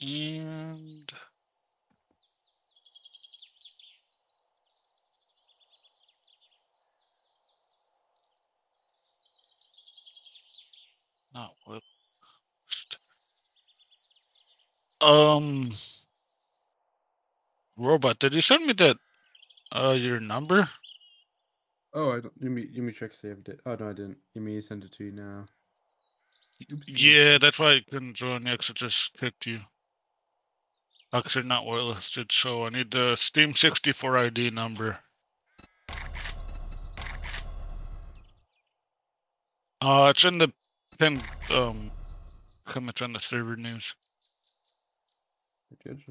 And not what um robot did you send me that uh your number Oh, I don't. You me you mean check saved it? Did Oh no, I didn't. You mean send it to you now? Yeah that's why i couldn't join 'cause it just picked you i said not whitelisted so i need the steam 64 id number uh it's in the pin um comments on the server news Good.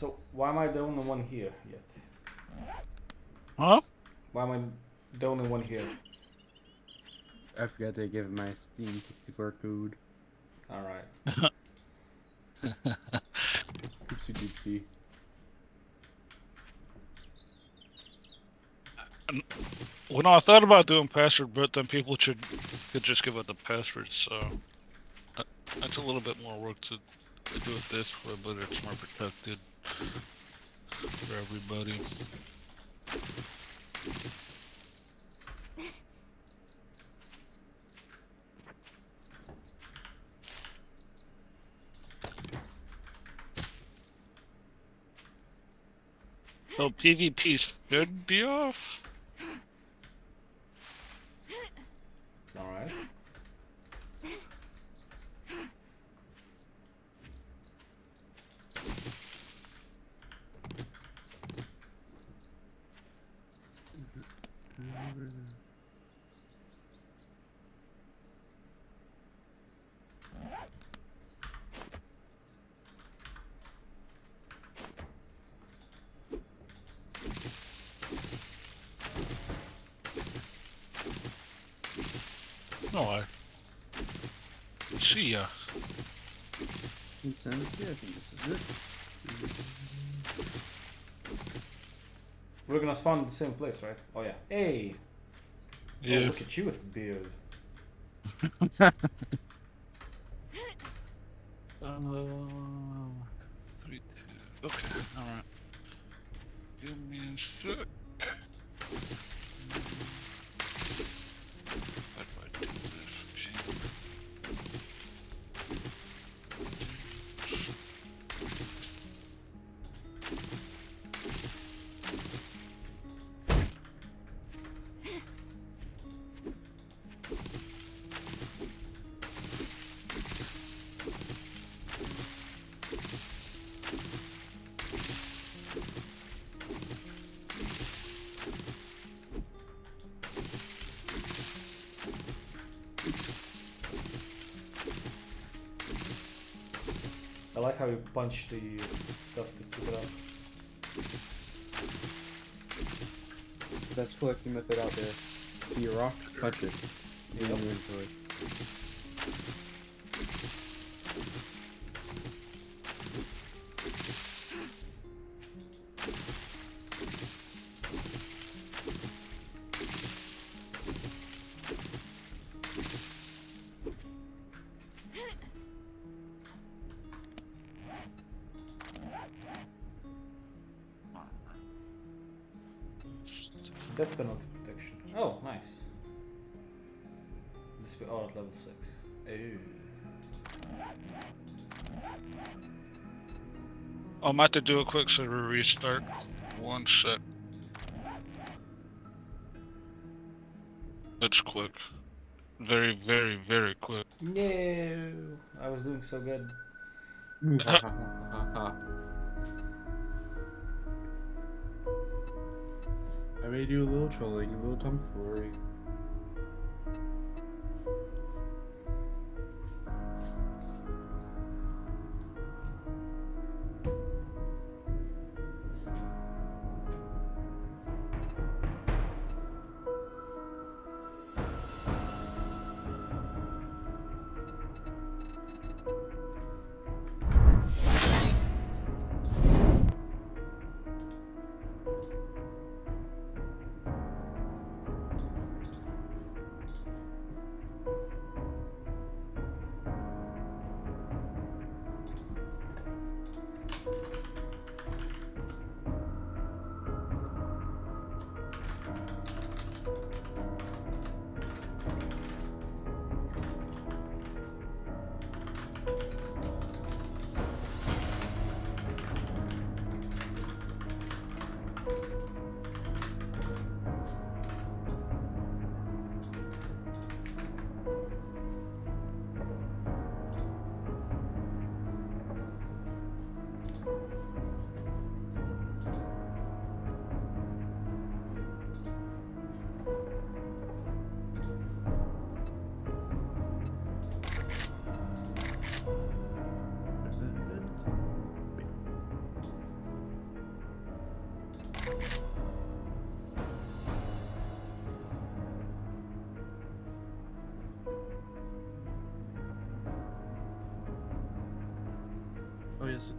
So why am I the only one here yet? huh Why am I the only one here? I forgot to give my Steam 64 code. All right. Oopsie doopsie. Well, no, I thought about doing password, but then people should could just give it the password. So uh, that's a little bit more work to, to do it this way, but it's more protected for everybody. So PvP should be off. All right. No, I see ya. Who sent it? Yeah, I think this is it. We're gonna spawn in the same place, right? Oh yeah. Hey. Oh, Yeah. look at you with the beard. Uh, three, two. Okay, all right. Give me a sec. Punch the stuff to pick it up. Best collecting method out there. See a rock, punch it. In Yep. I'm about to do a quick server restart. One sec. It's quick. Very, very, very quick. No, I was doing so good. I may do a little trolling, a little tomfoolery.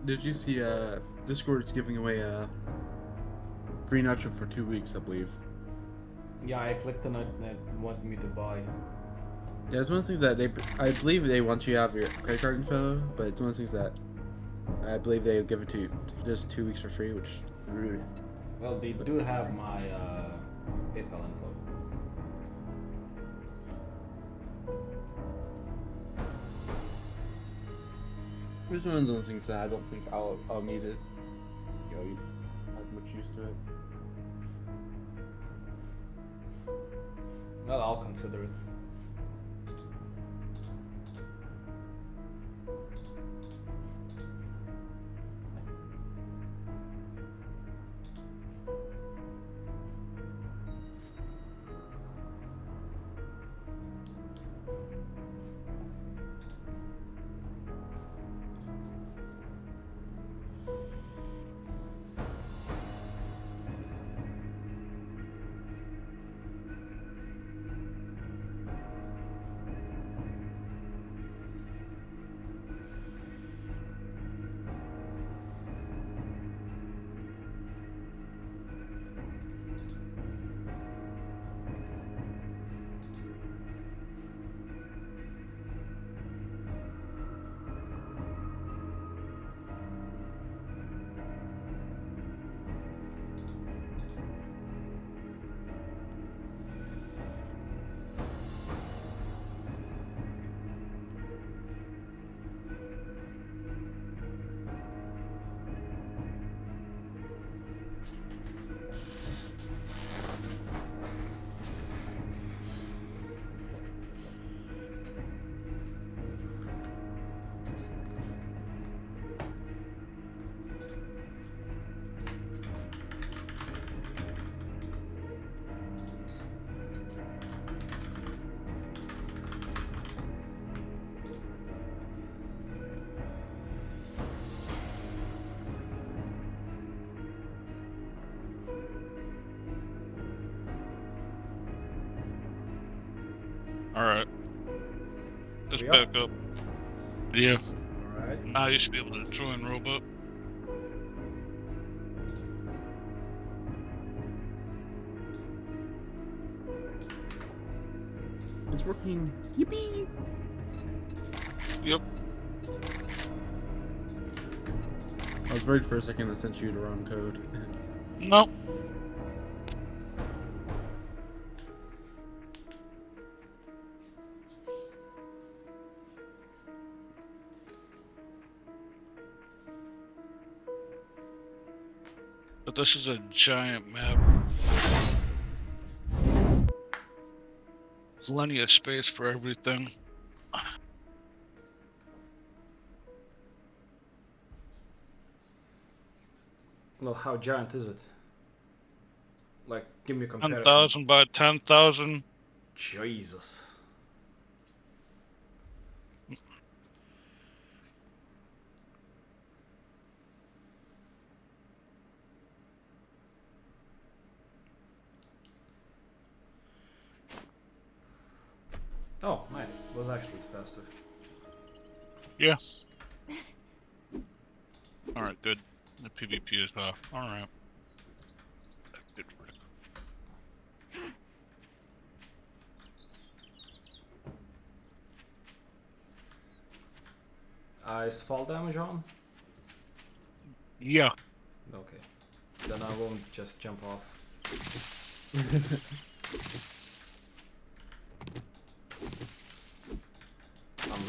Did you see uh Discord's giving away a free Nitro for two weeks, I believe. Yeah, I clicked on it and it wanted me to buy. Yeah, it's one of those things that they I believe they want you to have your credit card info, but it's one of those things that I believe they'll give it to you just two weeks for free, which really Well, they do have my uh, it's one of those things that I don't think I'll I'll need it. You know, have much use to it. Well, I'll consider it. Let's up? back up. Yeah. Alright. Now you should be able to join Robot. It's working. Yippee! Yep. I was worried for a second I sent you the wrong code. this is a giant map. There's plenty of space for everything. Well, how giant is it? Like, give me a comparison. thousand by ten thousand. Jesus. Oh, nice. It was actually faster. Yes. All right, good. The PvP is off. All right. Good work. Uh, is fall damage on? Yeah. Okay. Then I won't just jump off.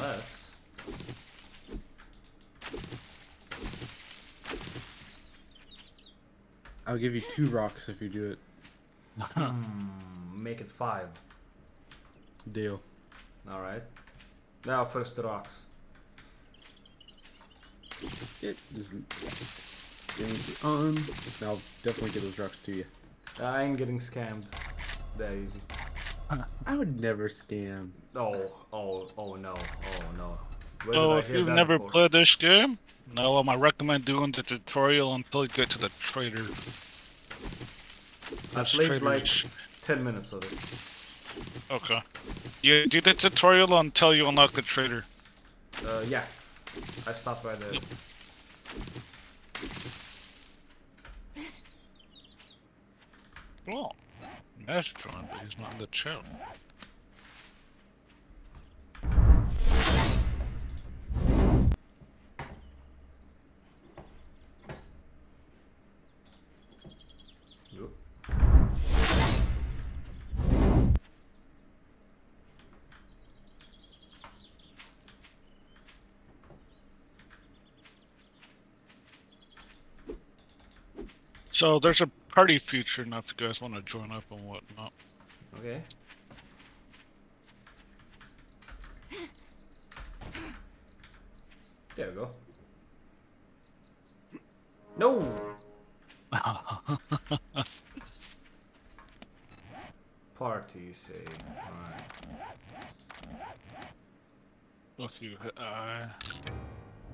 Unless. I'll give you two rocks if you do it. Hmm, make it five. Deal. Alright. Now first the rocks. It just getting it on. I'll definitely get those rocks to you. I ain't getting scammed. That easy. I would never scam. Oh, oh, oh no, oh no. Where So if you've never before? played this game, no, um, I recommend doing the tutorial until you get to the trader. I This played trader like 10 minutes of it. Okay. You do the tutorial until you unlock the trader. Uh, yeah. I stopped by the... Well, Nash joined, but he's not in the chat. So there's a party feature now if you guys want to join up and whatnot. Okay. There we go. No! Party, you say. Alright. If you I,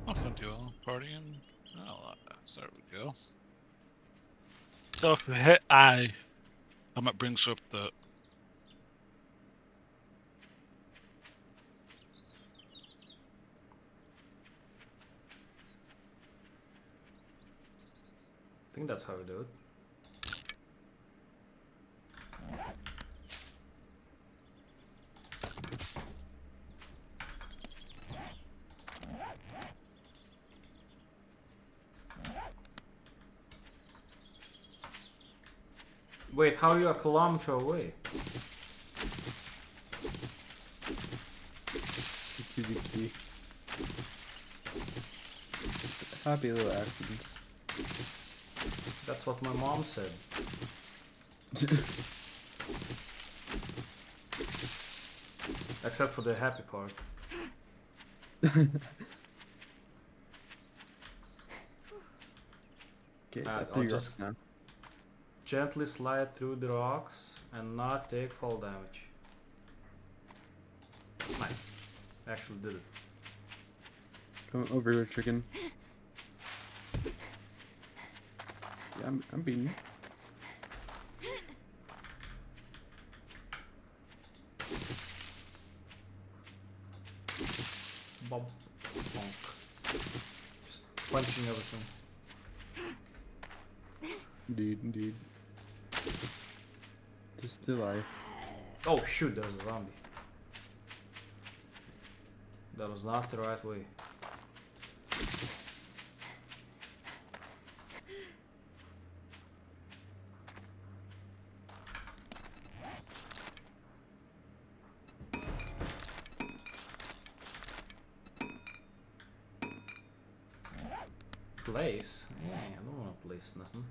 I'll send you a partying. Oh, uh, there we go. So hit I, um, it brings up the I think that's how we do it. Wait, how are you a kilometer away? Happy little accident. That's what my mom said. Except for the happy part. Okay, Uh, I I'll just- now. Gently slide through the rocks and not take fall damage. Nice. Actually did it. Come over here, chicken. Yeah, I'm, I'm beating you. Bob. Bonk. Just punching everything. Indeed, indeed. Still life. Oh shoot, there's a zombie. That was not the right way. Place? Yeah, I don't wanna place nothing.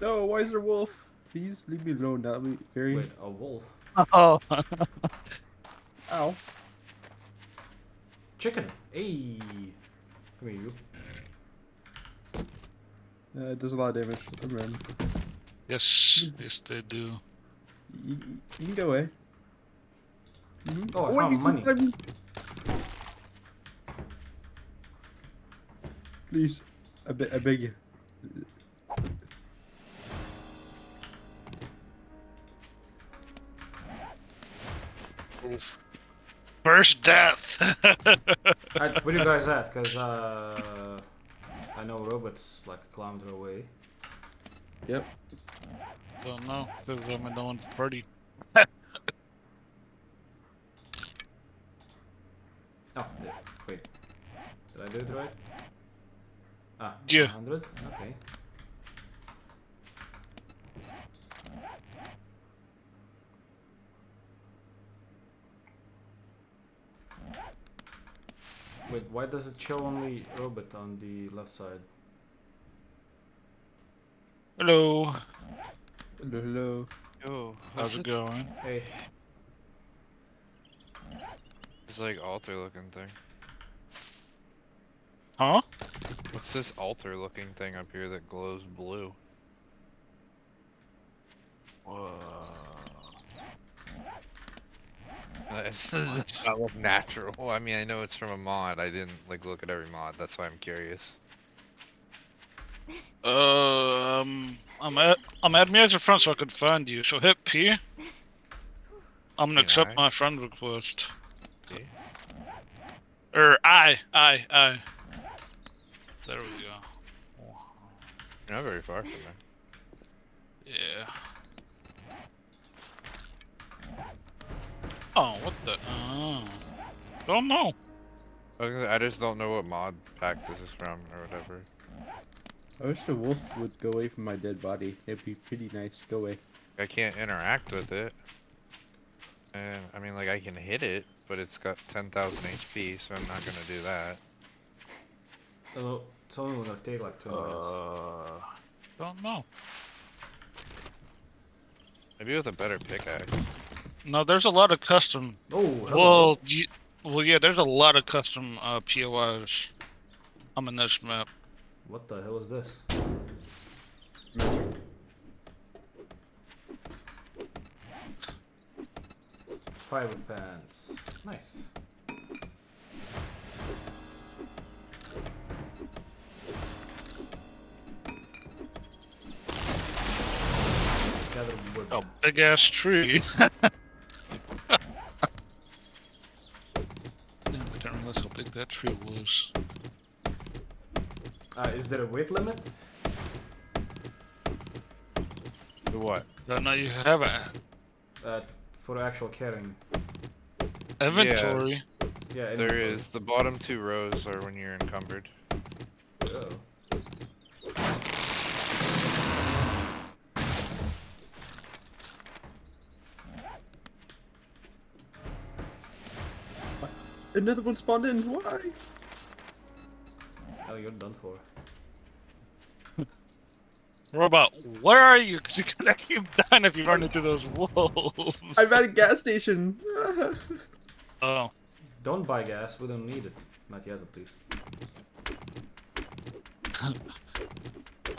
No, why is there wolf? Please leave me alone. That'll be very. Wait, a wolf? Oh. Ow. Chicken. Hey. Come here, you. Yeah, it does a lot of damage. I'm running. yes, yes they do. You, you can go away. Mhm. Oh, I wait, found you can money. find. Please, I, be- I beg you. First death. Alright, where you guys at? Cause uh, I know robots like a kilometer away. Yep. Don't know. Because I'm in no one's party. Oh, yeah. wait. Did I do it right? Ah, Yeah. 100? Okay. Wait, why does it show only robot on the left side? Hello. Hello, hello. Yo, How's it it? going? Hey, It's like altar looking thing. Huh? What's this altar looking thing up here that glows blue? Uh, It's natural. I mean, I know it's from a mod. I didn't like look at every mod. That's why I'm curious. Um, I'm at I'm at me as a friend so I can find you. So hit P. I'm gonna Can accept I? my friend request. See? Or I, I, I. There we go. You're not very far from there. Yeah. Oh, what the? Oh. Don't know. I was gonna say, I just don't know what mod pack this is from or whatever. I wish the wolf would go away from my dead body. It'd be pretty nice. Go away. I can't interact with it. And I mean, like I can hit it, but it's got 10,000 HP, so I'm not gonna do that. Although it's only gonna take like two minutes. Uh, don't know. Maybe with a better pickaxe. No, there's a lot of custom. Oh. Well, y well, yeah, there's a lot of custom uh, POIs on this map. What the hell is this? Fiber pants. Nice. Oh, big ass tree. Damn, I didn't realize how big that tree was. Uh, is there a weight limit? The what? No, you have an Uh, for actual carrying. inventory. Yeah, There inventory. is. The bottom two rows are when you're encumbered. Oh. Another one spawned in. Why? Oh, you're done for. Robot, where are you? Because you're gonna keep dying if you run into those wolves. I'm at a gas station. Oh, Don't buy gas. We don't need it. Not yet, at least.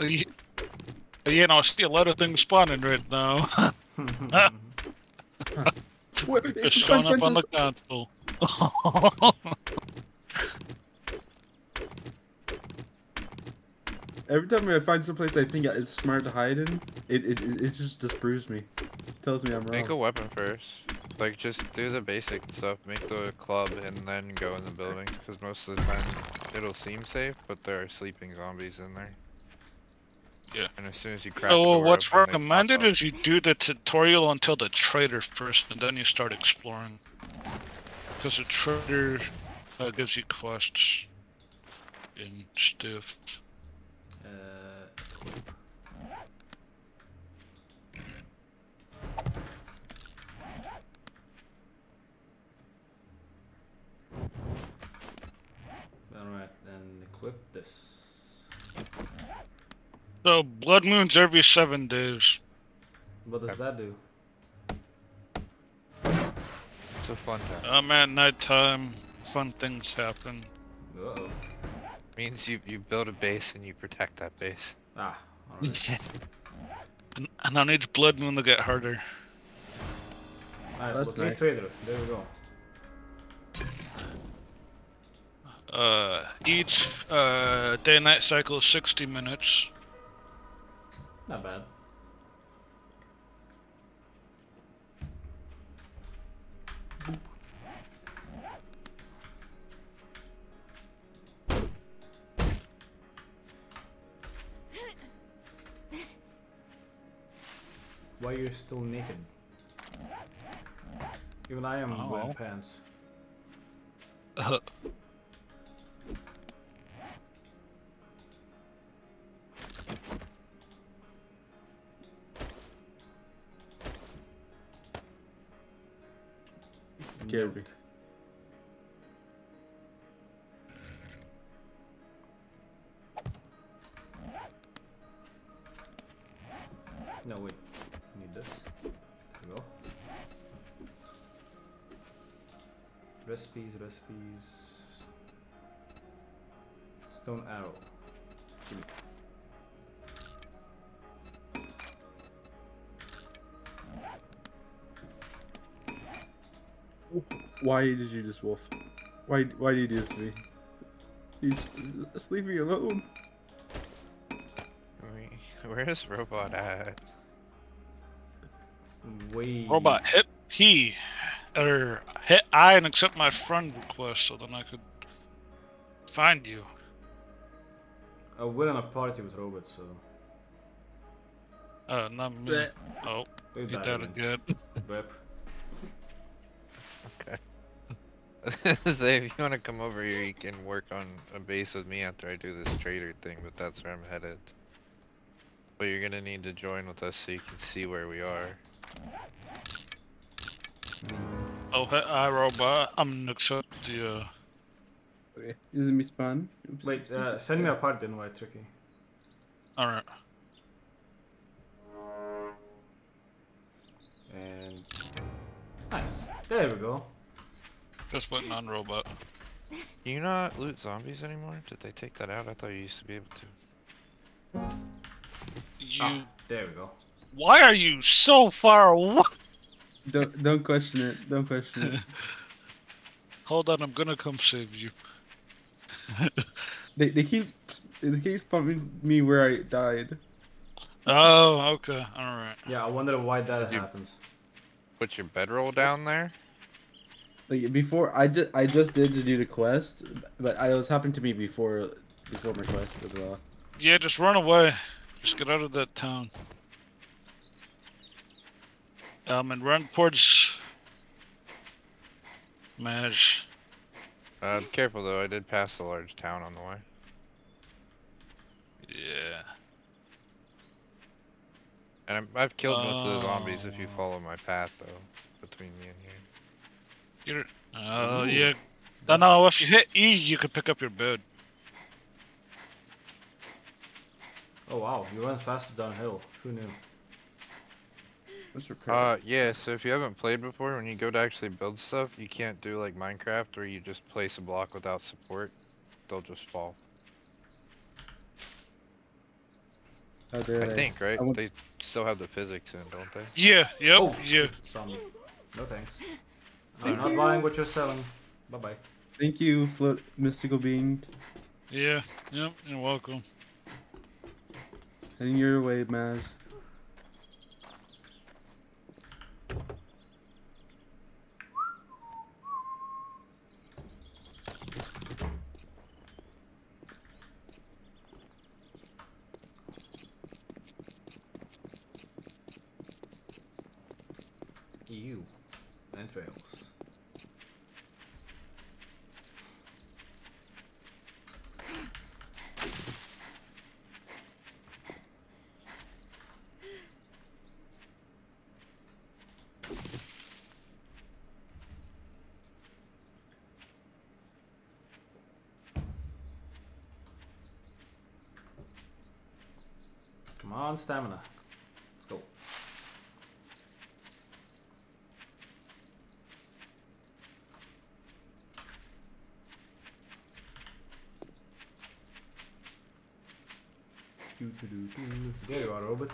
you, you know, I see a lot of things spawning right now. Just showing up on the console. Every time I find someplace I think it's smart to hide in, it it, it, it just disproves me. It tells me I'm wrong. Make a weapon first. Like, just do the basic stuff. Make the club and then go in the building. Because most of the time, it'll seem safe, but there are sleeping zombies in there. Yeah. And as soon as you crack So the door what's open, they pop recommended is you do the tutorial until the trader first, and then you start exploring. Because the trader uh, gives you quests and stuff. Uh, Alright, then equip this. So blood moons every seven days. What does that do? A fun time. Um, at nighttime, fun things happen. Uh-oh. Means you you build a base and you protect that base. Ah, alright. And, and on each blood moon, they get harder. Alright, That's locate nice. trader. There we go. Uh, each uh, day-night cycle is 60 minutes. Not bad. Why you're still naked? Even I am wearing Oh. pants. Uh, Scared. Note. Recipes, recipes. Stone arrow. Gimme. Why did you just wolf? Why why do you do this to me? He's just leave me alone. Where is robot at? Way. robot, hit P, or hit I and accept my friend request, so then I could find you. Uh, we're in a party with Robert, so. Uh, not me. Bleh. Oh, we you died did again. again. Rip. Say if you want to come over here, you can work on a base with me after I do this trader thing, but that's where I'm headed. But you're gonna need to join with us so you can see where we are. Oh, hit I robot. I'm gonna accept the. Uh, Okay. is it me spawn? Oops. Wait, uh, send me a party invite, Tricky. all right. And. Nice. There we go. Just waiting on robot. Can you not loot zombies anymore? Did they take that out? I thought you used to be able to. You. Ah, there we go. Why are you so far away? Don't don't question it. Don't question it. Hold on, I'm gonna come save you. They they keep they keep spawning me where I died. Oh, okay, all right. Yeah, I wonder why that you- happens. Put your bedroll down there? Like before, I just I just did to do the quest, but I, it was happening to me before before my quest as well. Yeah, just run away. Just get out of that town. Um, and run towards Maj. Uh, careful though, I did pass a large town on the way. Yeah. And I'm, I've killed most of the zombies if you Oh. follow my path though, between me and you. You're. Oh Ooh, yeah. No, no. If you hit E, you could pick up your bed. Oh wow, you run faster downhill. Who knew? What's repair? Uh, yeah, so if you haven't played before, when you go to actually build stuff, you can't do like Minecraft where you just place a block without support. They'll just fall. How dare I think, right? I want- They still have the physics in, don't they? Yeah. Yep. Oh, yeah. shoot, zombie. No thanks. I'm not you. buying what you're selling. Bye bye. Thank you, float mystical being. Yeah. Yep. You're welcome. Heading your way, Maz. Entrails. Come on, stamina. There you are, Robert.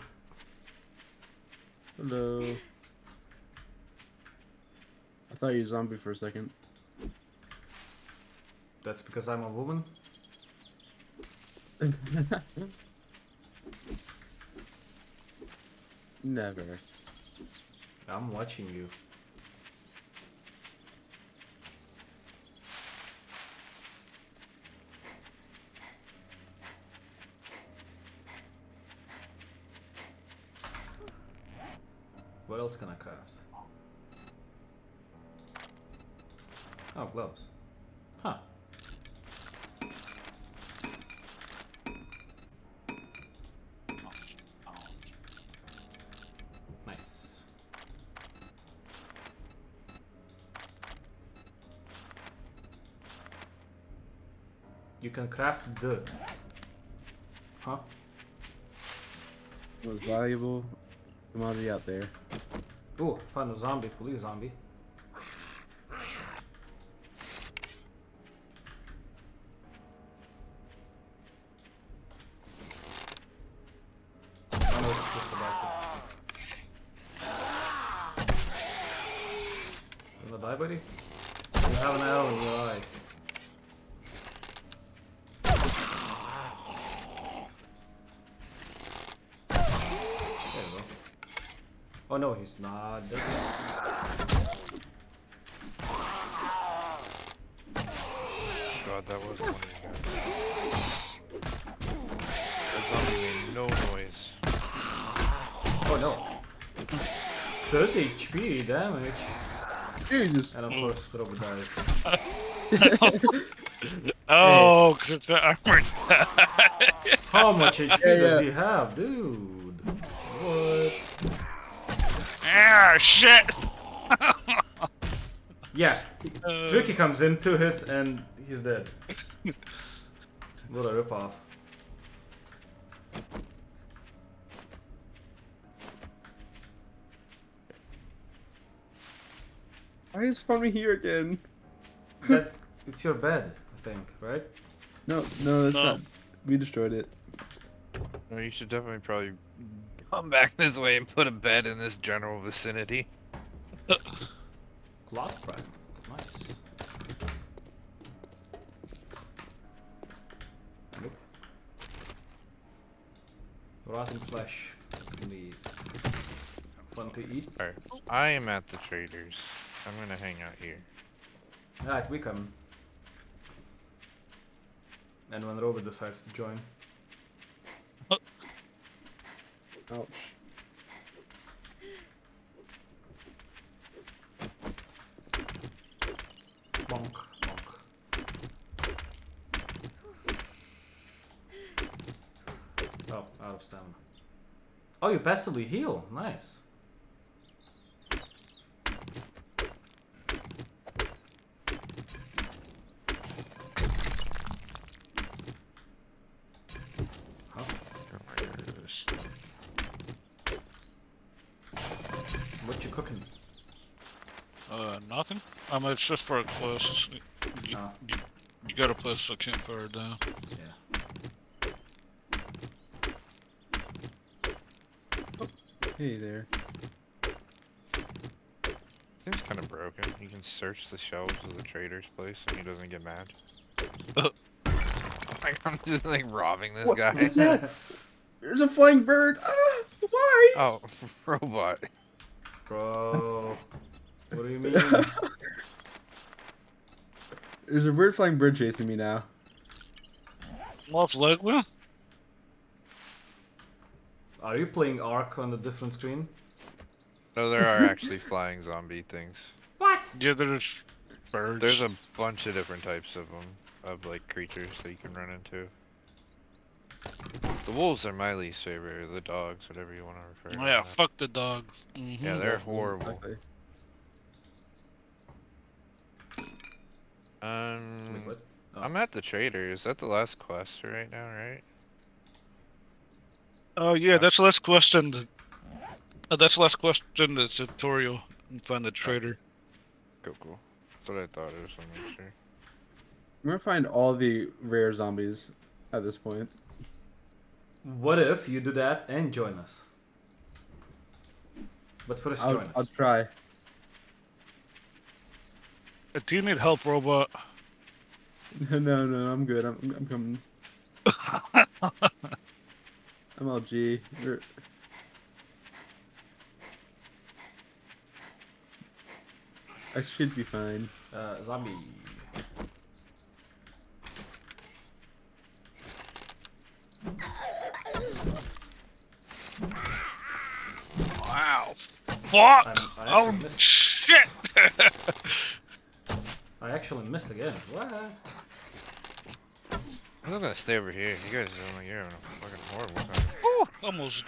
Hello. I thought you were a zombie for a second. That's because I'm a woman. Never. I'm watching you. Can craft dirt. Huh? Most valuable commodity out there. Ooh, found a zombie, police zombie. Oh no, it's just a back. You wanna die, buddy? You have an L in your eye. There you go. Oh no, he's not dead. God, that was one of you guys. That zombie made no noise. Oh no. 30 HP damage. Jesus. And of course, Robert dies. Oh, because it's the armored. How much HP Yeah, does he have, dude? What? ah, shit. Yeah, he, Uh, Tricky comes in, two hits, and he's dead. what a ripoff. Why is spawn me here again? That, it's your bed, I think, right? No, no, that's No. not. We destroyed it. No, you should definitely probably come back this way and put a bed in this general vicinity. Cloud fragment, nice. Nope. Rotten flesh, it's gonna be fun to eat. Alright, I am at the traders. I'm gonna hang out here. Alright, we come. And when Robert decides to join. Ouch. Bonk, bonk. Oh, out of stamina. Oh, you passively heal. Nice. Huh? Oh my goodness. What you cooking? Uh, nothing. I mean, it's just for a quest. You, Oh. you, you gotta place a campfire down. Yeah. Hey there. It's kind of broken. You can search the shelves of the trader's place and he doesn't get mad. Like, I'm just like robbing this What guy. is that? There's a flying bird. Ah, why? Oh, robot. Bro. What do you mean? There's a weird flying bird chasing me now. Most likely. Are you playing Ark on a different screen? No, there are actually flying zombie things. What? Yeah, there's birds. There's a bunch of different types of them, of like creatures that you can run into. The wolves are my least favorite, or the dogs, whatever you want to refer to. Yeah, fuck the dogs. Mhm. Yeah, they're horrible. Exactly. Um, Wait, what? Oh. I'm at the trader. Is that the last quest right now, right? Oh yeah, that's the last question. Uh, that's the last question in the tutorial. And find the trader. Cool, cool. That's what I thought. I just want to make sure. I'm gonna find all the rare zombies at this point. What if you do that and join us? But first, I'll, join us. I'll try. Uh, Do you need help, robot? no, no, I'm good. I'm, I'm coming. I'm all G. You're- I should be fine. Uh, zombie. Wow. Fuck. I'm- I oh missed. shit. I actually missed again. What? I'm not gonna stay over here. You guys are like you're having a fucking horrible time. Ooh, almost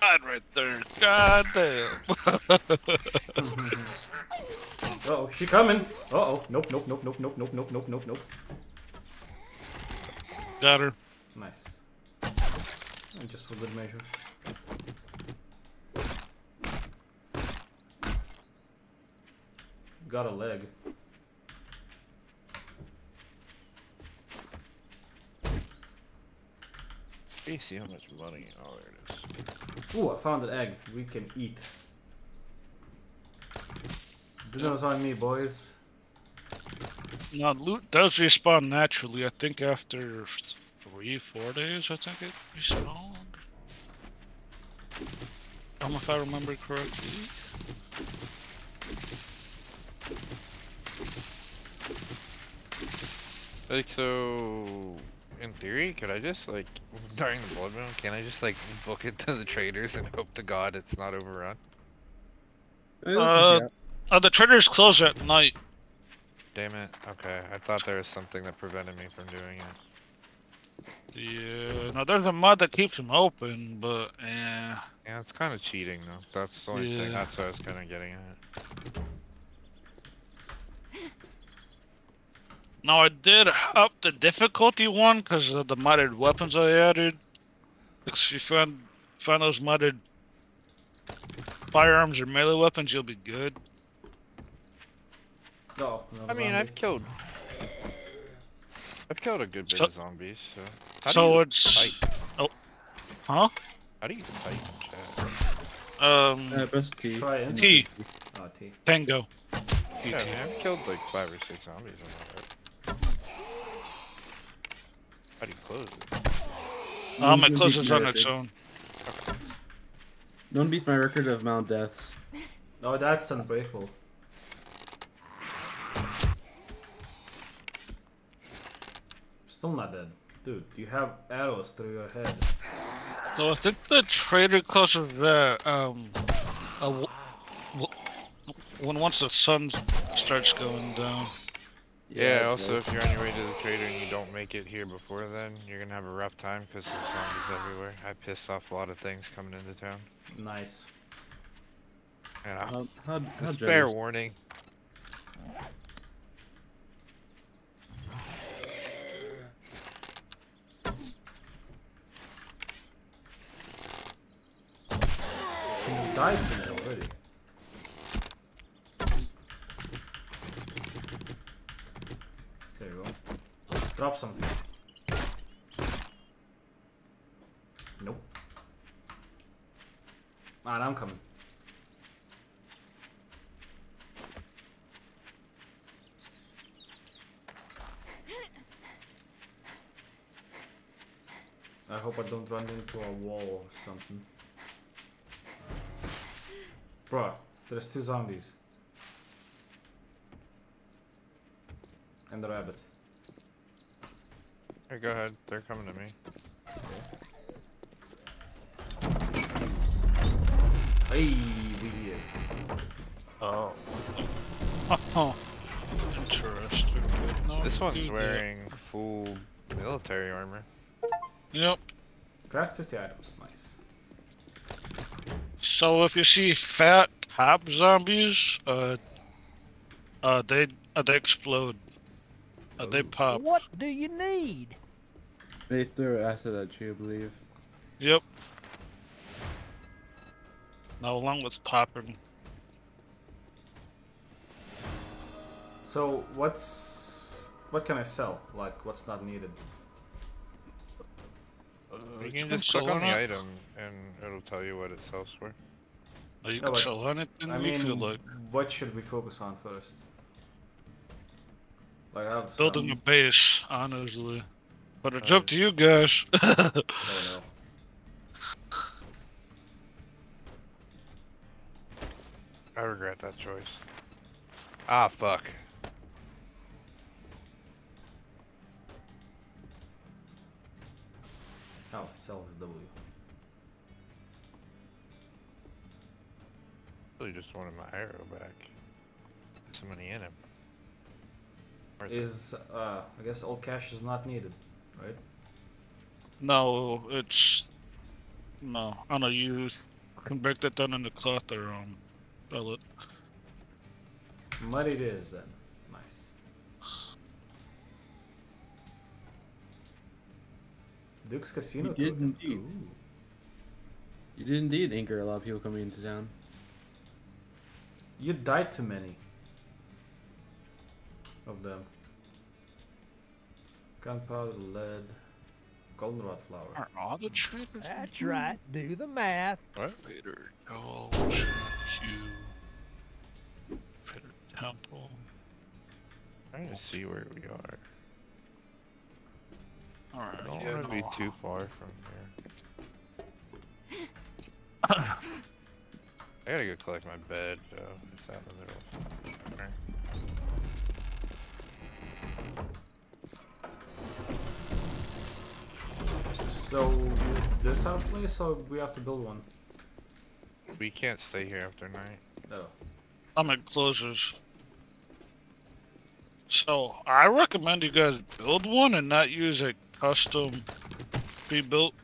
died right there. God damn. Uh oh, she coming. Uh oh. Nope, nope, nope, nope, nope, nope, nope, nope, nope, nope. Got her. Nice. And just for good measure. Got a leg. You see how much money? Oh, there it is. Ooh, I found an egg we can eat. Dinner's on me, boys. Now, loot does respawn naturally. I think after three, four days, I think it respawned. Um, if I remember correctly. Like so, in theory, could I just like during the blood moon? Can I just like book it to the traders and hope to God it's not overrun? I Uh, think Uh, the traders close at night. Damn it. Okay, I thought there was something that prevented me from doing it. Yeah, now there's a mod that keeps them open, but eh. Yeah, it's kind of cheating though. That's the only thing. That's what I was kind of getting at. Now I did up the difficulty one because of the modded weapons I added. If you find find those modded firearms or melee weapons, you'll be good. No, I mean, I've killed. I've killed a good bit So- of zombies. So. How do so you it's fight? huh? How do you fight in chat? Um, Uh, press T. Try it. T Oh, T. Tango. Yeah, I mean, I've killed like five or six zombies on that. How do you close it? One it closes beats on my its record. own. No one beats my record of Mount of deaths. Oh, that's unbreakable. Still not dead. Dude, you have arrows through your head. So I think the trader closes that um, uh, w- w- when once the sun starts going down. Yeah, it also, if you're on your way to the trader and you don't make it here before then, you're gonna have a rough time because there's zombies everywhere. I pissed off a lot of things coming into town. Nice. And I, How, how, how fair warning. Can you dive these already? There you go. Drop something. Nope. Ah, I'm coming. I hope I don't run into a wall or something. Bruh, there's two zombies. And the rabbit. Here, go ahead. They're coming to me. Hey, we here. Oh. Oh. Interesting. No, This one's do that. wearing full military armor. Yep. Craft 50 items, nice. So if you see fat cop zombies, uh, uh, they uh, they explode. Uh, they pop. What do you need? They threw acid at you, I believe. Yep. Now along with popping. So, what's. What can I sell? Like, what's not needed? Uh, You You can can just just click sell on the it? item and it'll tell you what it sells for. Or you No, can but- sell anything I mean, feel like. what should we focus on first? Like I have Building a base, honestly. But it's Uh, up to you guys. Oh no. I regret that choice. Ah, fuck. Oh, it sells W. Really just wanted my arrow back. So many in him. Worth it. Is uh, I guess old cash is not needed, right? no, it's no. I know you can break that down into cloth or um, sell it. Money it is then. Nice. Duke's Casino. You did token. indeed. Ooh. You did indeed anchor a lot of people coming into town. You died too many of them. Gunpowder, lead, goldenrod flower. Are all the traders? That's right. Do the math. What? Trader Joe's, Q, Trader Temple. Trying to see where we are. Alright, I don't yeah, want to be too far from here. I gotta go collect my bed, though. It's out in the middle. Of nowhere. So is this our place or we have to build one? We can't stay here after night. No. I'm at closers. So I recommend you guys build one and not use a custom pre-built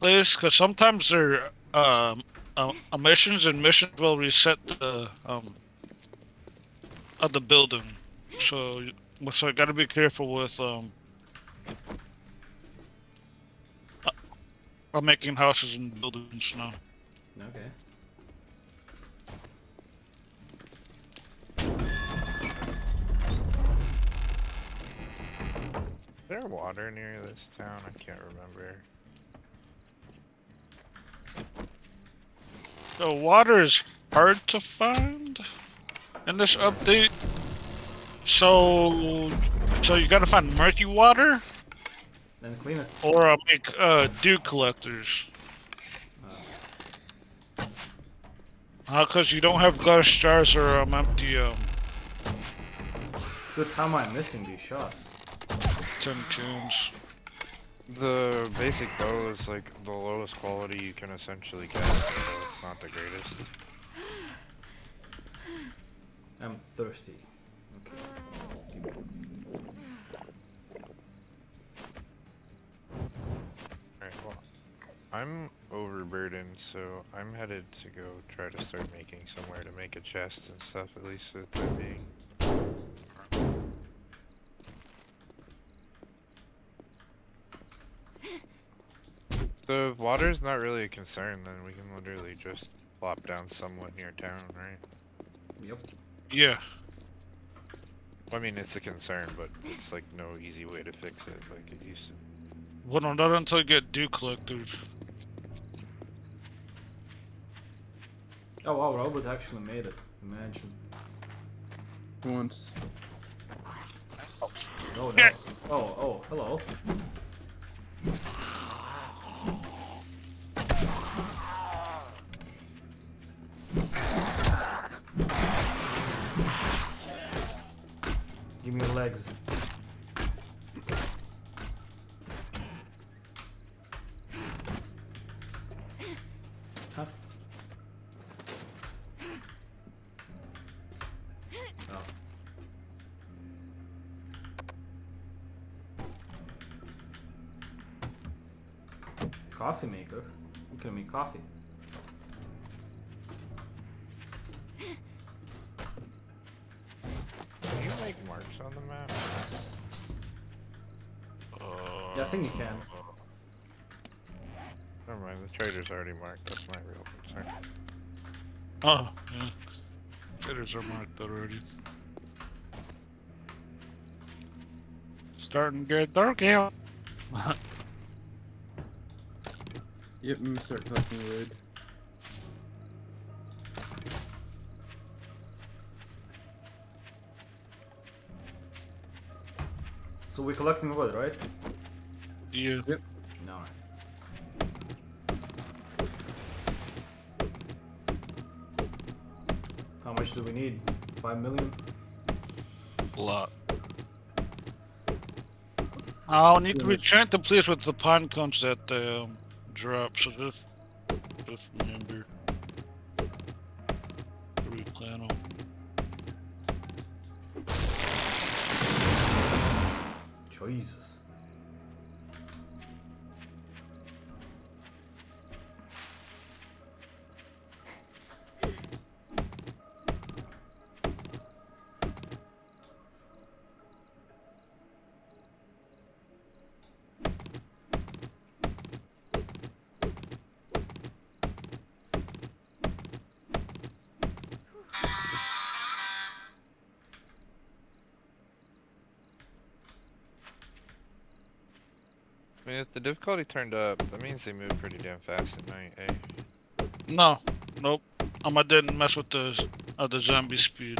place because sometimes their um, uh, uh, missions and missions will reset the um of the building. So you- so you gotta be careful with um uh, uh, making houses and buildings now. Okay. Is there water near this town? I can't remember. The water is hard to find in this update. So, so you gotta find murky water Then clean it. or uh, make uh, dew collectors. Uh, cause you don't have glass jars or um, empty um, Dude, how am I missing these shots? tin cans. The basic bow is like the lowest quality you can essentially get, so it's not the greatest. I'm thirsty. Okay. Alright, well, I'm overburdened, so I'm headed to go try to start making somewhere to make a chest and stuff, at least for the time being. So if water's not really a concern, then we can literally just plop down somewhat near town, right? Yep. Yeah. I mean, it's a concern, but it's like no easy way to fix it like it used to. Well, no, not until you get dew collectors. Oh wow, Robert actually made it. Imagine. Once. Oh no. Oh, oh, hello. Give me your legs. Huh? Oh. Coffee maker? You can make coffee. Can you make marks on the map? Uh, Yeah, I think you can. Never mind, the trader's already marked. That's my real concern. Oh, yeah. Traders are marked already. Starting to get dark out. Yep, I'm gonna start collecting wood. So we're collecting wood, right? Yeah. No. How much do we need? Five million? A lot. I'll need to recant the place with the pine cones that um, drop, so just, just remember. to replant 'em. Jesus. The difficulty turned up, that means they move pretty damn fast at night, eh? No, nope. Um, I didn't mess with the uh, the zombie speed.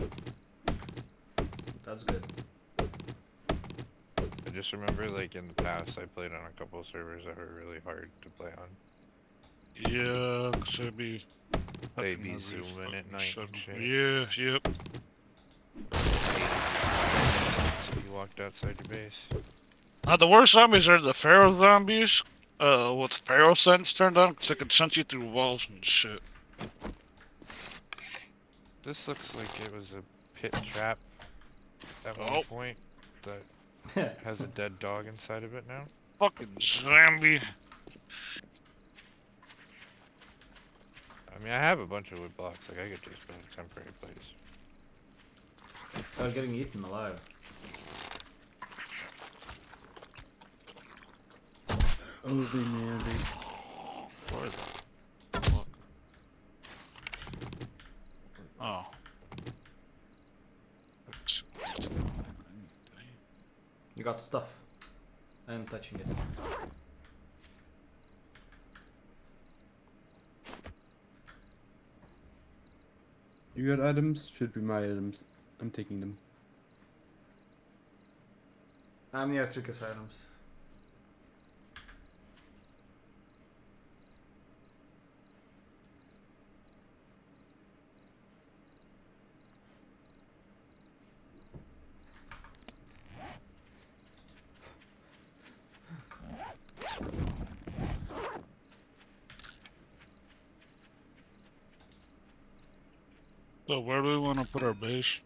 That's good. I just remember, like, in the past, I played on a couple of servers that were really hard to play on. Yeah, cause it'd be. They fucking be zooming at night and Yeah, yep. So you walked outside your base. Now the worst zombies are the feral zombies. Uh, with feral sense turned on, cause they can sense you through walls and shit. This looks like it was a pit trap at one Oh. point that has a dead dog inside of it now. Fucking zombie. I mean, I have a bunch of wood blocks. Like, I could just build a temporary place. They're getting eaten alive. Over man. Where the fuck? Oh. You got stuff. And touching it. You got items? Should be my items. I'm taking them. I'm near Trickus items. So where do we want to put our base?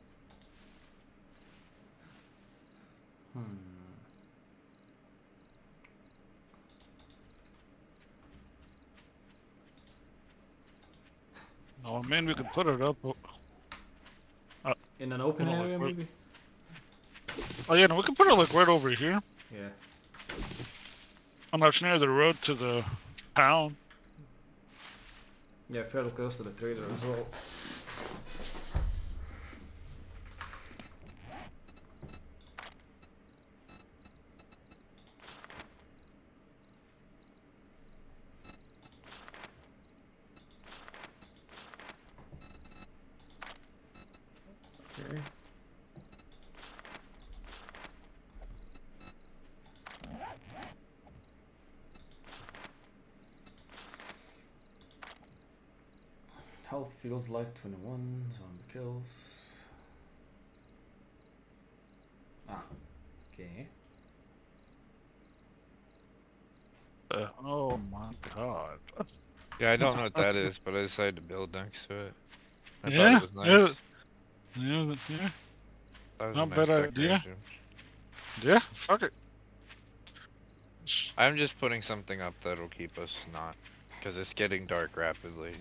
Hmm. Oh man, we could put it up. Oh In an open area, wait. maybe? oh, yeah, no, we can put it like right over here. Yeah. Not near the road to the town. Yeah, fairly close to the trader as well. Okay. Health like 21, zombie kills. Ah, okay. Uh, oh my god. Yeah, I don't know what that is, but I decided to build next to it. I Yeah, thought it was yeah. nice. Yeah, th- yeah, That was not a nice bad idea. yeah. Fuck it. I'm just putting something up that'll keep us not, because it's getting dark rapidly.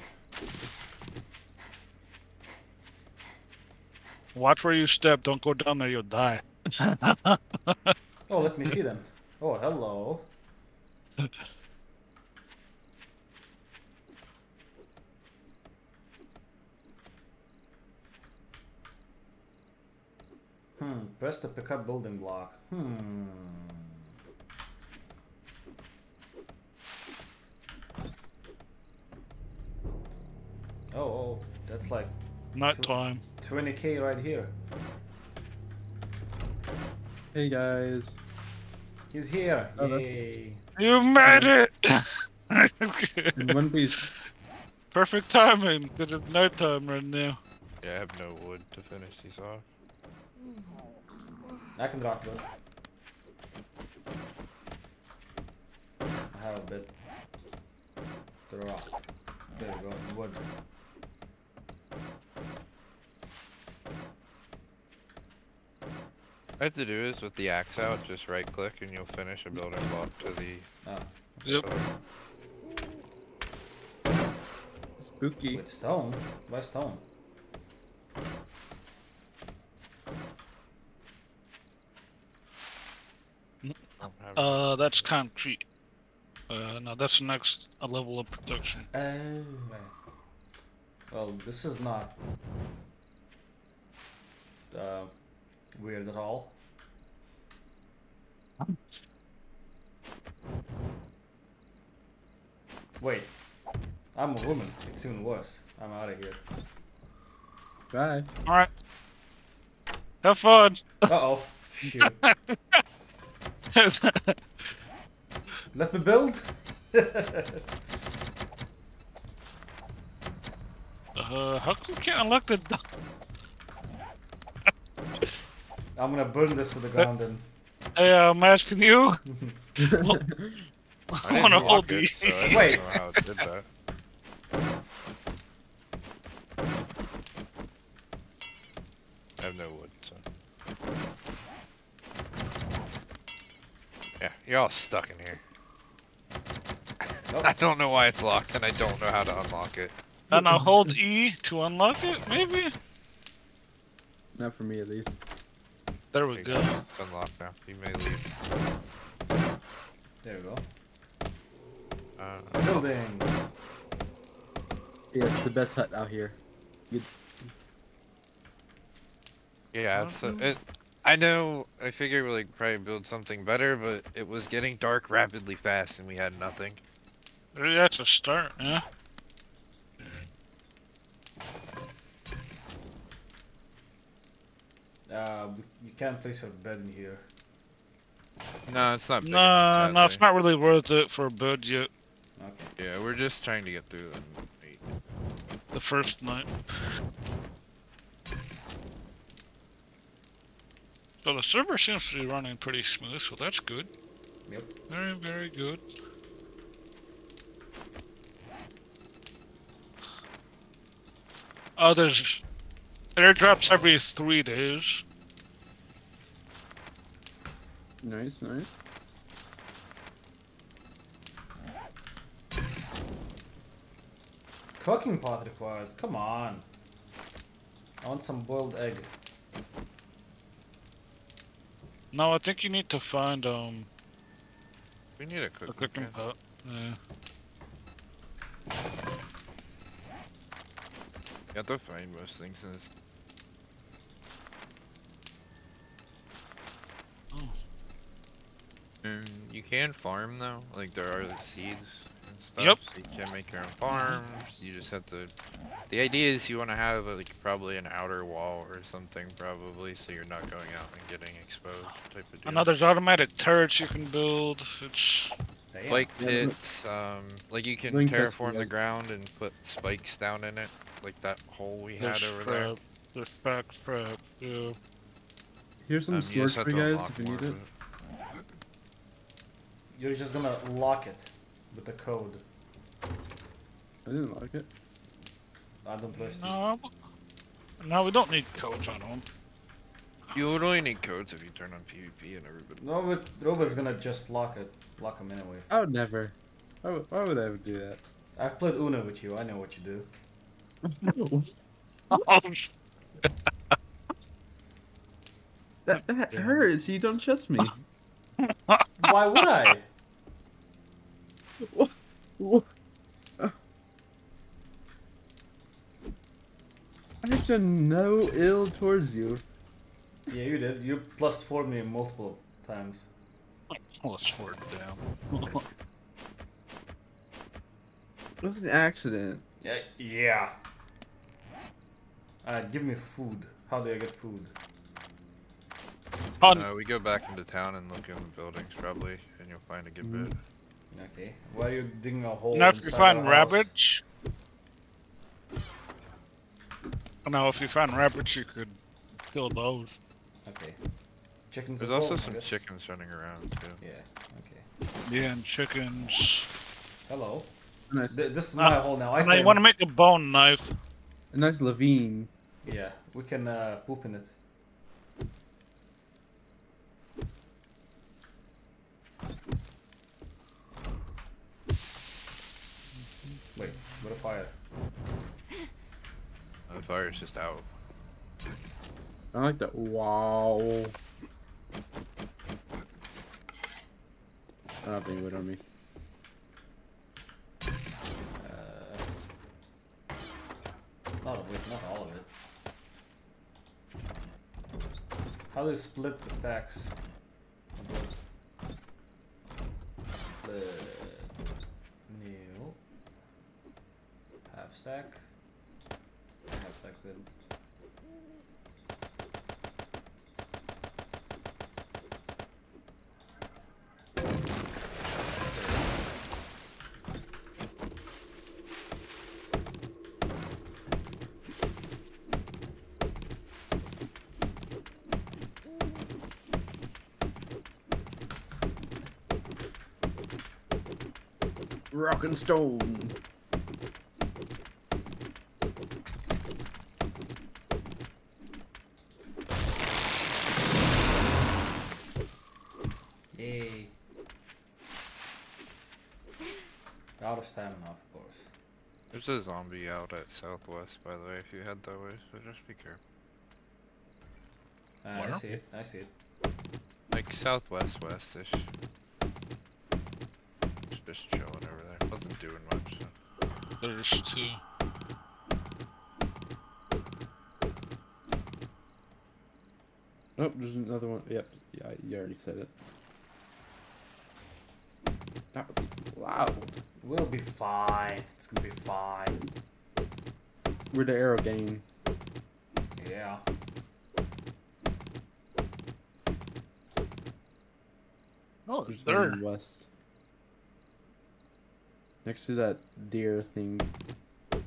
Watch where you step. Don't go down there. You'll die. oh, let me see them. Oh, hello. Hmm, press to pick up building block. Hmm. Oh, oh, that's like Night time. 20k right here. Hey guys. He's here. Oh, Yay. You made it! In One Piece. Perfect timing, because night time right now. Yeah, I have no wood to finish these off. I can drop wood. I have a bit. Throw off. There you go. Wood. I have to do is with the axe out, just right click and you'll finish a building block to the Oh, Yep. other. Spooky. with stone. Why stone? Uh, that's concrete. Uh, no, that's the next uh, level of production. Oh, right. Well, this is not uh, weird at all. Wait, I'm a woman. It's even worse. I'm out of here. Bye. Alright. Have fun! Uh oh. Shoot. Let me build. uh, how come you can't unlock the do- I'm gonna burn this to the ground and. Hey, uh, I'm asking you. I I wanna hold it, these. so I don't Wait. know how it did that. I have no wood, so. Yeah, you're all stuck in here. Nope. I don't know why it's locked, and I don't know how to unlock it. And I'll hold E to unlock it, maybe? Not for me at least. There we go. you It's unlocked now. You may leave. There we go. Uh, Building. Yeah, it's the best hut out here. You, yeah, it's uh, it. I know. I figured we like probably build something better, but it was getting dark rapidly fast, and we had nothing. Maybe That's a start, yeah? Uh, we- you can't place a bed in here. No, it's not. No, enough, no, it's not really worth it for a bed yet. Okay. Yeah, we're just trying to get through the night. The first night. So the server seems to be running pretty smooth, so that's good. Yep. Very, very good. Oh, there's airdrops every three days. nice, nice. Cooking pot required. Come on. I want some boiled egg. No, I think you need to find um We need a a cooking, cooking pot. pot. Yeah. You have to find most things in this. Oh. Mm, you can farm though, like there are the seeds and stuff. Yep. So you can make your own farms. You just have to. The idea is you want to have like probably an outer wall or something, probably, so you're not going out and getting exposed. Type of deal. I know there's automatic turrets you can build. It's Damn. Spike pits, um, like you can Link terraform the ground and put spikes down in it, like that hole we had there's over there. trap, there's back trap. Yeah. Here's some Um, storage for you guys if you more need of it. You're just gonna lock it with the code. I didn't like it. I don't trust you. No, no, we don't need codes on them. You would only need codes if you turn on PvP and everybody. No, but Robot's gonna just lock it. Lock him anyway. I would never. Why would, why would I ever do that? I've played Uno with you. I know what you do. That that Yeah. hurts. You don't trust me. Why would I? Uh. I've done no ill towards you. Yeah, you did. You plus four me multiple times. Let's swear it down. It was an accident. Yeah. Yeah. Uh, give me food. How do I get food? Hunt. Uh, we go back into town and look in the buildings probably, and you'll find a good bit. Okay. Why are you digging a hole? now, if you inside find rabbits. Now, if you find rabbits, you could kill those. Okay. Chickens There's as also well, I some chickens running around too. Yeah. Okay. Yeah, and chickens. Hello. Nice, Th- this is Ah, my hole now. I I want to make a bone knife. a nice Levine. Yeah, we can uh, poop in it. Wait, what a fire. And the fire's just out. I like that. Wow. I don't think it on me. Uh, not of it, not all of it. How do you split the stacks? Split. New. Half stack. Half stack good. Rock and stone. Yay. Out of stamina, of course. There's a zombie out at southwest, by the way, if you head that way, so just be careful. Uh, I see it, I see it. Like southwest westish. It's Just chilling over there. Wasn't doing much. So. There's two. Oh, there's another one. Yep. Yeah, you already said it. That was loud. We'll be fine. It's gonna be fine. We're the arrow game. Yeah. Oh, There's there. one in the west. Next to that deer thing.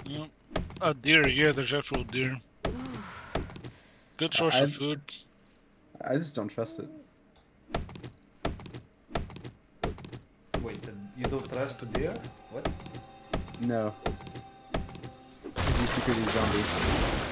Yep. A deer, yeah, there's actual deer. Good source I- of food. I just don't trust it. Wait, you don't trust the deer? What? No. He's secretly zombie.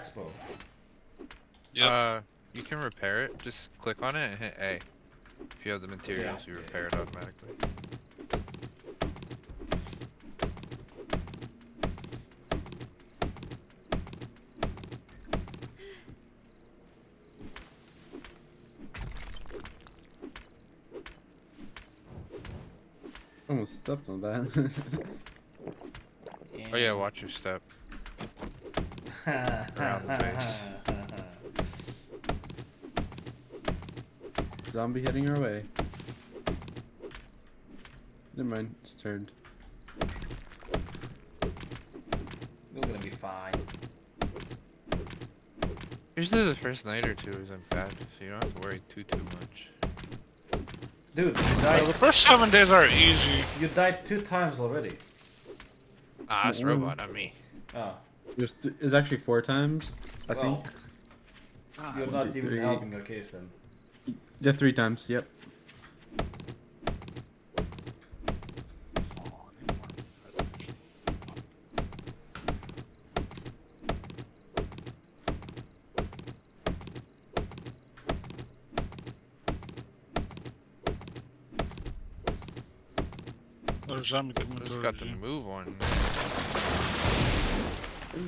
My axe bow. Yep. Uh, you can repair it. Just click on it and hit A. If you have the materials, you repair it automatically. Almost stepped on that. Oh yeah, watch your step. Around the base. zombie heading our way. Never mind. It's turned. We're gonna be fine. Usually the first night or two isn't bad, so you don't have to worry too too much. Dude, you So the first seven days are easy. you died two times already. Ah, it's Mm-mm. robot, not me. There's th- it's actually four times. I well, think. You're not even three. helping your case then. Yeah, three times. Yep. There's zombie coming Just got to move on.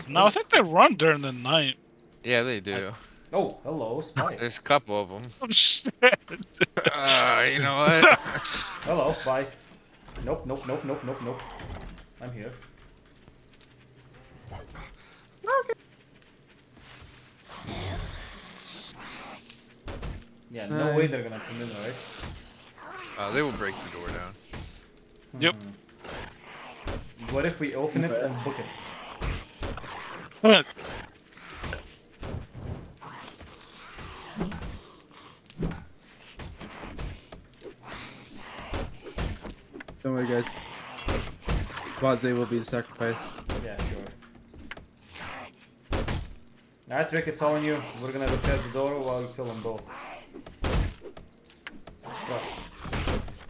No, I think they run during the night. Yeah, they do. Oh, hello, spikes. There's a couple of them. Oh, shit. Uh, you know what? Hello, bye. Nope, nope, nope, nope, nope, nope. I'm here. Yeah, no Hi. way they're gonna come in, right? Uh, they will break the door down. Yep. What if we open it and book it? Don't worry, guys. Quadze will be the sacrifice. Yeah, sure. Alright, Rick, it's all on you. We're gonna repair the door while you kill them both. Trust.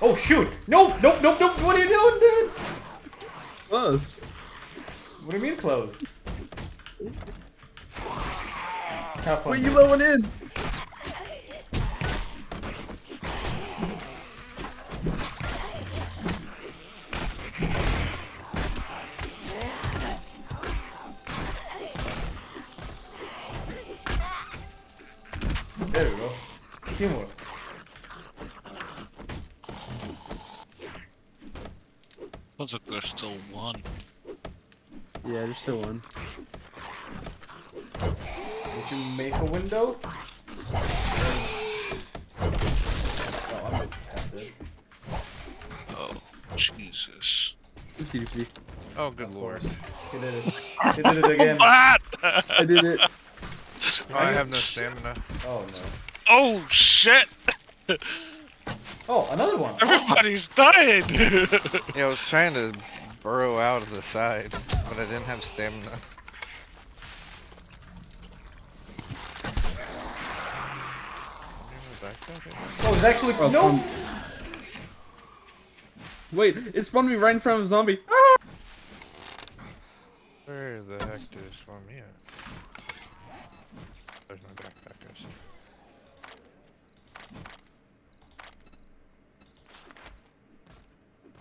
Oh shoot! Nope, nope, nope, nope! What are you doing, dude? Close. What do you mean closed? Have fun. Wait, you lowing in. There we go. Teamwork. Looks like there's still one. Yeah, there's still one. Did you make a window? Oh, I'm gonna have to. Oh, Jesus. Oopsie doopsie. Oh, good Of lord. course. He did it. He did it again. What? I did it. Oh, I have no stamina. Oh no. Oh, shit. Oh, another one. Everybody's dying. Yeah, I was trying to burrow out of the side, but I didn't have stamina. It's actually Oh, no. Wait, it spawned me right in front of a zombie. Ah! Where the heck did it spawn me at? There's my backpackers.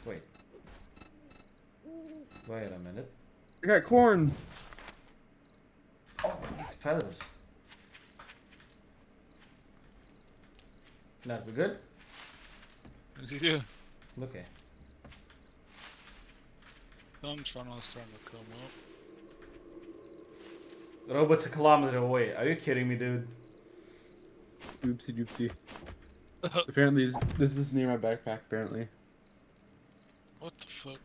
Wait. Wait a minute. I got corn. Oh, it's feathers. Now we good? yeah. Okay. Sun's finally starting to come up. The robot's a kilometer away. Are you kidding me, dude? Oopsie doopsie. Apparently, this, this is near my backpack. Apparently. What the fuck?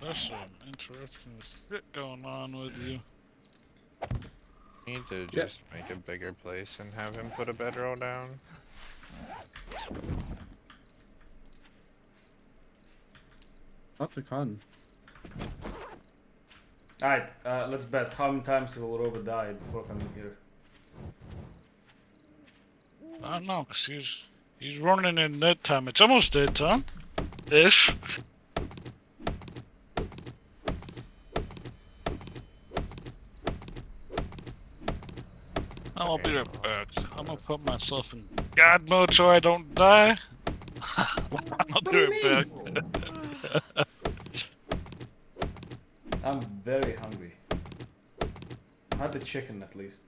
There's some interesting shit going on with you. Need to Yeah. just make a bigger place and have him put a bedroll down. Lots of cotton. Alright, uh, let's bet. How many times will Robot die before coming here? I don't know, cause he's he's running in that time. It's almost daytime, ish. I'll be right back. I'm gonna put myself in God mode so I don't die. I'll be right back. I'm very hungry. I Had the chicken at least.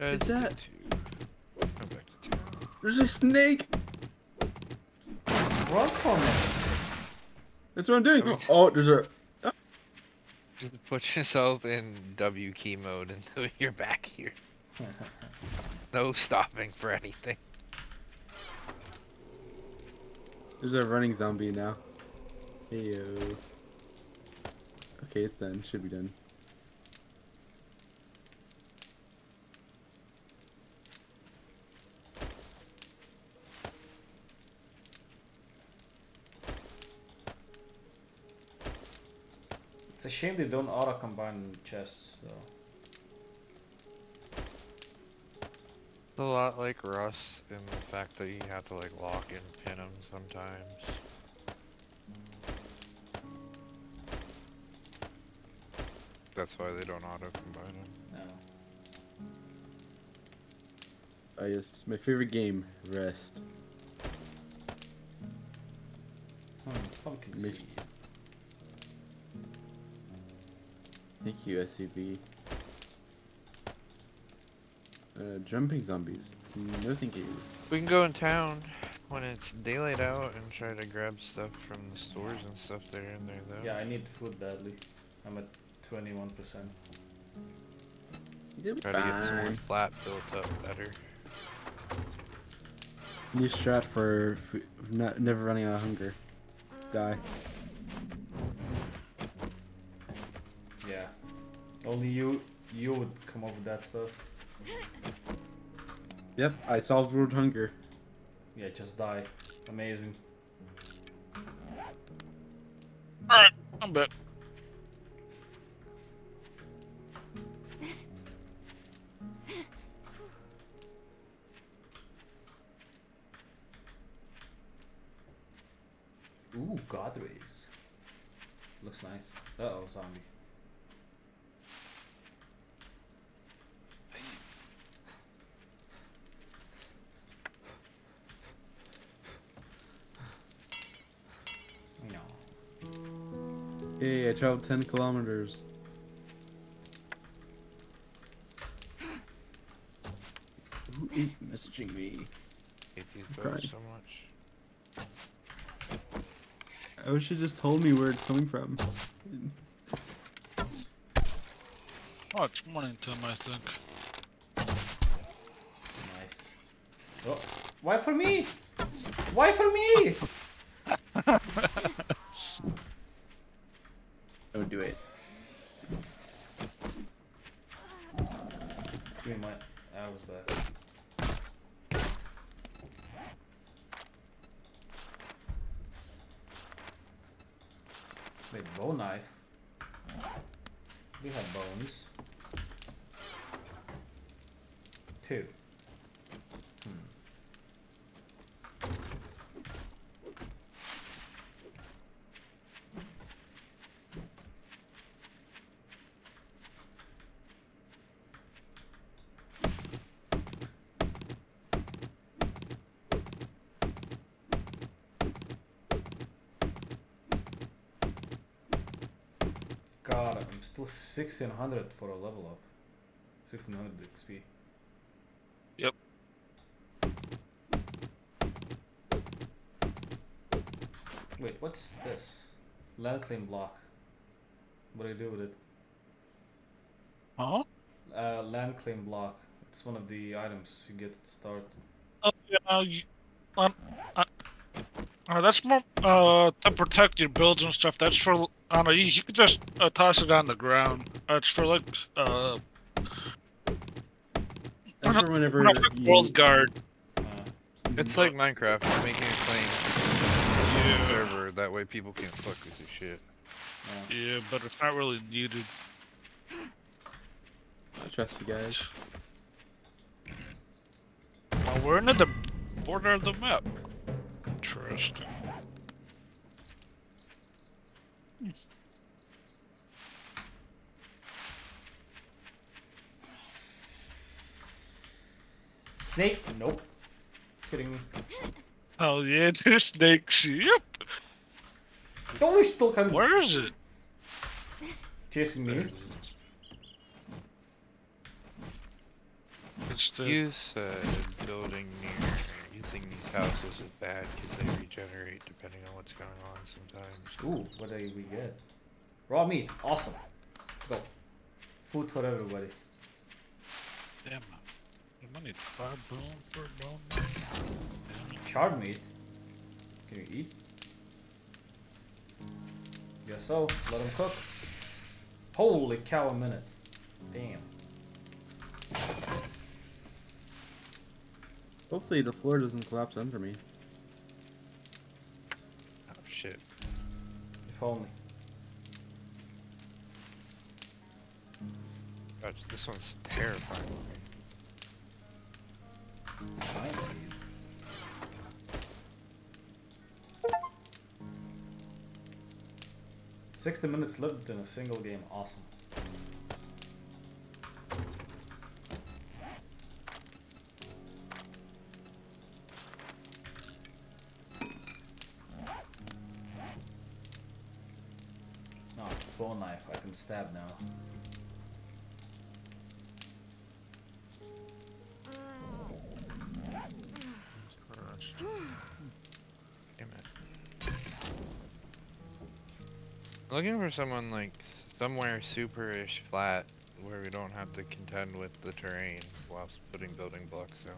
Is that- Destitute. Go back to town. There's a snake. Run from it! That's what I'm doing. Oh, there's a. Put yourself in W key mode until you're back here. No stopping for anything. There's a running zombie now. Heyo. Okay, it's done. Should be done. It's a shame they don't auto combine chests though. It's a lot like Rust in the fact that you have to like lock and pin them sometimes. That's why they don't auto combine them. No. Oh yes, it's my favorite game, Rest. Hmm, pumpkin Make- Thank you, SUV. Uh, jumping zombies. No thank you. We can go in town when it's daylight out and try to grab stuff from the stores and stuff that are in there though. Yeah, I need food badly. I'm at 21%. You'll be Try to get some more flat built up better. New strat for fu- not never running out of hunger. Die. Only you you would come up with that stuff. Yep, I solved world hunger. Yeah, just die. Amazing. Alright, I'm back. Ooh, God rays. Looks nice. Uh oh, zombie. No. Yay, I traveled 10 kilometers. Who is messaging me? hate these Okay. so much. I wish you just told me where it's coming from. Oh, it's morning time, I think. Nice. Oh, why for me? Why for me? Don't do it. Give me my arrows back. Wait, bow knife? We have bones. Two. Hmm. God, I'm still 1600 for a level up. 1600 XP. Yep. Wait, what's this? Land claim block. What do I do with it? Huh? Uh, land claim block. It's one of the items you get at the start. Oh, yeah, you, um, uh, uh, that's more uh to protect your builds and stuff. That's for I don't know. You, you could just uh, toss it on the ground. Uh, it's for like uh, That's for whenever not for you, world guard. Uh, It's like Minecraft, you're making a claim Yeah, server, that way people can't fuck with your shit. yeah, but it's not really needed. I trust you guys. Oh, we're into the border of the map. Interesting. Snake? Nope. Kidding me. Oh yeah, there's snakes. Yep. Oh, you still can Where is it? chasing me. It's the You said building near using these houses is bad because they regenerate depending on what's going on sometimes. Ooh, what do we get? Raw meat. Awesome. Let's go. Food for everybody. damn. You might need five bone for a bone. Damn. Charred meat. Can you eat? Guess so. Let them cook. Holy cow, a minute. Damn. Hopefully the floor doesn't collapse under me. Oh shit. If only. Gosh, this one's terrifying. Sixty minutes lived in a single game. Awesome. Oh, bone knife. I can stab now. Looking for someone like somewhere super-ish flat where we don't have to contend with the terrain whilst putting building blocks down.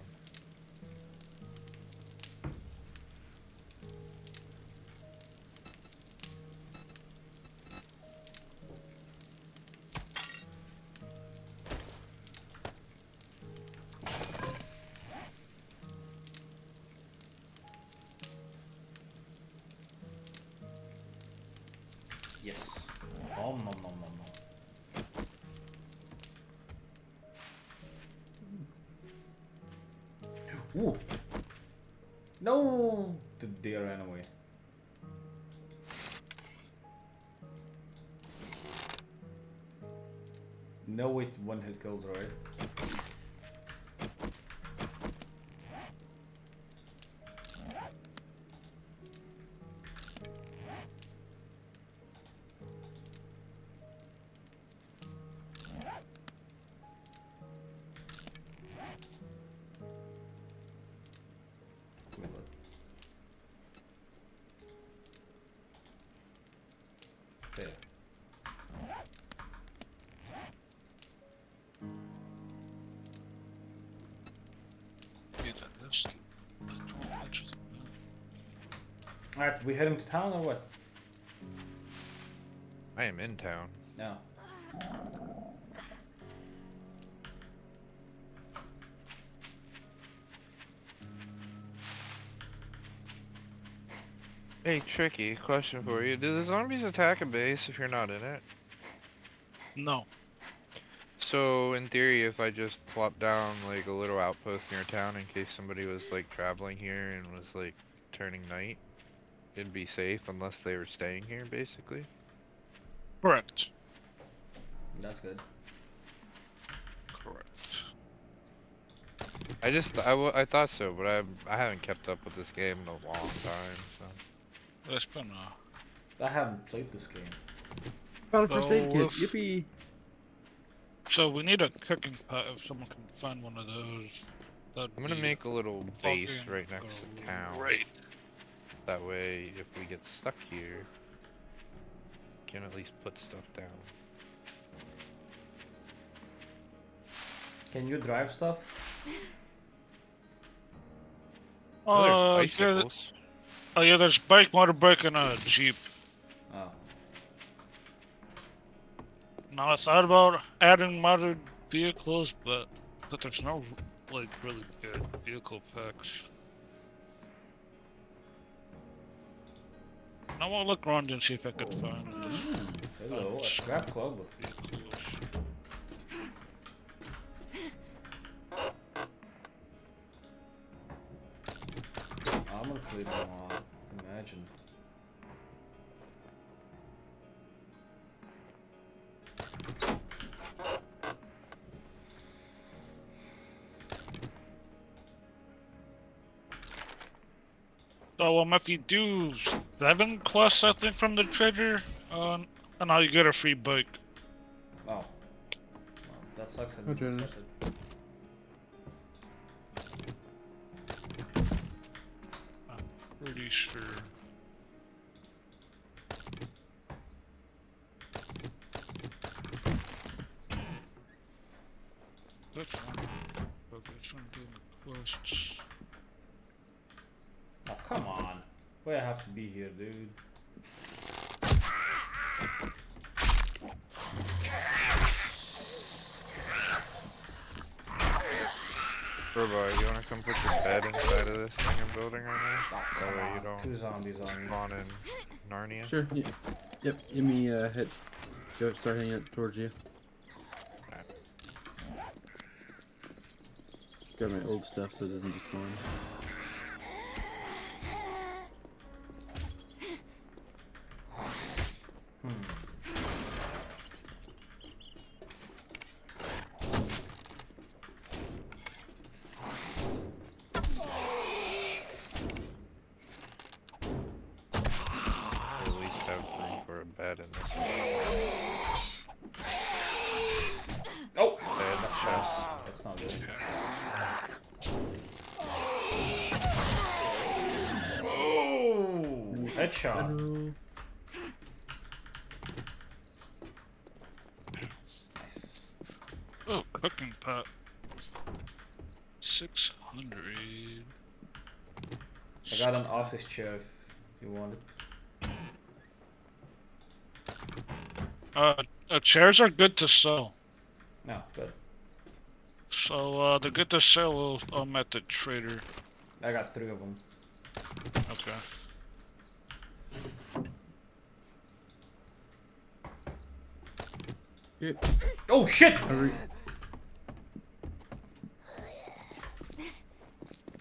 Kills, right? Alright, we heading to town or what? I am in town. No. Hey, Tricky, question for you. Do the zombies attack a base if you're not in it? No. So, in theory, if I just plop down like a little outpost near town in case somebody was like traveling here and was like turning night, it'd be safe unless they were staying here, basically. Correct. That's good. Correct. I just I, w- I thought so, but I I haven't kept up with this game in a long time. So It's been uh I haven't played this game. Found a first aid Oh, kit. if- Yippee! So we need a cooking pot if someone can find one of those. That'd I'm gonna make a little base right next to town. Right. That way, if we get stuck here, we can at least put stuff down. Can you drive stuff? Oh, Uh, there's yeah, bicycles. oh yeah, there's bike, motorbike, and a jeep. Oh. Now I thought about adding modded vehicles, but but there's no like really good vehicle packs. Now I'll look around and see if I could find Hello, a scrap club. I'm gonna play. Imagine. So um, if you do seven quests, I think from the treasure, uh, and now you get a free bike. Oh. Well, that sucks. I can put your bed inside of this thing I'm building right now? That way you don't Two zombies on spawn in Narnia. Sure. Yeah. Yep. Give me a uh, hit. Go start heading up towards you. Right. Got my old stuff so it doesn't despawn. Chairs are good to sell. No, good. So uh, they're good to sell um, at the trader. I got three of them. Okay. Yep. Oh shit! Hurry.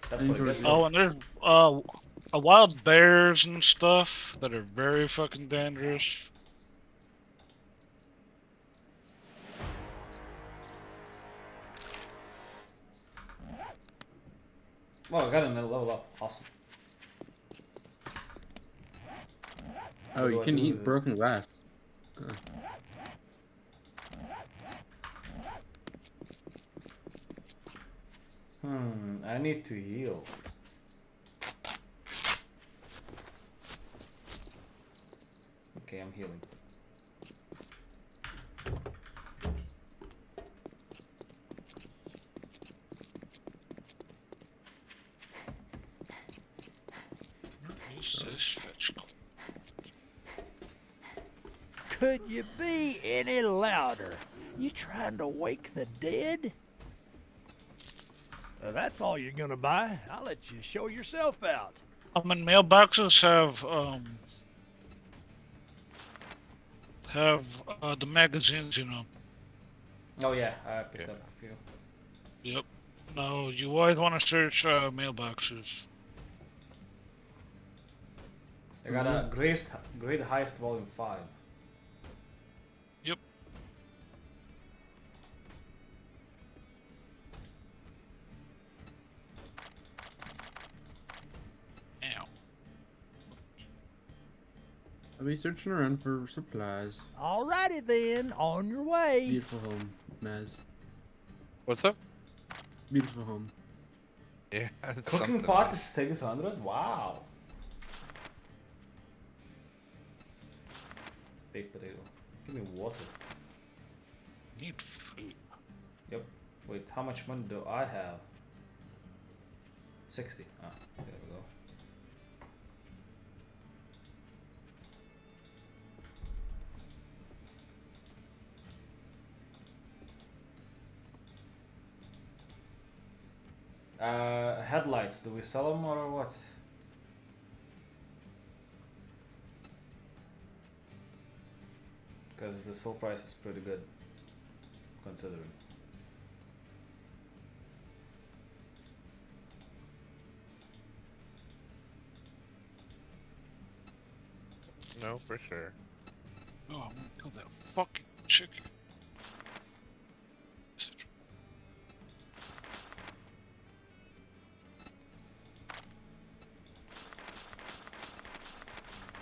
That's what it gets. Oh, and there's uh, uh, wild bears and stuff that are very fucking dangerous. Oh, I got another level up. Awesome. Oh, What you can eat broken glass. Hmm, I need to heal. Okay, I'm healing. Use this fetch. Could you be any louder? You trying to wake the dead? That's all you're gonna buy. I'll let you show yourself out. I mean, mailboxes have um have uh, the magazines, you know. Oh yeah, I picked Yeah. up a few. Yep. No, you always want to search uh, mailboxes. I got a greatest, great highest volume five. I'll be searching around for supplies. Alrighty then, on your way. Beautiful home, Maz. What's up? Beautiful home. Yeah, it's Cooking pot is 600? Wow. Big potato. Give me water. Need food. Yep. Wait, how much money do I have? 60. Ah, there we go. Uh, headlights, do we sell them or what? Because the sale price is pretty good, considering. No, for sure. Oh, I'm gonna kill that fucking chicken.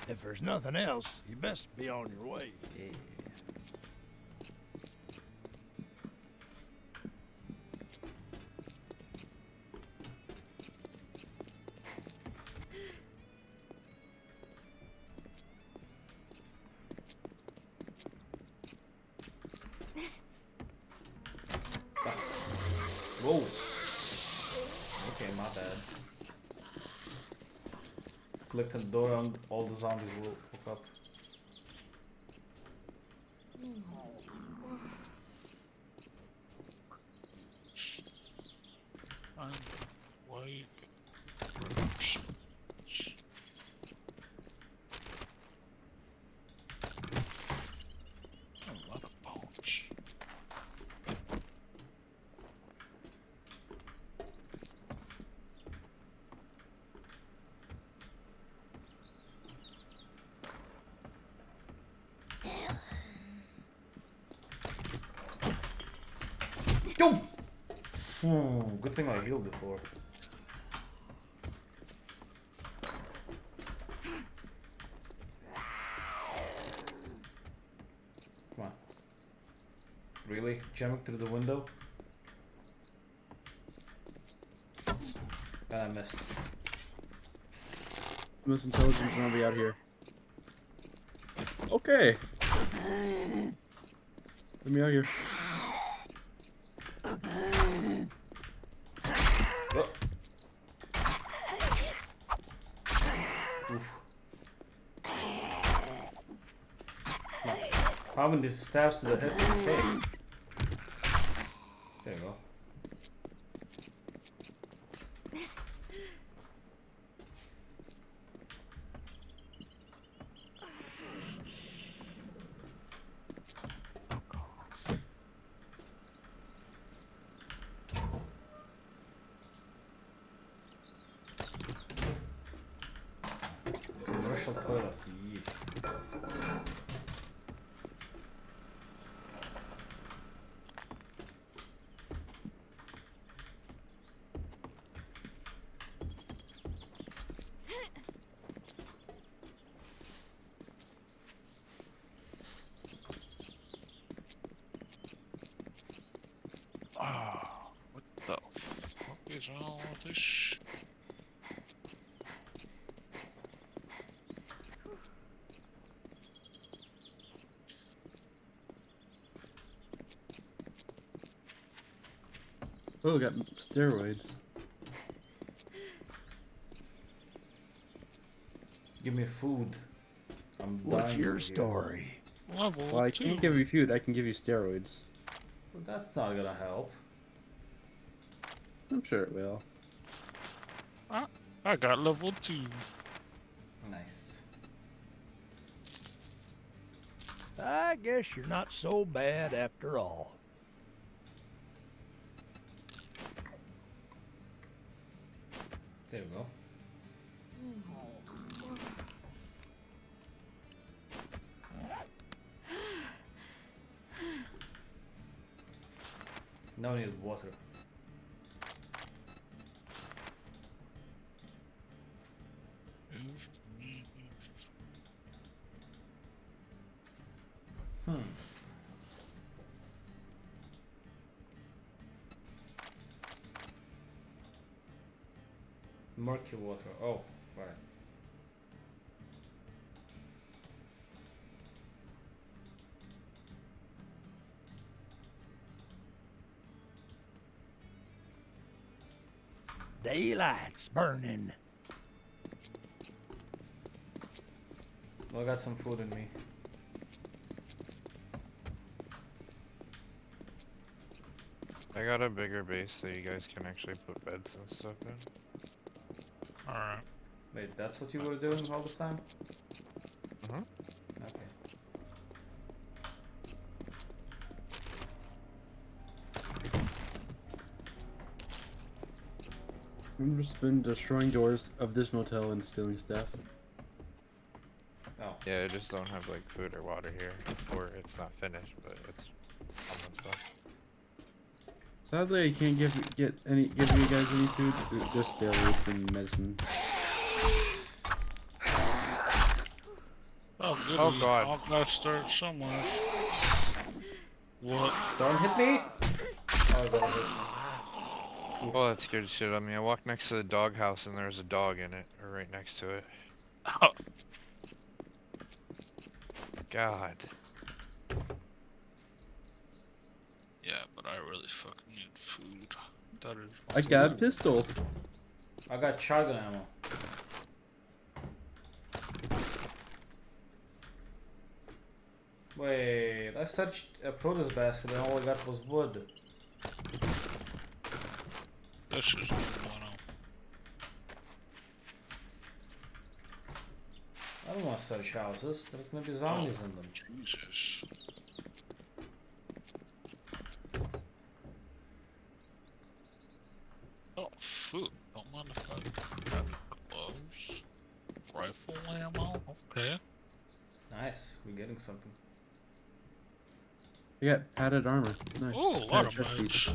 If there's nothing else, you best be on your way. Yeah. Whoa. Okay, my bad. Clicked the door and all the zombies wo- woke up. I'm white. fruits. A lot of bones. Hmm, good thing I healed before. Come on. Really? Jumping through the window? And I missed. Most intelligent zombie out here. Okay. Let me out here. Oh. Oof. How many stabs to the head did it take? There you go. Commercial toilet. Yeah. Ah, what the fuck is all this? sh- Oh, got steroids. Give me food. I'm What's dying your over here. story? Level Well, I two. can't give you food. I can give you steroids. Well, that's not gonna help. I'm sure it will. Ah, I got level two. Nice. I guess you're not so bad after all. Murky water. Oh, right. Daylight's burning. Well, I got some food in me. I got a bigger base so you guys can actually put beds and stuff in. Alright. Wait, that's what you were doing all this time? Mhm. Okay. I've just been destroying doors of this motel and stealing stuff. Oh, Yeah, I just don't have like food or water here, or it's not finished, but it's almost done. Sadly, I can't give get any give you guys any food. Uh, just steroids and medicine. Oh, good. Oh, God. I'll gotta start somewhere. What? don't hit me! Oh, I got hit. Well, that scared the shit out of me. I walked next to the doghouse and there was a dog in it, or right next to it. Oh, God. yeah, but I really fucking need food. That is. I got a pistol. I got shotgun ammo. Wait, I searched a produce basket and all I got was wood. That's just one. I don't want to search houses. There's gonna be zombies in them. Jesus. food. Don't mind if I grab gloves. Rifle ammo. Okay. Nice. We're getting something. We got padded armor. Nice. Oh, a lot of much.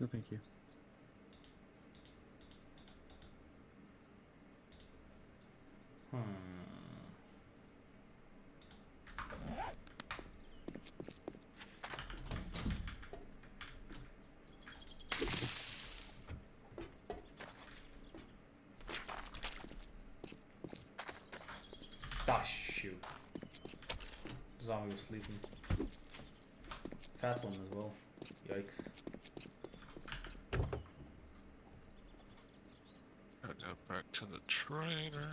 No, thank you. Hmm. To the trader.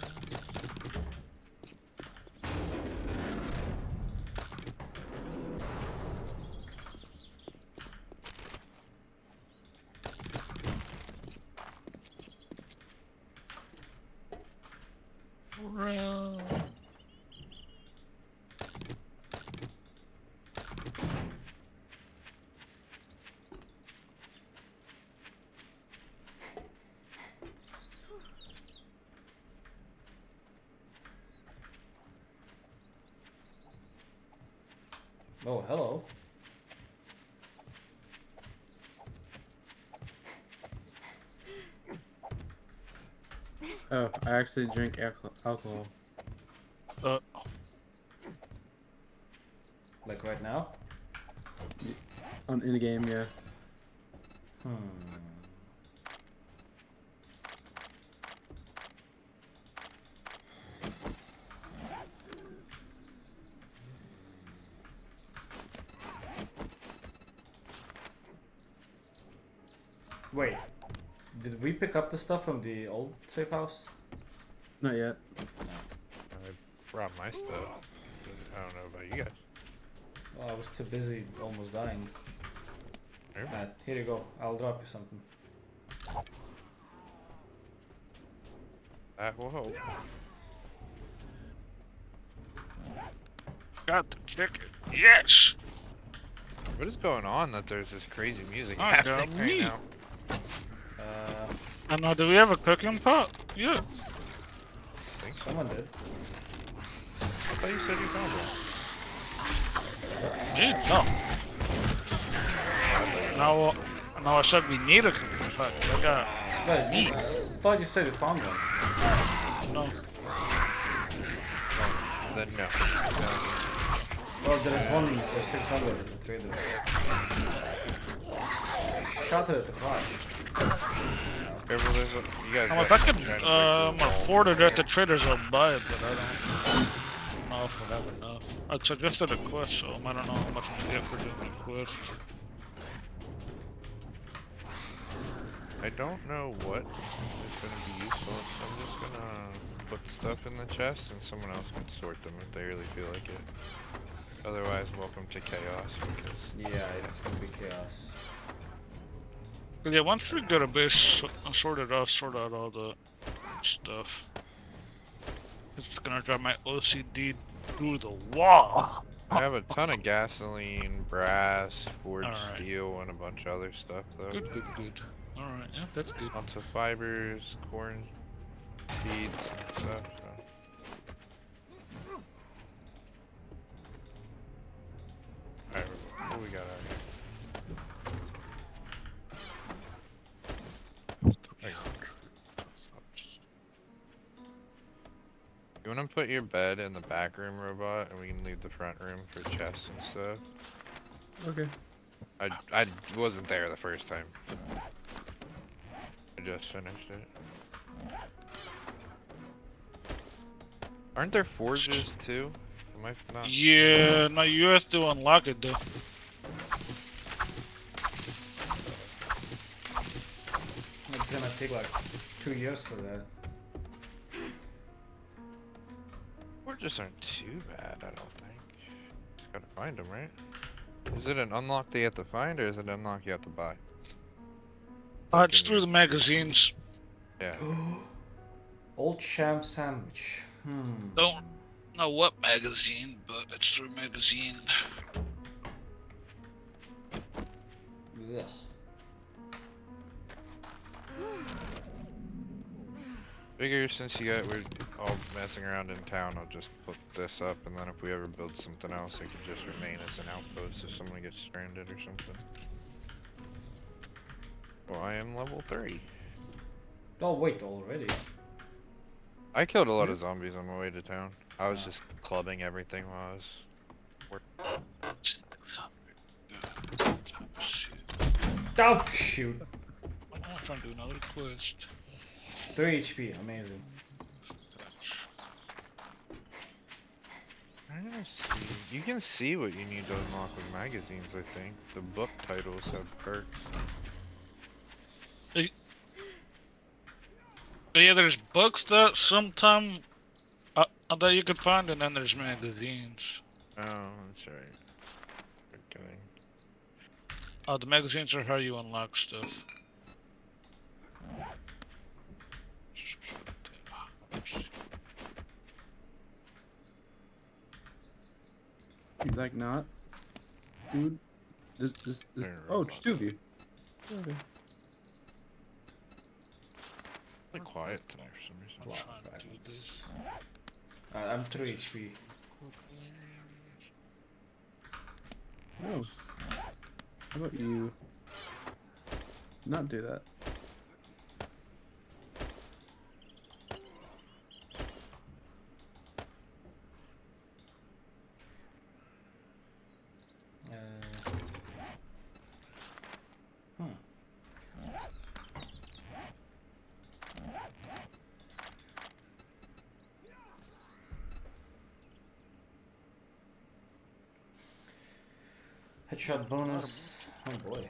Round. Oh, hello. Oh, I actually drink alcohol. Uh, Like right now? On, in the game, yeah. Hmm. Wait, did we pick up the stuff from the old safe house? Not yet. I brought my stuff. I don't know about you guys. Oh, I was too busy almost dying. Here. Matt, here you go. I'll drop you something. That will help. got the chicken. Yes. What is going on that there's this crazy music I happening right now? I know. Do we have a cooking pot? Yeah. think so. someone did. I thought you said you found one. Dude, no. Now, now I said we need a cooking pot. 'cause I got Wait, Meat. I thought you said you found one. no. Then no. no. Well, there is one for 600 at the traders. Shot it at the crotch. Careful, there's a, you guys. Now, if got- I could trying to break um, the afford it at the traders, I'll buy it, but I don't know if I'll have enough. I suggested a quest, so I don't know how much we get for doing the quest. I don't know what is going to be useful, so I'm just gonna put stuff in the chest and someone else can sort them if they really feel like it. Otherwise, welcome to chaos because Yeah, it's gonna be chaos. Yeah, once we get a base uh, sorted out, sort out all the stuff. It's gonna drive my OCD through the wall. I have a ton of gasoline, brass, forged Alright. steel, and a bunch of other stuff though. Good, good, good. Alright, yeah, that's good. Lots of fibers, corn seeds, and stuff. So. Alright, what we got out here? You wanna put your bed in the back room, robot, and we can leave the front room for chests and stuff? Okay. I I wasn't there the first time. I just finished it. Aren't there forges too? Am I f- not? Yeah, no, you have to unlock it though. It's gonna take like two years for that. Forges aren't too bad, I don't think. Just gotta find them, right? Is it an unlock that you have to find, or is it an unlock you have to buy? Uh, it's through the magazines. Yeah. Old champ sandwich. Hmm. Don't know what magazine, but it's through magazine. Ugh. Figure since you got we're all messing around in town, I'll just put this up, and then if we ever build something else, it could just remain as an outpost if someone gets stranded or something. Well, I am level 3. Oh wait, already. I killed a lot of zombies on my way to town. I was just clubbing everything while I was. Shit. Oh shoot! I'm trying to do another quest. 3 HP, amazing. I don't see. You can see what you need to unlock with magazines, I think. The book titles have perks. But yeah, there's books that sometime uh, that you could find, and then there's magazines. Oh, that's right. Good going. Uh, the magazines are how you unlock stuff. You like not? Dude? This, this, this. Oh, just two of you. Okay. Like quiet tonight for some reason. I'm Block trying to do this. Uh, I'm 3 HP. Oh. How about you not do that? Uh, hmm. Headshot bonus. Oh boy.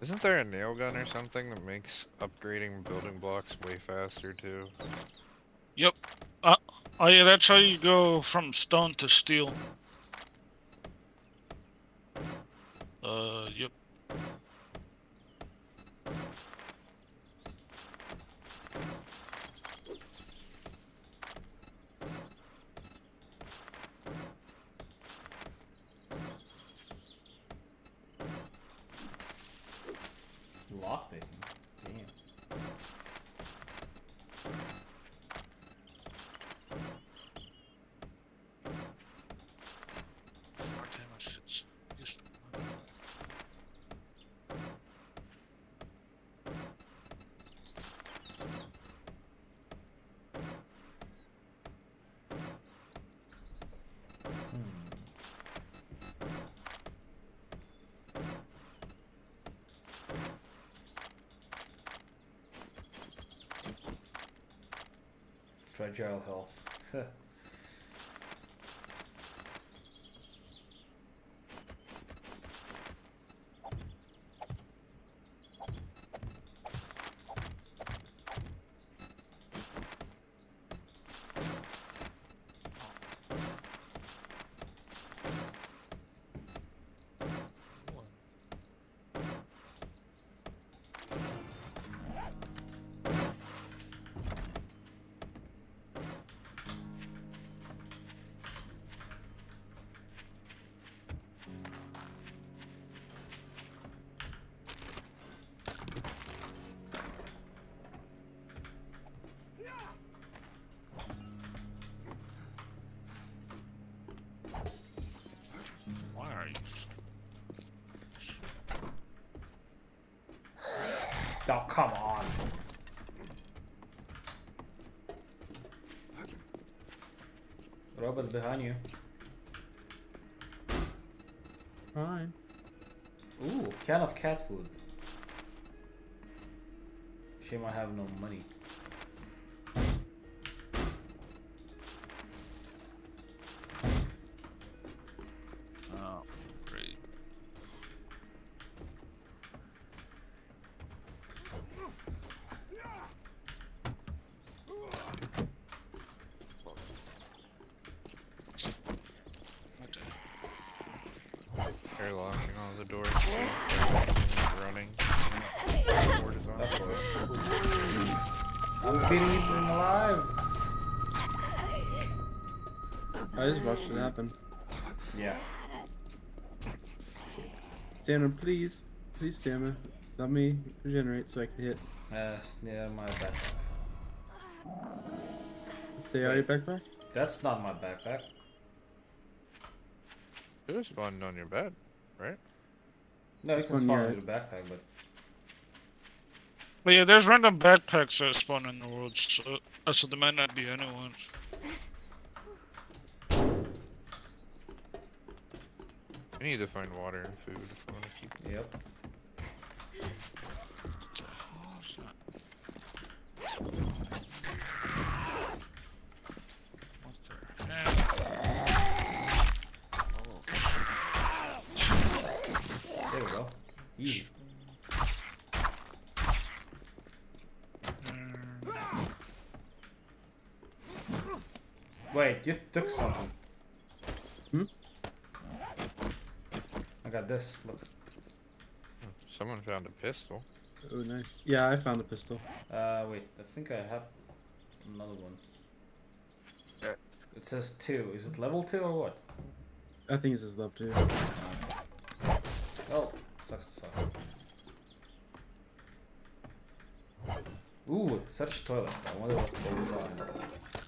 Isn't there a nail gun or something that makes upgrading building blocks way faster too? Yep. Uh, oh yeah, that's how you go from stone to steel. Uh, yep. Lockpicking. Damn. More damage. It's used to- Fragile health. Robot behind you. Fine. Ooh, can of cat food. She might have no money. Happen. Yeah. Stamina, please. Please, stamina. Let me regenerate so I can hit. Uh, near my backpack. Stay out of your backpack. That's not my backpack. It was fun on your bed, right? No, you This can one, spawn yeah. with backpack, but But yeah, there's random backpacks that spawn in the world, so, so there might not be anyone. We need to find water and food if we want to keep. yep. There we go. Wait, you took something. Hmm? I got this. Look. Someone found a pistol. Oh, nice. Yeah, I found a pistol. Uh, wait. I think I have another one. It says two. Is it level two or what? I think it's just level two. Oh, sucks to suck. Ooh, such toilet. I wonder what those are.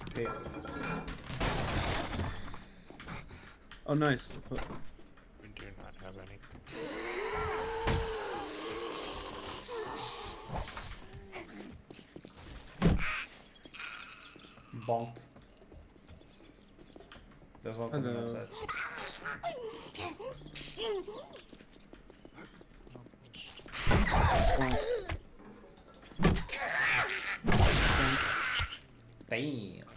Okay. Oh, nice. We do not have any. Bonked. There's one coming Hello. outside. Damn.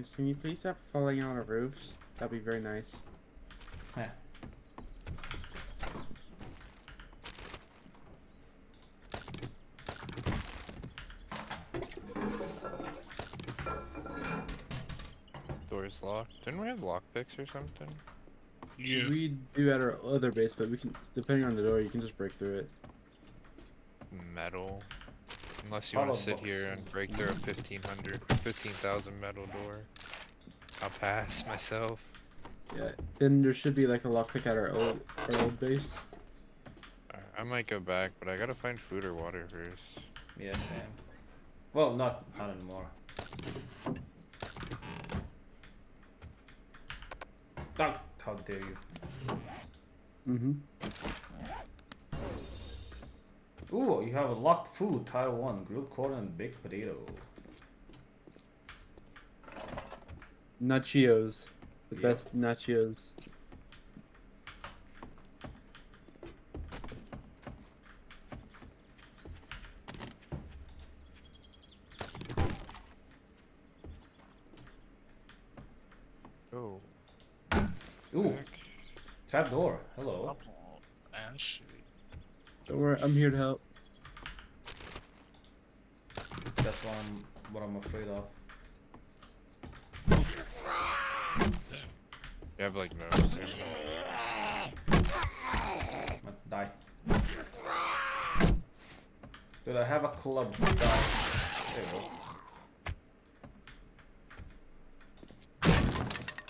guys, can you please stop falling out of roofs? That'd be very nice. Heh. Door's locked. Didn't we have lockpicks or something? yeah. We do at our other base, but we can, depending on the door, you can just break through it. Metal. Unless you want to sit box. here and break through a 1500, 15,000 metal door. I'll pass myself. Yeah. Then there should be like a lockpick at our old, our old base. I might go back, but I gotta find food or water first. Yeah, same. Well, not not anymore. How dare you? Mm-hmm. Ooh, you have a locked food, tile one, grilled corn and baked potato. Nachios. The Yeah. best nachios. Oh. Ooh, back. Trap door. Hello. Don't worry, I'm here to help. That's what I'm what I'm afraid of. You have like no stamina. Die. Dude, I have a club. Die. There you go.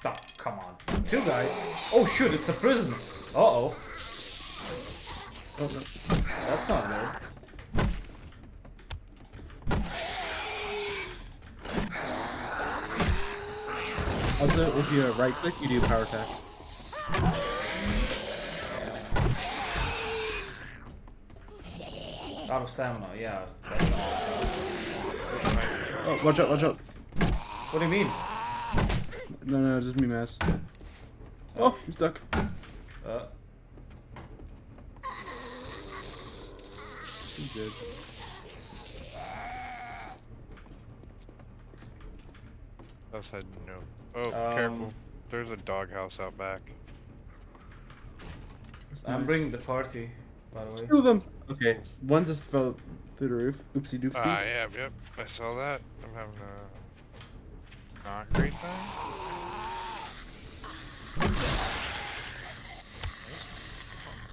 Oh, come on. Two guys. Oh shoot, it's a prison. Uh oh. No. That's not good. Also, if you right click, you do power attack. Out of stamina, yeah. Oh, watch out, watch out. What do you mean? No, no, just me, Mass. Oh, I'm stuck. Uh, I'm good. Outside, no. Oh, Um, careful. There's a doghouse out back. I'm nice. bringing the party, by the way. Two of them. Okay, one just fell through the roof. Oopsie doopsie. Ah, yeah, yep. I saw that. I'm having a concrete great time.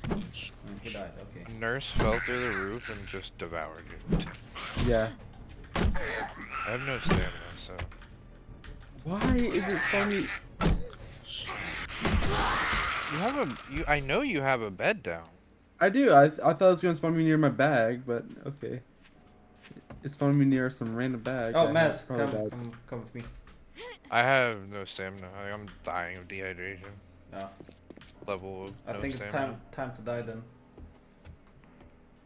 Mm, he died, okay. Nurse fell through the roof and just devoured it. Yeah. I have no stamina, so. Why is it spawning? You have a. You. I know you have a bed down. I do. I, I thought it was gonna spawn me near my bag, but okay. It spawned me near some random bag. Oh, that Maz, probably come, died. come, come with me. I have no stamina. I- I'm dying of dehydration. No. Level of I no think it's time time to die then.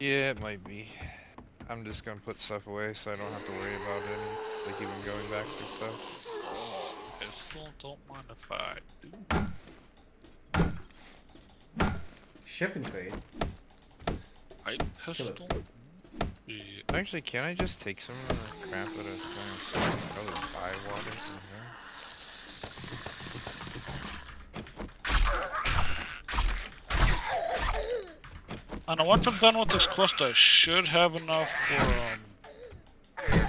Yeah, it might be. I'm just gonna put stuff away so I don't have to worry about it. Like even going back to stuff. Pistol, don't mind if I do. Shipping crate. It's Pipe pistol? Yeah. Actually, can I just take some of the crap that I was trying to sell? Probably buy water from here. And once I'm done with this quest, I should have enough for um.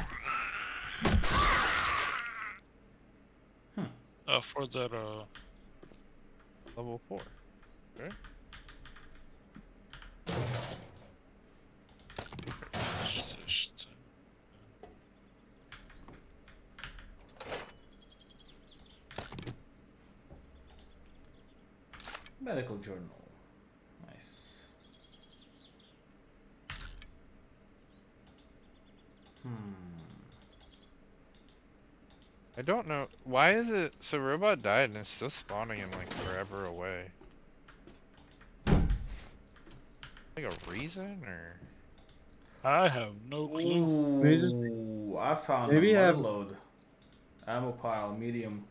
Hmm. Uh, for that uh. Level four. what's this thing? medical journal. Nice. Hmm. I don't know. Why is it so robot died and it's still spawning in like forever away? Like a reason or I have no clue. Maybe just- Ooh, I found maybe a have- load. Ammo pile, medium.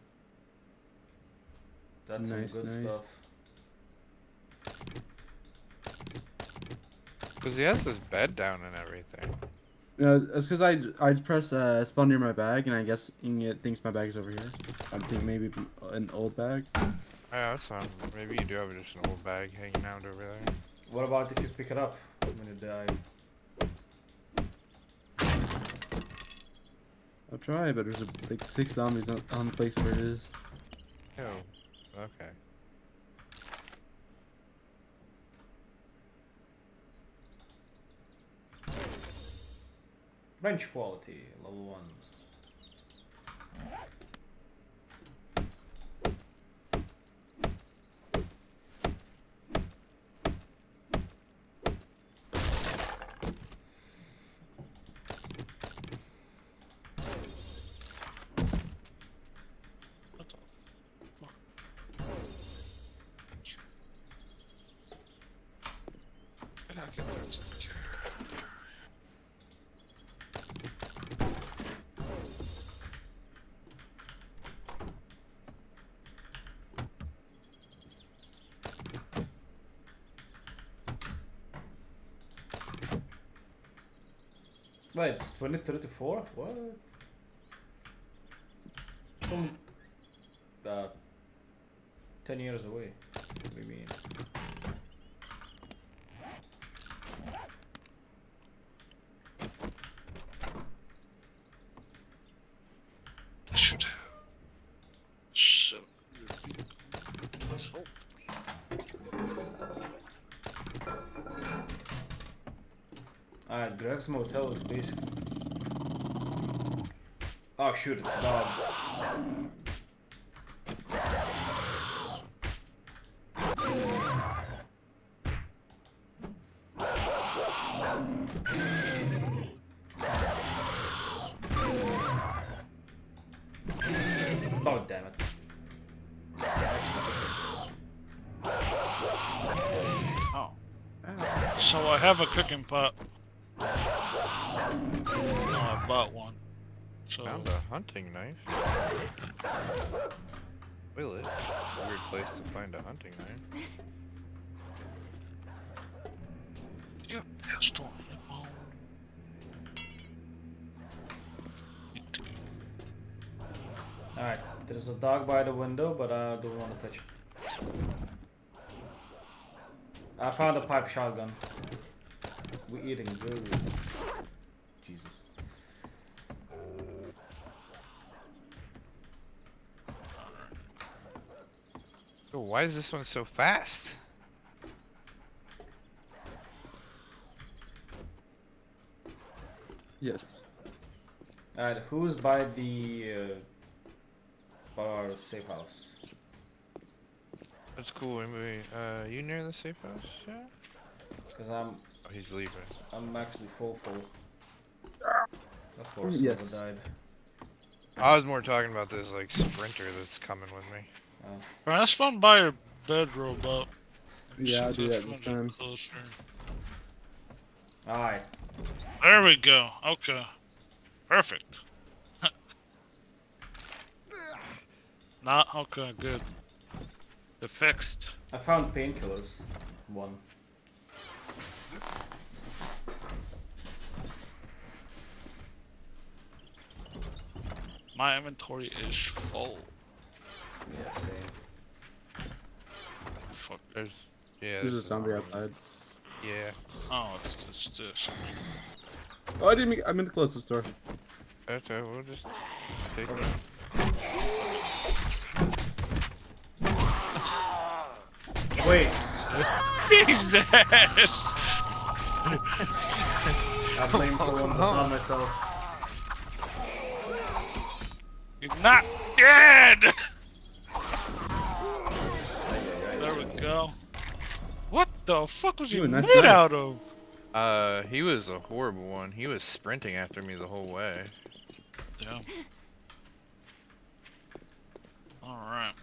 That's some good nice. stuff. because he has his bed down and everything. No, it's because I I press uh, spawn near my bag, and I guess it thinks my bag is over here. I'm thinking maybe an old bag. Yeah, that's fine. Maybe you do have just an old bag hanging out over there. What about if you pick it up when you die? I'll try, but there's a, like six zombies on, on the place where it is. Oh, okay. Wrench quality, level 1. Wait, it's 2034? What? Some. Uh, 10 years away. What do you mean? I should have. So. Greg's Motel is basically. Oh shoot, it's a dog. Oh damn it. Oh. So I have a cooking pot. No, I bought one. So Found a hunting knife. Toilet. Weird place to find a hunting knife. you pistol. Oh. Me too. Alright, there's a dog by the window, but I don't want to touch it. I found a pipe shotgun. We're eating good. Jesus. Oh, why is this one so fast? Yes. Alright, who's by the uh, bar safe house? That's cool. Anyway, uh, you near the safe house? Yeah. Cause I'm Oh, he's leaving. I'm actually full full. Of course, Yes. yes. died. I was more talking about this like sprinter that's coming with me. Alright, let's run by your bed robot. Yeah, I'll do that this this time. Closer. Alright. There we go. Okay. Perfect. Not okay. Good. It fixed. I found painkillers. One. My inventory is full. Yeah, same. Fuck. There's yeah. There's a zombie outside. Yeah. Oh, it's, it's this. Oh, I didn't. Make, I meant to close this door. Okay. We'll just take it. Wait, Jesus! I blame someone but not myself. You're not dead! There we go. What the fuck was he Ooh, nice made out of? Uh, he was a horrible one. He was sprinting after me the whole way. Damn. Alright.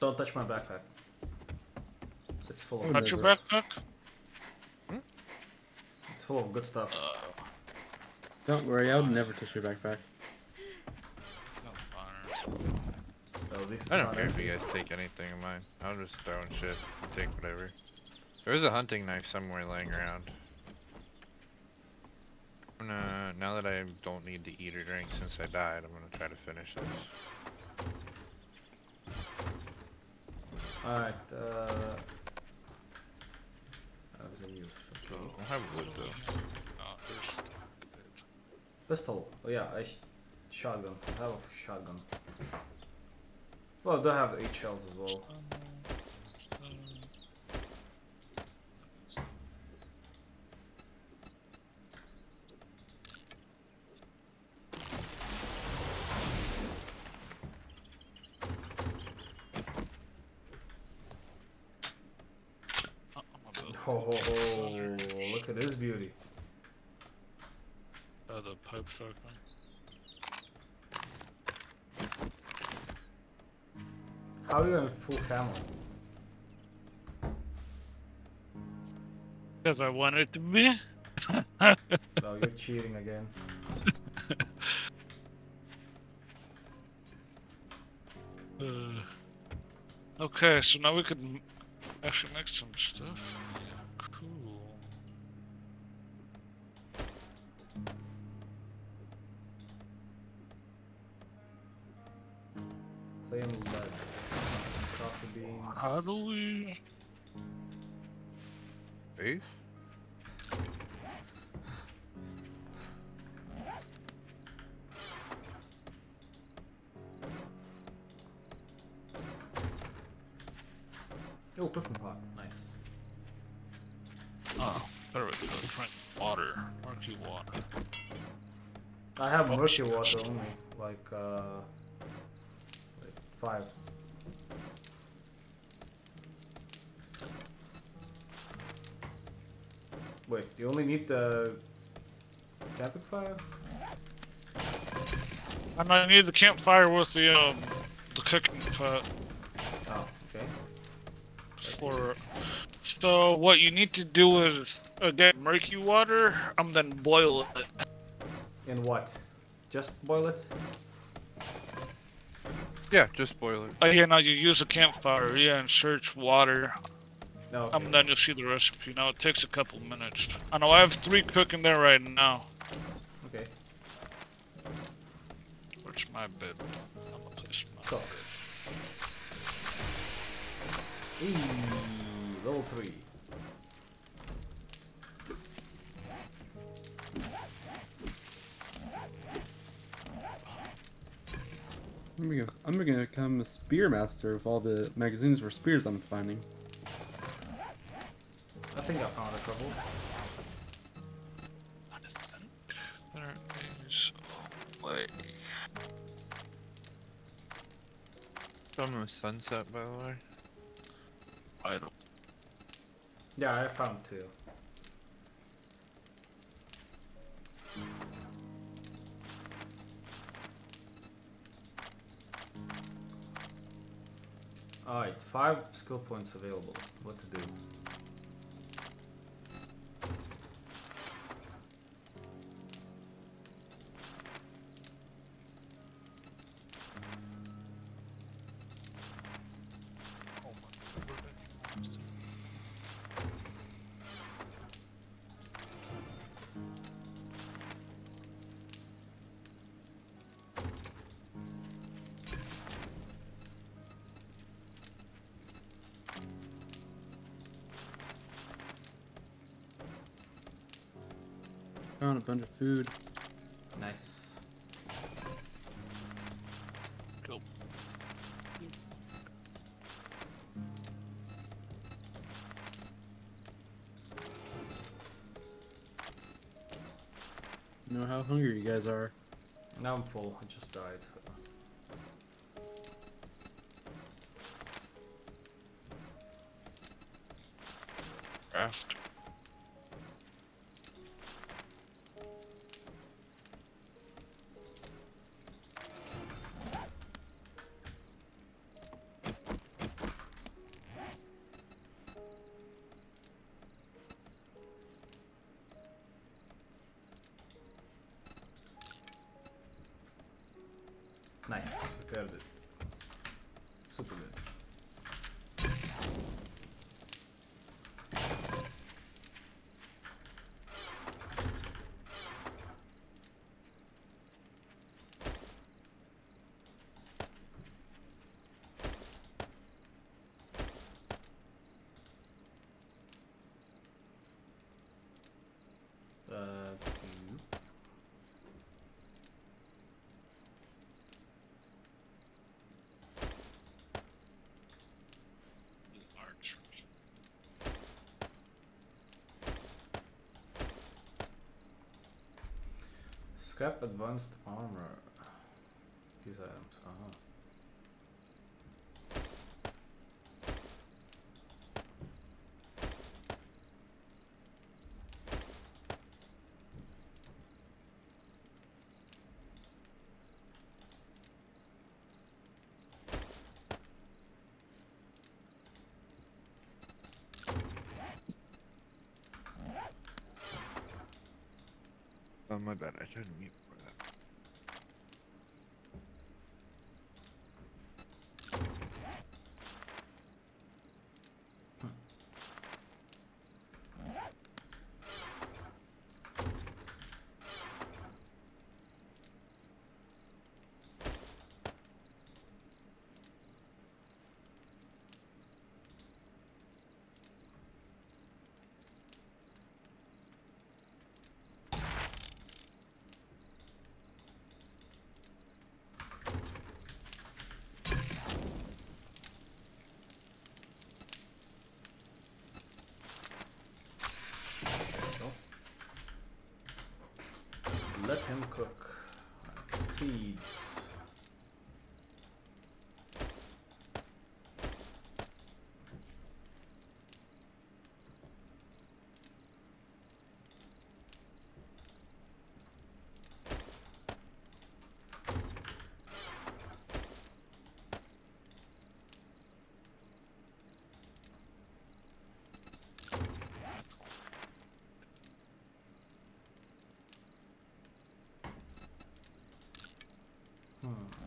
Don't touch my backpack. It's full of Touch your there's backpack? it's full of good stuff. Uh, Don't worry, I would never touch your backpack. no fire. Oh, at least it's I don't care if you guys take anything of mine. I'm just throwing shit. Take whatever. There is a hunting knife somewhere laying around. I'm gonna, now that I don't need to eat or drink since I died, I'm gonna try to finish this. Alright, uh. That was a use. Okay. I'll have wood though. Pistol. Oh yeah, I sh- shotgun. I have a shotgun. Well, I do have eight shells as well. Oh, my bad. Oh, ho, ho. look at this beauty. Uh, the pipe shotgun. How are you in full camo? Because I want it to be. Oh, you're cheating again. Uh, okay, so now we can actually make some stuff. Murky water only. Like, uh. Like five. Wait, you only need the camping fire? And I need the campfire with the um the cooking pot Oh, okay. for. So what you need to do is uh, get murky water and then boil it. In what? Just boil it? Yeah, just boil it. Oh yeah, now you use a campfire, yeah, and search water, No. Okay. and then you'll see the recipe. Now it takes a couple minutes. I know I have three cooking there right now. okay. Where's my bed? I'm gonna place my Cool. Eee, level three. I'm gonna, I'm gonna become a spear master with all the magazines for spears I'm finding. I think I found a couple. I think there is a way. It's almost sunset, by the way. I don't. Yeah, I found two. Alright, five skill points available. What to do? Hungry you guys are. Now I'm full. I just died. Fast. Scrap advanced armor. These items. Uh-huh. Oh my bad, I turned mute for that. Let him cook. Seeds. Hmm.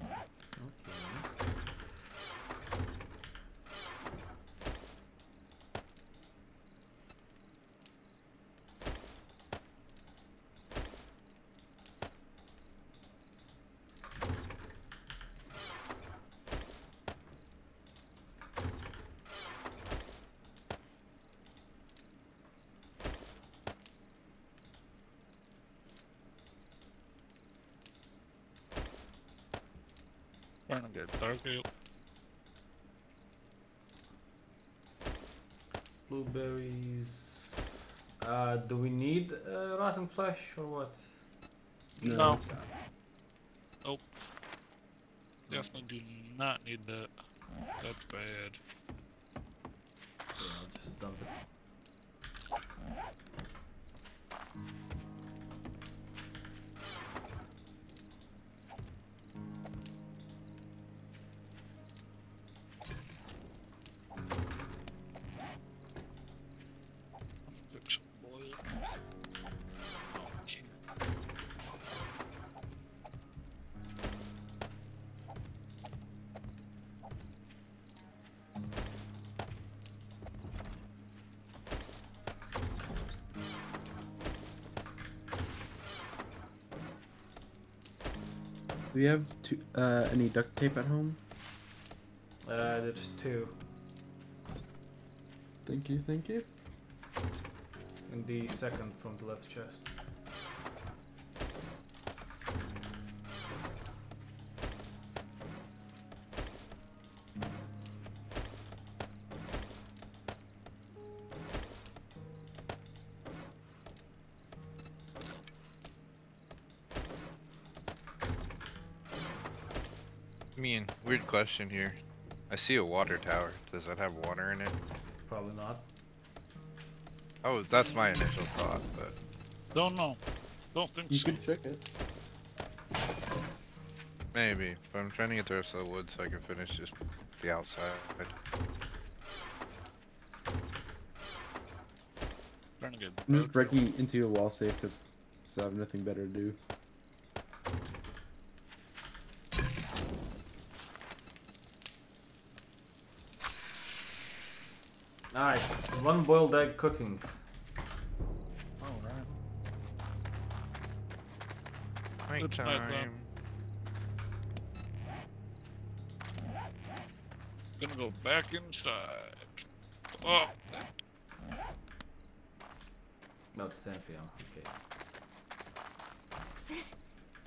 Trying to get dark out. Blueberries. Uh, do we need uh, rotten flesh or what? No. Nope. Definitely do not need that. That's bad. Do you have two, uh, any duct tape at home? Uh, there's two Thank you, thank you. in the second from the left chest. Weird question here. I see a water tower. Does that have water in it? Probably not. Oh, that's my initial thought, but Don't know. Don't think You so. could check it. maybe. But I'm trying to get the rest of the wood so I can finish just the outside. Trying to get I'm just breaking into a wall safe because I have nothing better to do. Alright, one boiled egg cooking. Alright. Night Good night, time. Gonna go back inside. Oh, No, it's 10 p.m. Okay.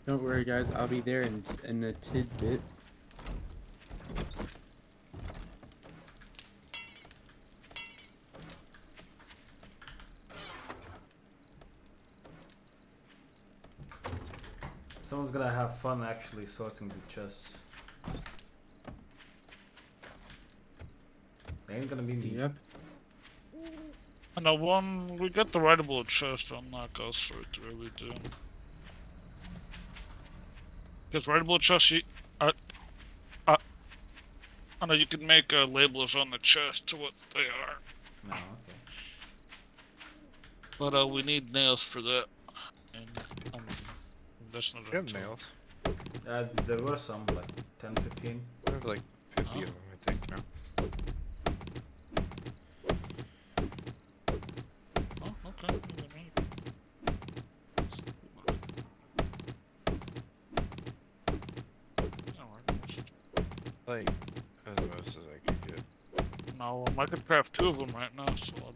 Don't worry, guys. I'll be there in in a tidbit. Someone's gonna have fun actually sorting the chests. Ain't gonna be me. Yep. and the one we got the writable chest. I'll not go straight through everything. Because writable chest, you, I, I, I know you can make uh, labels on the chest to what they are, No, okay. but uh, we need nails for that. And that's not You have nails. Uh, there were some, like 10, 15. I have like 50 Oh. of them, I think, now. Oh, okay. Like, as most as I could get. No, um, I could craft two of them right now, so I'll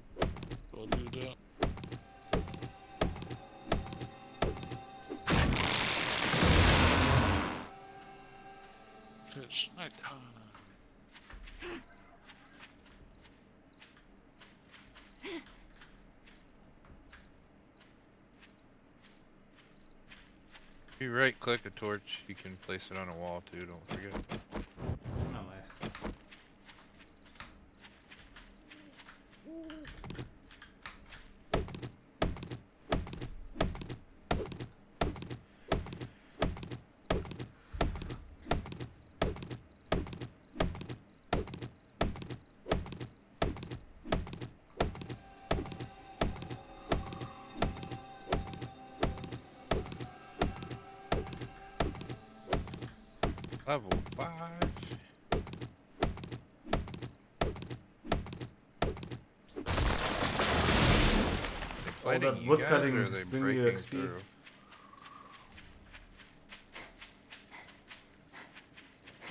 right click a torch, you can place it on a wall too, don't forget. They bringing you breaking XP. through?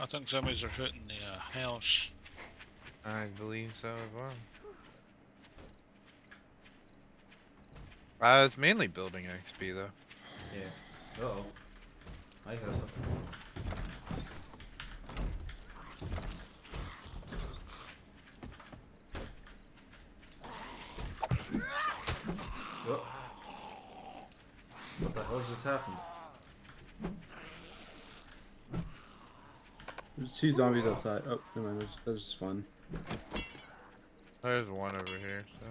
I think zombies are hitting the uh, house. I believe so as well. Uh, it's mainly building XP though. Yeah. Uh oh. I hear something. Oh. What the hell just happened? There's two zombies outside. Oh, never mind. That's, that's just fun. There's one over here, so.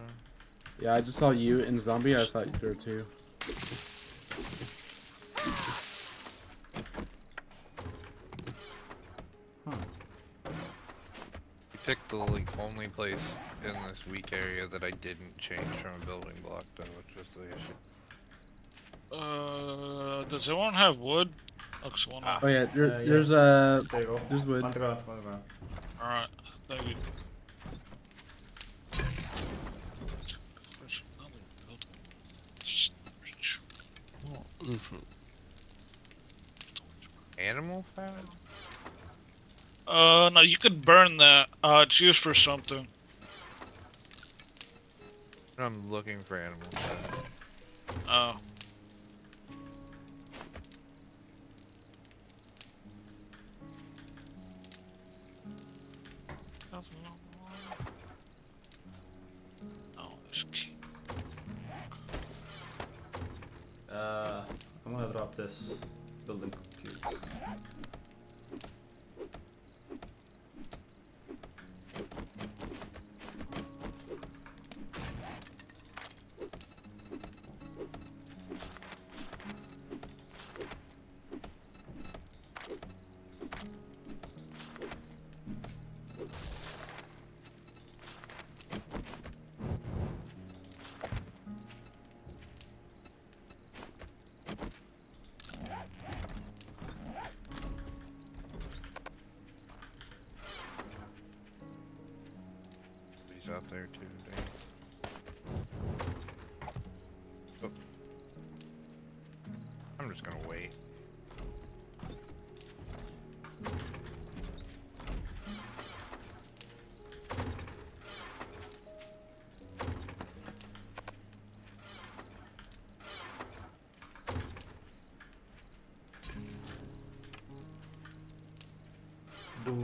Yeah, I just saw you and a zombie. I thought you were two. You picked the like, only place in this weak area that I didn't change from a building block though, which was the issue. Uh, does anyone have wood? Looks one. Oh yeah, there, Uh, yeah. there's uh, There you go. there's wood. Underground, underground. Alright, thank you. animal fat? Uh, no, you could burn that. Uh, it's used for something. I'm looking for animal fat. Oh, this building cubes.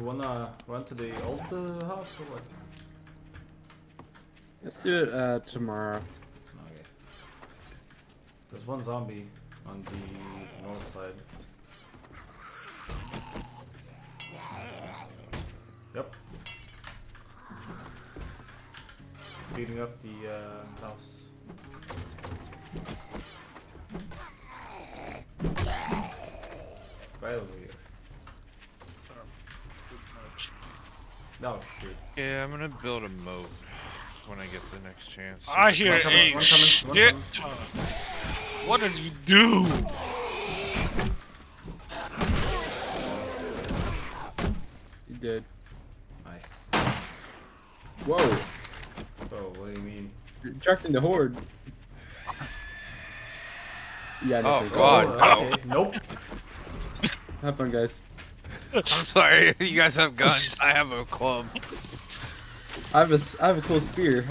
Wanna run to the old uh, house or what? Let's do it uh, tomorrow. Okay. There's one zombie gonna build a moat when I get the next chance. I hear One coming, a one coming, one shit coming. ton. What did you do? You did. Nice. Whoa! Oh, what do you mean? You're attracting the horde. Yeah, no, Oh, God. Oh, okay. Oh. Nope. Have fun, guys. I'm sorry, you guys have guns. I have a club. I have a, s- I have a cool spear.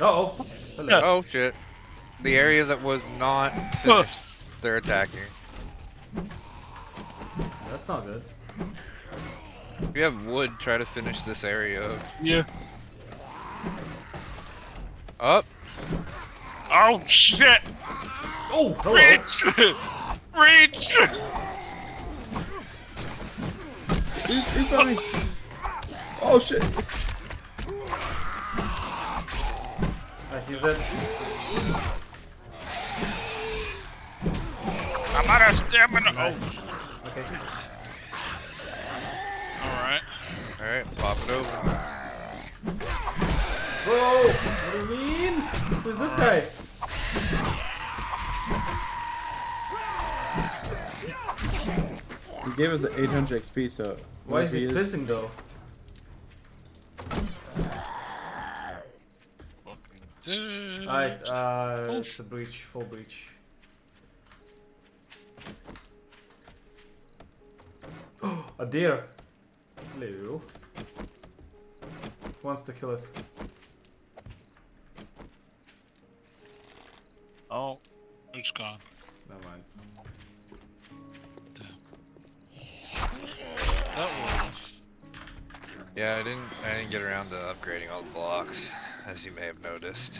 Uh oh. Hello. Oh shit. The area that was not finished, they're attacking. That's not good. If you have wood, try to finish this area up. Yeah. Up. Oh shit! Oh, hello. Reach! Reach! Who's, who's behind me? Oh shit! He's. I'm out of stamina. Nice. Oh, Okay. alright. Alright, pop it open. Whoa! What do you mean? Who's this guy? He gave us the 800 XP, so. Why is he is- fizzing though? Fucking dead. Alright, uh, Oh. it's a breach, full breach. a deer! Hello. Who wants to kill it? Oh, it's gone. Never mind. Damn. That was. Yeah, I didn't. I didn't get around to upgrading all the blocks, as you may have noticed.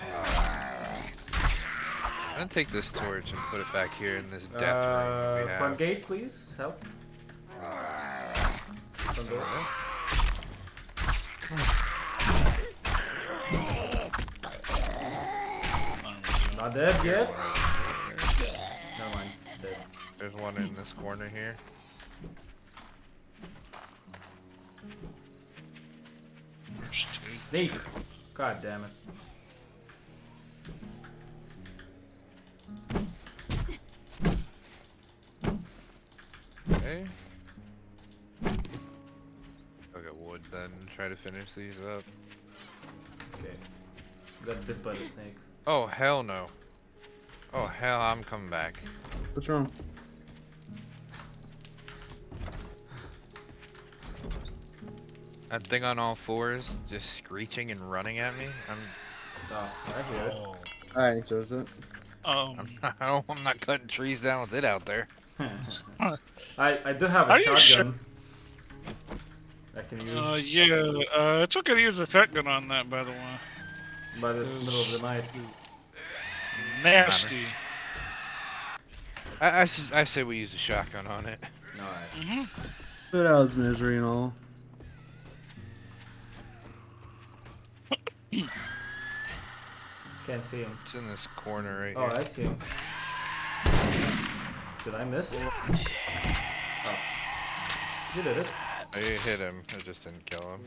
I'm gonna take this torch and put it back here in this death room Uh, we front gate, please. Help. Front door. Not dead yet. Never mind. Dead. There's one in this corner here. There's two. Snake. God damn it. try to finish these up. Okay. Got bit by the snake. Oh, hell no. Oh, hell, I'm coming back. What's wrong? That thing on all fours, just screeching and running at me. I'm. Oh, I hear it. Alright, so is it? Um, I'm, not, I am not cutting trees down with it out there. I I do have a Are shotgun. You sure? Shotgun. Can use, uh, yeah, uh, it's okay to use a fat gun on that, by the way. but it's middle of the night. Nasty. I I say we use a shotgun on it. Alright. hmm But that was misery and all. Can't see him. It's in this corner right here. Oh, here. I see him. Did I miss? Oh. You did it. I hit him. I just didn't kill him.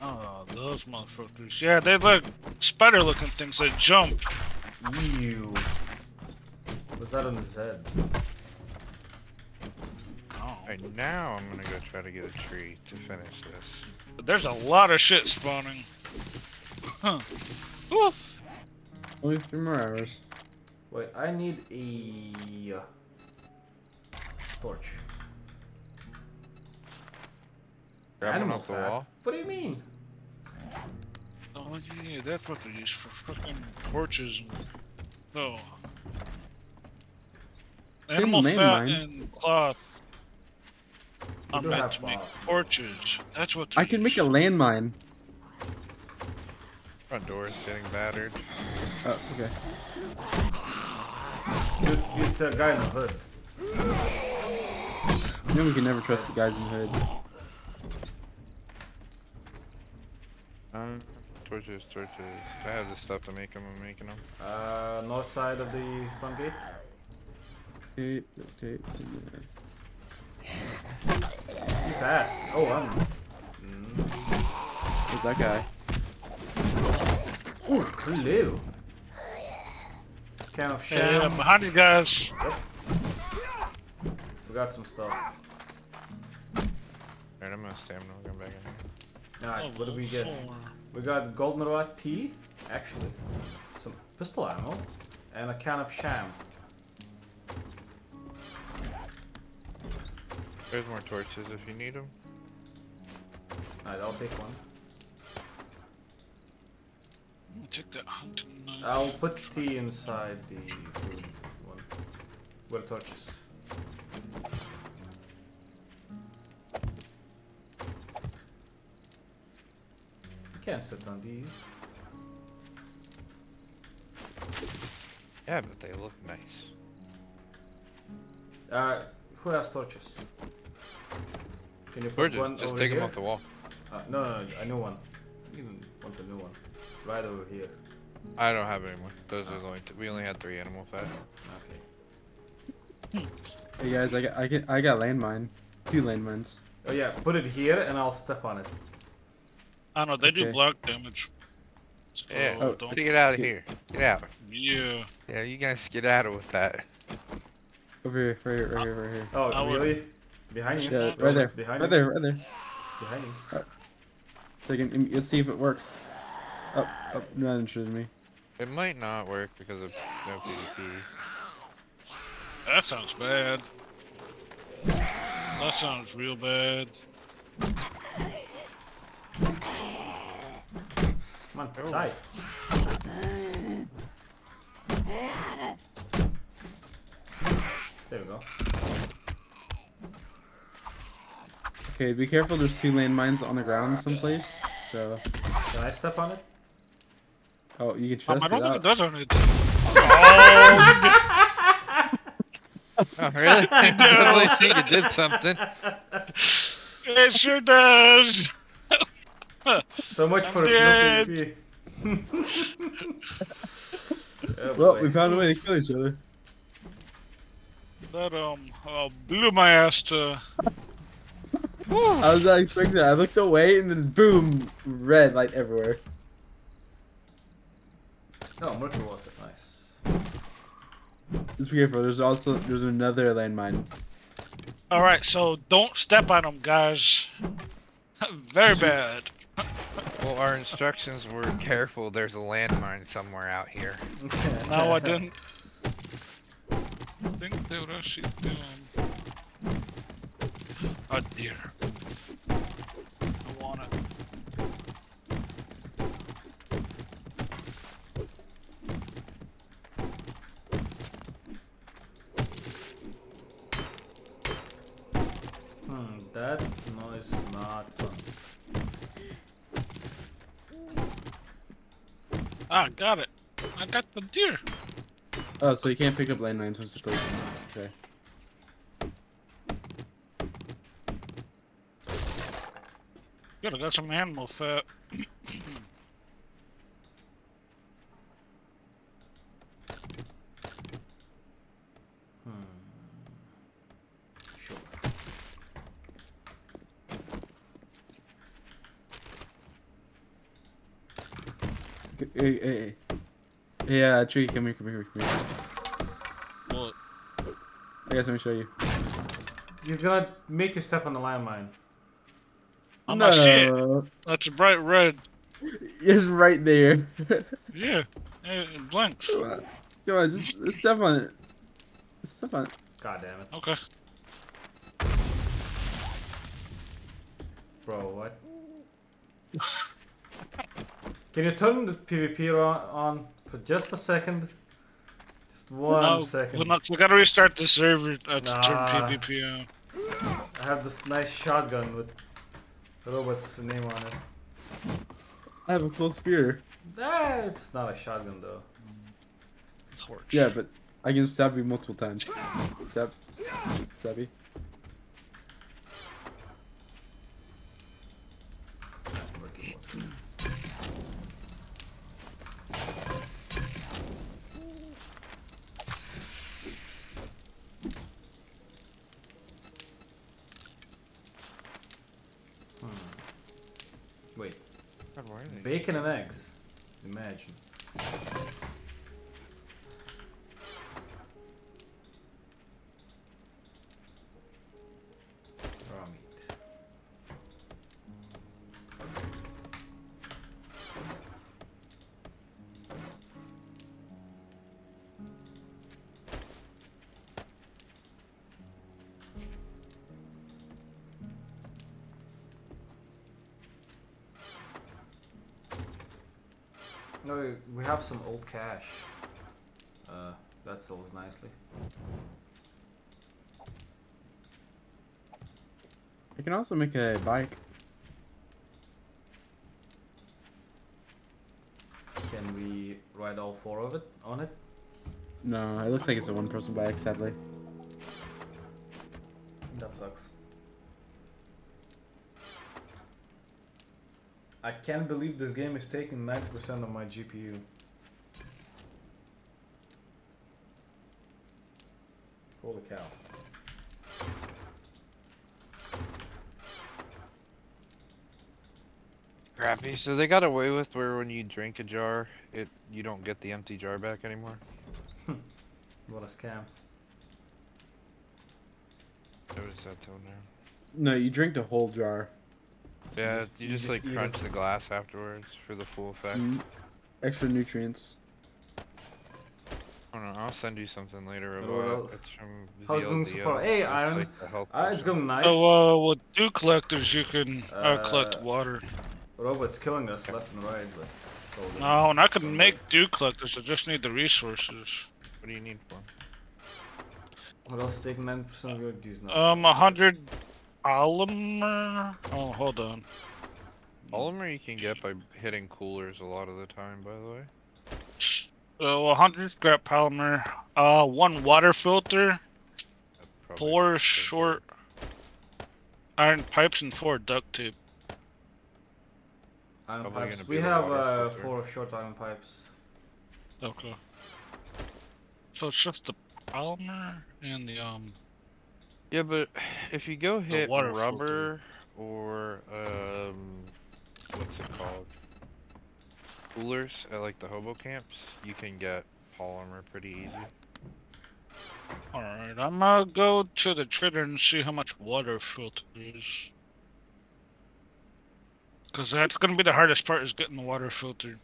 Oh, those motherfuckers. Yeah, they look spider-looking things that jump. Ew. What's that on his head? Oh. Alright, now I'm gonna go try to get a tree to finish this. There's a lot of shit spawning. Huh. Oof. Only three more hours. Wait, I need a torch. Grab one Animal off the fat? wall. What do you mean? Oh yeah, that's what they use for fucking torches. And... Oh. Animal fat mine. and cloth. We I'm do meant have to make cloth. torches. That's what. I they can make a landmine. Front door is getting battered. Oh, okay. It's, it's a guy in the hood. You know we can never trust the guys in the hood. Um, torches, torches. I have the stuff to make them. I'm making them. Uh, north side of the front gate. Okay, okay. Be fast. Oh, I'm. Mm. Where's that guy? Oh, hello. Can of Yeah, sham. behind you guys. We got some stuff. Alright, I'm gonna stamina. I'm going back in here. Alright, what do we get? Four. We got goldenrod tea, actually, some pistol ammo, and a can of sham. There's more torches if you need them. Alright, I'll take one. I'm gonna take that hunting knife. I'll put tea inside the room one. Where torches. Can't sit on these. Yeah, but they look nice. Uh, who has torches? Can you put Torches, one just over take here? them off the wall. Uh, no, no, no, a new one. You can want a new one. Right over here. I don't have any more. Those are the only two. We only had three animal fat. Okay. Hey guys, I got, I get, I got landmine. Two landmines. Oh yeah, put it here and I'll step on it. I know they do block damage. So Yeah. Oh, don't. Get out of here. Get out. Yeah. Yeah, you guys get out of with that. Over here, right here, right here, right here. Oh, I would- really? Behind you? Yeah, right there. Behind Right there, right there. Behind you. So you can, let's see if it works. Oh, oh, not interested in me. It might not work because of no PvP. That sounds bad. That sounds real bad. Come on, die. There we go. Okay, be careful. There's two landmines on the ground someplace. So, Can I step on it? oh, you can Um, trust I don't think it out. does anything. oh, Oh, really? I totally think it did something. it sure does. So much for dead. no PvP. oh, Well, boy. we found a way to kill each other. That um uh, blew my ass to. I was not expecting that. I looked away and then boom, red light everywhere. Oh, murky water. Nice. Just be careful. There's also there's another landmine. All right, so don't step on them, guys. Very bad. Well, our instructions were careful. There's a landmine somewhere out here. No, I didn't. I think they were actually doing. Oh dear. That noise is not fun. Ah, got it. I got the deer. Oh, so you can't pick up landmines once you're. Okay. Good, I got some animal fat. Hmm. Sure. Hey, hey, hey. Hey, uh, Tree, come here, come here, come here. Well, I guess let me show you. He's gonna make you step on the landmine. I'm not shit. That's a bright red. It's right there. Yeah, it it blinks. Come on, come on, just just step on it. Just Step on it. God damn it. Okay. Bro, what? Can you turn the PvP on, on for just a second? Just one No, second. well, no, 'cause I gotta restart the server uh, to turn PvP on. I have this nice shotgun with Robert's name on it. I have a full spear. Ah, it's not a shotgun though. Torch. Yeah, but I can stab you multiple times. Stab. Stab bacon and eggs. Imagine. Have some old cash. Uh, that sells nicely. I can also make a bike. Can we ride all four of it on it? No, it looks like it's a one-person bike, sadly. That sucks. I can't believe this game is taking 90% of my GPU. Holy cow. Crappy. So they got away with where when you drink a jar, it you don't get the empty jar back anymore. What a scam. Notice that tone there. No, you drink the whole jar. Yeah, just- you you just, just like crunch it. the glass afterwards for the full effect. Mm, Extra nutrients. I don't know. I'll send you something later about it. It's from how's it going so far? Hey, It's Iron. like the health Ah, it's going nice. Oh, uh, with dew collectors, you can uh, collect Uh, water. Robot's killing us left and right, but it's all good. No, and I can make dew collectors. I just need the resources. What do you need for? 'em? What else is taking 90% of your These nuts. Um, a hundred polymer. Oh, hold on. Polymer you can get by hitting coolers a lot of the time, by the way. So a hundred scrap polymer. Uh, one water filter. Four short work. iron pipes and four duct tape. iron probably pipes. We have uh, filter. four short iron pipes. Okay. So it's just the polymer and the um. Yeah, but if you go hit water rubber or um, what's it called? Coolers at like the hobo camps, you can get polymer pretty easy. All right, I'm gonna go to the trader and see how much water filter is. Cause that's gonna be the hardest part is getting the water filtered.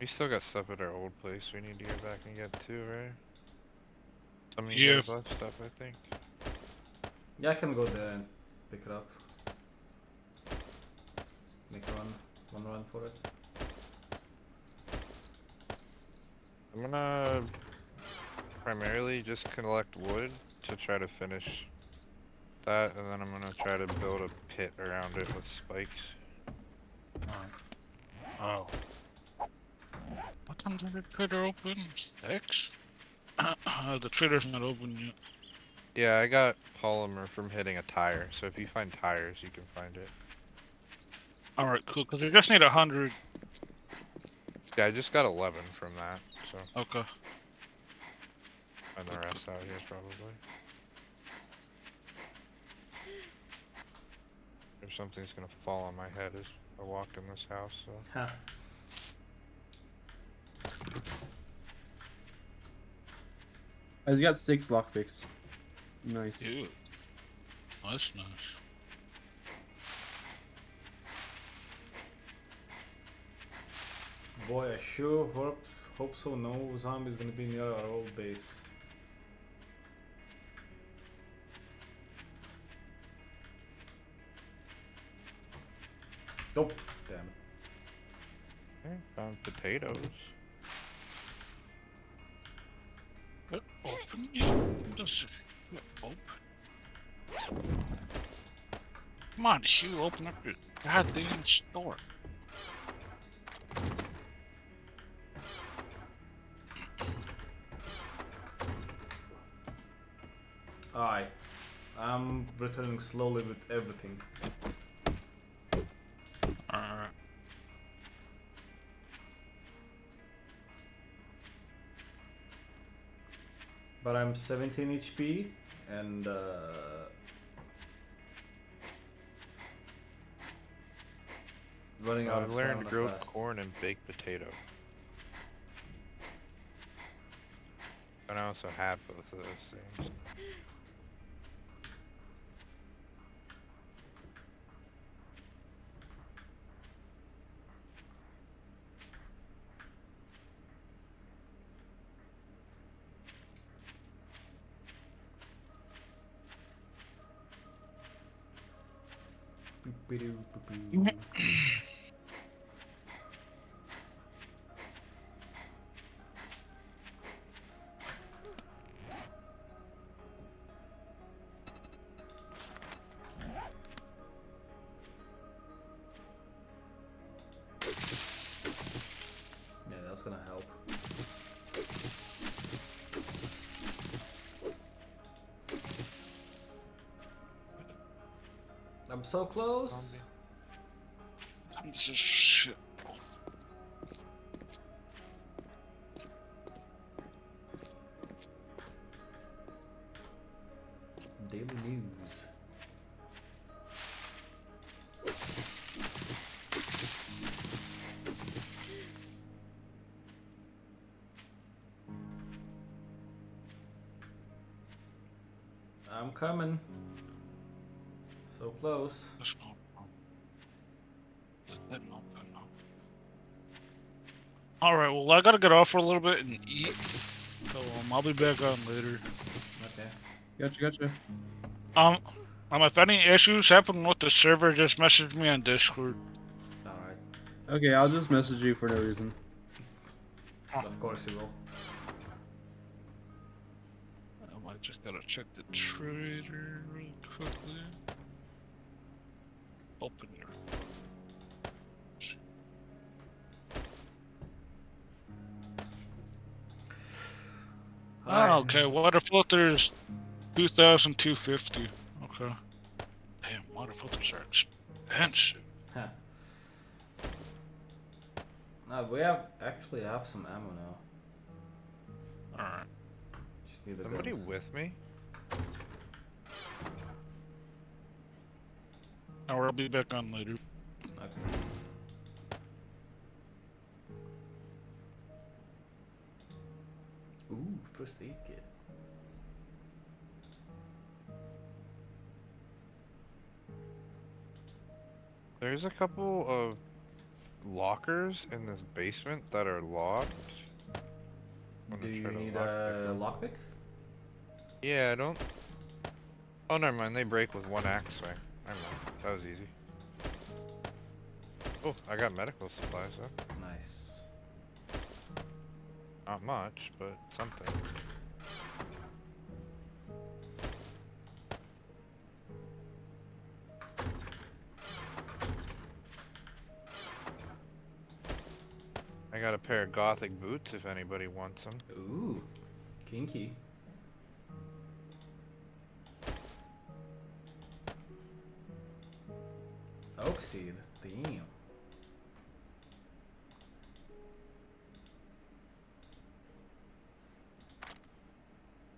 We still got stuff at our old place we need to get back and get too, right? Some of you Yeah. guys left stuff, I think. Yeah, I can go there and pick it up. Make a run, one run for it. I'm gonna primarily just collect wood to try to finish that, and then I'm gonna try to build a pit around it with spikes. Oh. What time did the trader open? Six? the trader's not open yet. Yeah, I got polymer from hitting a tire, so if you find tires, you can find it. Alright, cool, because we just need a hundred. Yeah, I just got 11 from that, so, Okay. and the rest out here probably. If something's gonna fall on my head as I walk in this house, so. Huh. He's got six lockpicks. Nice. Ew. That's nice. Boy, I sure hope, hope so no zombie's gonna be near our old base. Nope. Damn it. Okay, found potatoes. Open it. Just open. Come on, Hugh, open up your goddamn store. Alright. I'm returning slowly with everything. Alright. But I'm 17 HP and uh, running out of learned grow fast. corn and baked potato. And I also have both of those things. Boop-a-doo-boop-boo. So close. This is So close. Won't open. This didn't open up. Alright, well, I gotta get off for a little bit and eat. So, um, I'll be back on later. Okay. Gotcha, gotcha. Um, um, if any issues happen with the server, just message me on Discord. Alright. Okay, I'll just message you for no reason. Of course you will. Um, I just gotta check the trader real quickly. Open your. Oh, okay. Water filters, 2,250. Okay. Damn, water filters are expensive. Huh. No, we have actually have some ammo now. Alright. Just need the Somebody guns. with me? Or I'll be back on later. Okay. Ooh, first aid kit. There's a couple of lockers in this basement that are locked. I'm Do gonna you try to need lockpick a them. lockpick? Yeah, I don't. Oh, never mind. They break with one axe don't know. That was easy. Oh, I got medical supplies, huh? Nice. Not much, but something. I got a pair of gothic boots if anybody wants them. Ooh, kinky. Oak seed. Damn.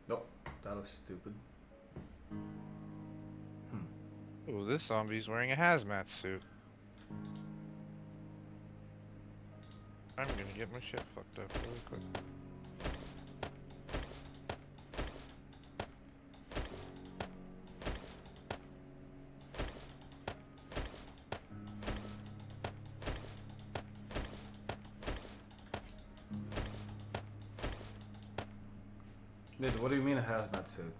Nope, that looks stupid. Hmm. Ooh, this zombie's wearing a hazmat suit. I'm gonna get my shit fucked up really quick. Dude, what do you mean a hazmat suit?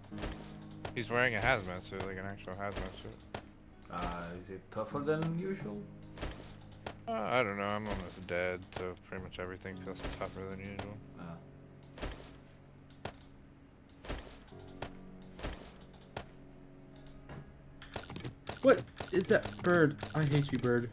He's wearing a hazmat suit, like an actual hazmat suit. Uh, is it tougher than usual? Uh, I don't know, I'm almost dead, so pretty much everything feels tougher than usual. Uh, What is that bird? I hate you, bird.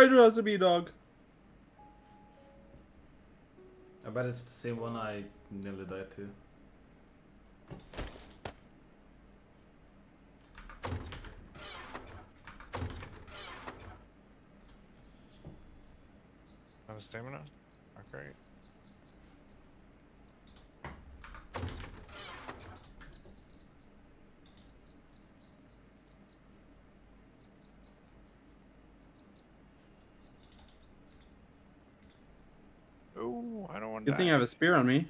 Why do it have to be dog? I bet it's the same one I nearly died to. Not a stamina? Not great. Ooh, I don't want to Good thing I have a spear on me.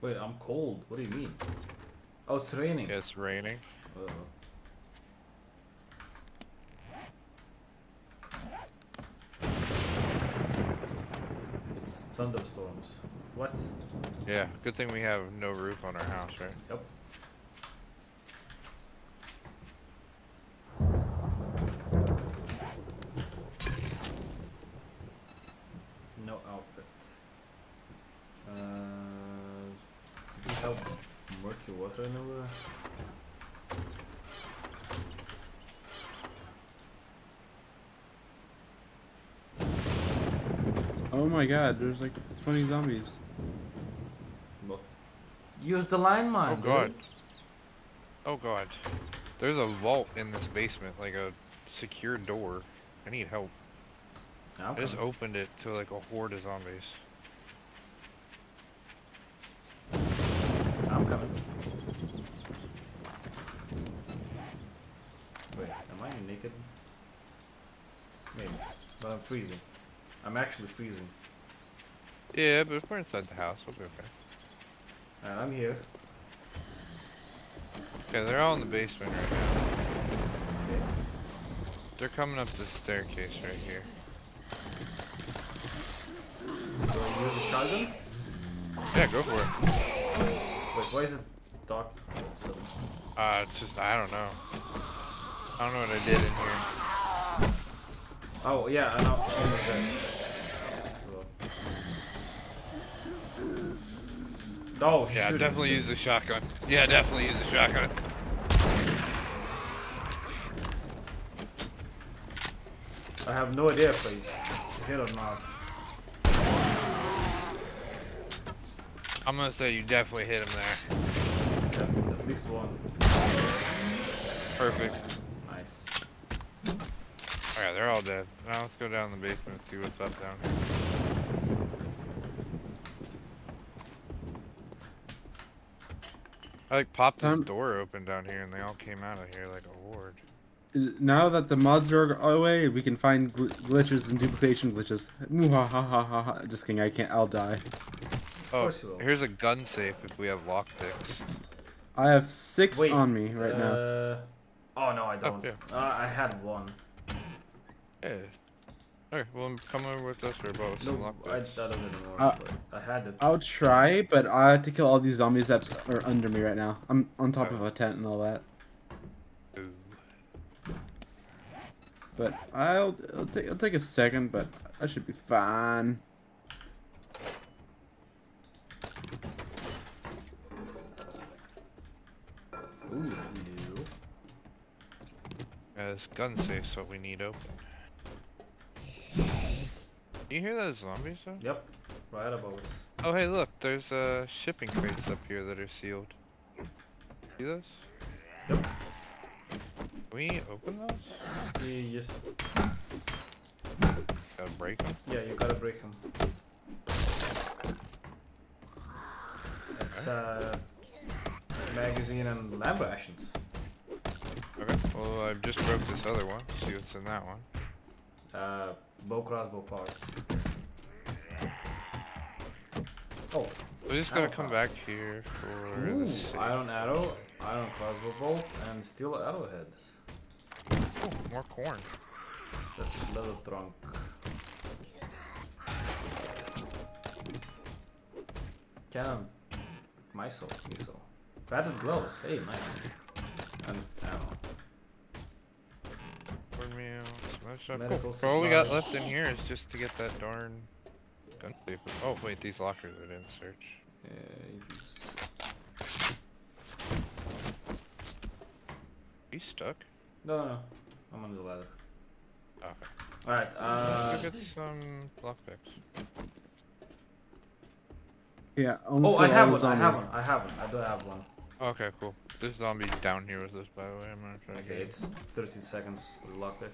Wait, I'm cold. What do you mean? Oh, it's raining. It's raining. Uh-oh. It's What? Yeah, good thing we have no roof on our house, right? Yep. No outfit. Uh, do you have murky water anywhere? Oh my god, there's like 20 zombies. Use the line mine. Oh god. Oh god. There's a vault in this basement, like a secure door. I need help. dude. I'm just opened it to like a horde of zombies. I'm coming. Wait, am I naked? Maybe, but I'm freezing. I'm actually freezing. Yeah, but if we're inside the house, we'll be okay. I'm here. Okay, they're all in the basement right now. Okay. They're coming up the staircase right here. Do I use the shotgun? Yeah, go for it. Wait, why is it dark? all of a sudden? Uh, it's just, I don't know. I don't know what I did in here. Oh yeah, I'm not almost dead. So. Oh Yeah, shoot, definitely use the shotgun. Yeah, definitely use the shotgun. I have no idea if I hit or not. I'm gonna say you definitely hit him there. Yeah, at least one. Perfect. Nice. Alright, they're all dead. Now let's go down the basement and see what's up down here. I like popped this Um, door open down here and they all came out of here like a horde. Now that the mods are away, we can find gl- glitches and duplication glitches. Just kidding, I can't. I'll die. Oh, course you will. here's a gun safe if we have lockpicks. I have six Wait, on me right now. uh, Oh no, I don't. yeah. uh, I had one. Yeah. Okay, well come over with us or about with No, some I, I lockpicks. don't anymore. Uh, but I had it. I'll try, but I have to kill all these zombies that are under me right now. I'm on top Oh. of a tent and all that. Ooh. But I'll it'll take it'll take a second, but I should be fine. Ooh, no. Yeah, this gun safe's what we need open. Do you hear those zombies though? Yep, right above us. Oh hey look, there's uh shipping crates up here that are sealed. See those? Yep. Can we open those? You just Gotta break them? yeah, you gotta break them. It's uh, magazine and lamp rations. Okay, well I just broke this other one. See what's in that one. Uh, bow crossbow parts. Oh, We're just gotta Oh. come back here for ooh, iron arrow, iron crossbow bolt, and steel arrowheads. Oh, more corn. Such leather trunk. Cannon. Miso. Miso. Padded gloves. Hey, nice. And ammo. Cornmeal, smash. Medical Cool. So all we got left in here is just to get that darn gun safe. Oh wait, these lockers I didn't search. Yeah, use- Are you stuck? No, no, no. I'm on the ladder. Okay. Alright, uh. Let's get some lockpicks. Yeah. Oh, almost I have all the one. I have zombies. one. I have one. I do have one. Okay, cool. This zombie's down here with us, by the way. I'm gonna try to Okay, get it's 13 seconds for the lockpick.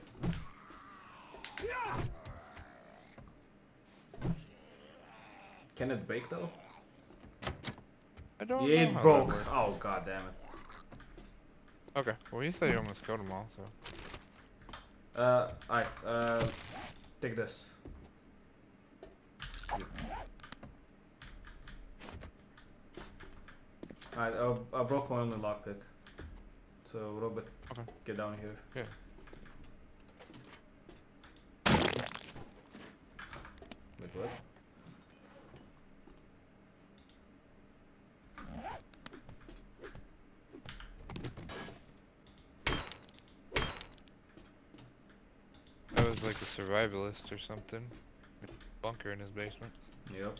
Can it break though? I don't yeah, know it broke. Oh god damn it. Okay. Well, you said you almost killed them all, so. Uh, alright, uh, take this. Alright, I, I broke my on the lockpick. So, Robert, Okay. get down here. Yeah. Wait, what? I was like a survivalist or something. Bunker in his basement. Yep.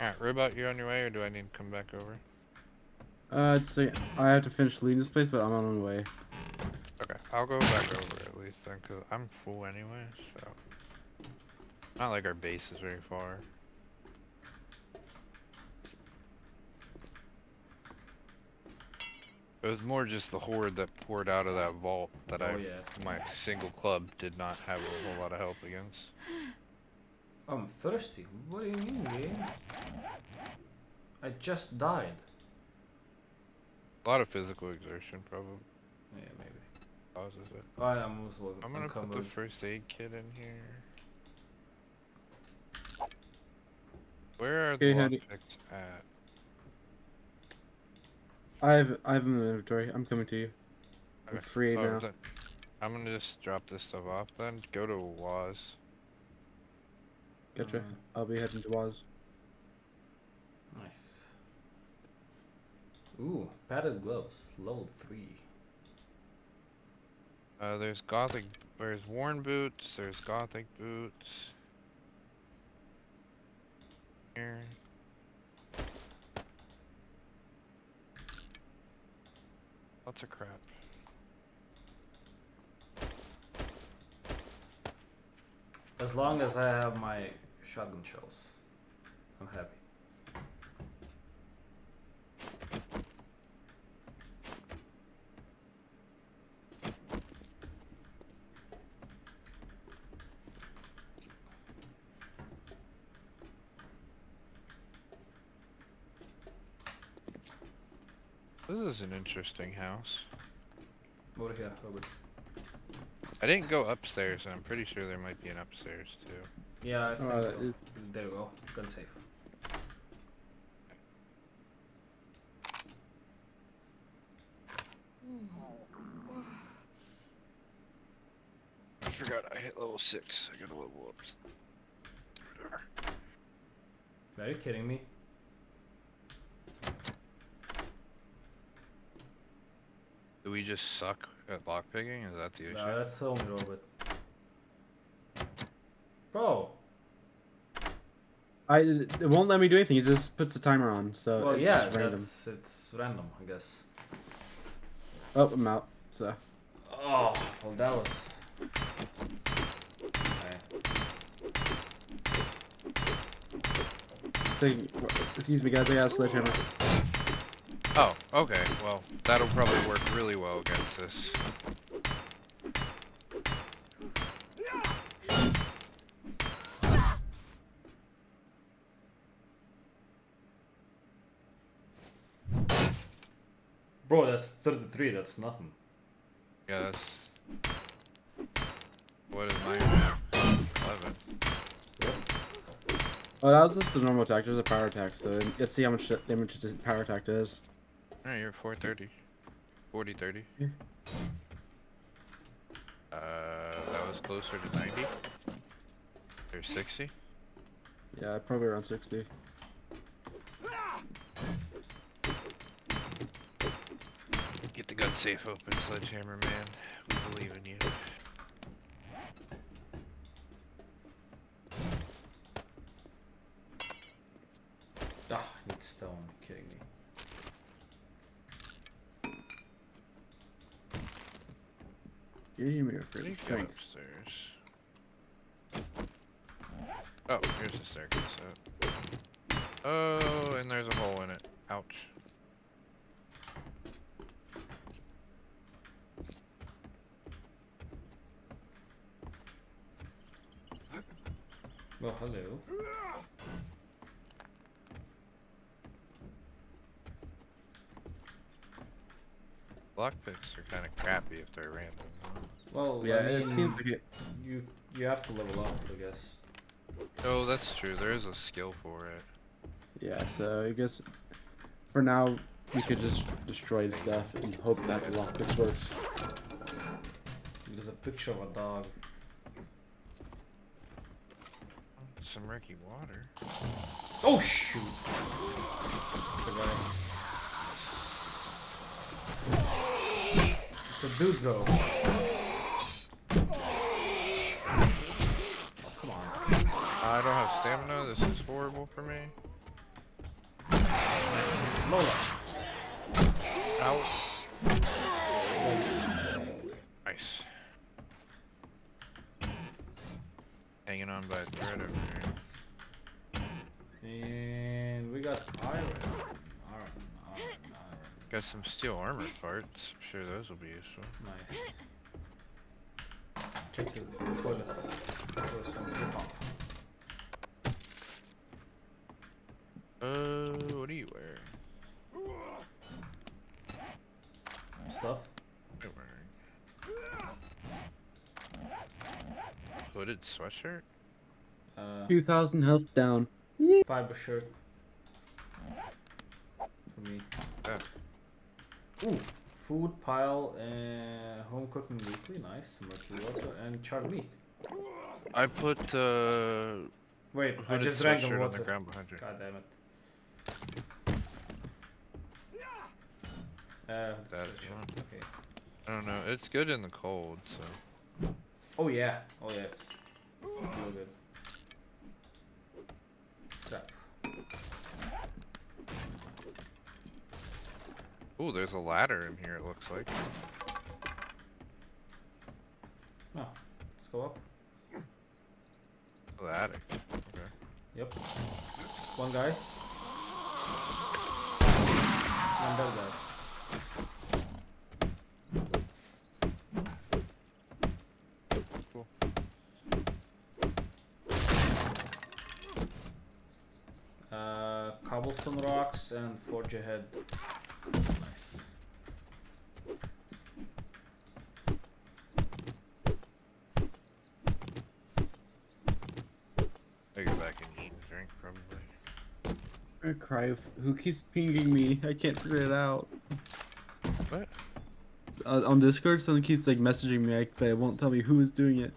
Alright, Robot, you're on your way, or do I need to come back over? Uh, I'd say I have to finish leaving this place, but I'm on my way. Okay, I'll go back over at least then, cause I'm full anyway, so. Not like our base is very far. It was more just the horde that poured out of that vault that oh I, yeah. my single club did not have a whole lot of help against. I'm thirsty. What do you mean, game? I just died. A lot of physical exertion probably Yeah, maybe. causes it. Alright, I'm also I'm gonna put the first aid kit in here. Where are the Okay, how do at? I have I have them in the inventory. I'm coming to you. I'm Okay. free Oh, now. that- I'm gonna just drop this stuff off then. Go to Waz. Gotcha. Mm. I'll be heading to Waz. Nice. Ooh, padded gloves, level three. Uh, there's gothic. There's worn boots. There's gothic boots. Here. Lots of crap. As long as I have my shotgun shells, I'm happy. Is an interesting house. Over here, over. I didn't go upstairs, and I'm pretty sure there might be an upstairs too. Yeah, I think Uh, so. is- There we go. Gun safe. I forgot I hit level six. I gotta level up. Are you kidding me? Do we just suck at lockpicking? Is that the issue? Nah, that's only Robert. Bro, I it won't let me do anything. It just puts the timer on, so well, it's yeah, just random. that's it's random, I guess. Oh, I'm out. So Oh, well, that was. Okay. say, excuse me, guys. I got a sledgehammer. Oh, okay. Well, that'll probably work really well against this. Bro, that's 33. That's nothing. Yeah, that's. What is mine? Eleven. Oh, that was just the normal attack. There's a power attack, so let's see how much damage the power attack does. Alright, you're 430. 40 30. Yeah. Uh, that was closer to 90. Or 60. Yeah, probably around 60. Get the gun safe open, Sledgehammer Man. We believe in you. Ah, it's stone. kidding me. Give me a Where do pretty you go upstairs? Oh, here's the staircase up. Oh, and there's a hole in it. Ouch. Well, hello. Lockpicks are kind of crappy if they're random. Well, Yeah, I mean, it seems like it. you you have to level up, I guess. Oh, that's true. There is a skill for it. Yeah, so I guess for now we could just destroy stuff and hope that the lockpicks works. There's a picture of a dog. Some murky water. Oh shoot! It's a. It's a dude though. Oh, come on. I don't have stamina. This is horrible for me. Lola. Ow. Nice. Hanging on by a thread over here. And we got iron. Iron, iron, iron. Got some steel armor parts. I'm sure those will be useful. Nice. Check the toilet for some hip hop. Uh, what do you wear? Stuff. You're wearing hooded sweatshirt. Uh, 2,000 health down. fiber shirt. For me. Yeah. Ooh, food pile and home cooking weekly. Nice. Murky water and charred meat. I put uh Wait, I hooded just drank the sweatshirt on the ground behind you. God damn it. Uh, it's That if you sweatshirt, want. Okay. I don't know. It's good in the cold, so. Oh yeah. Oh yeah. It's real good. Scrap. Ooh, there's a ladder in here. It looks like. Oh, let's go up. Oh, the attic. Okay. Yep. One guy. Dead guy. Cool. Uh, cobblestone rocks and forge ahead. Nice. back and eat and drink probably. I cry. Who keeps pinging me? I can't figure it out. What? Uh, on Discord, someone keeps like messaging me, but it won't tell me who is doing it.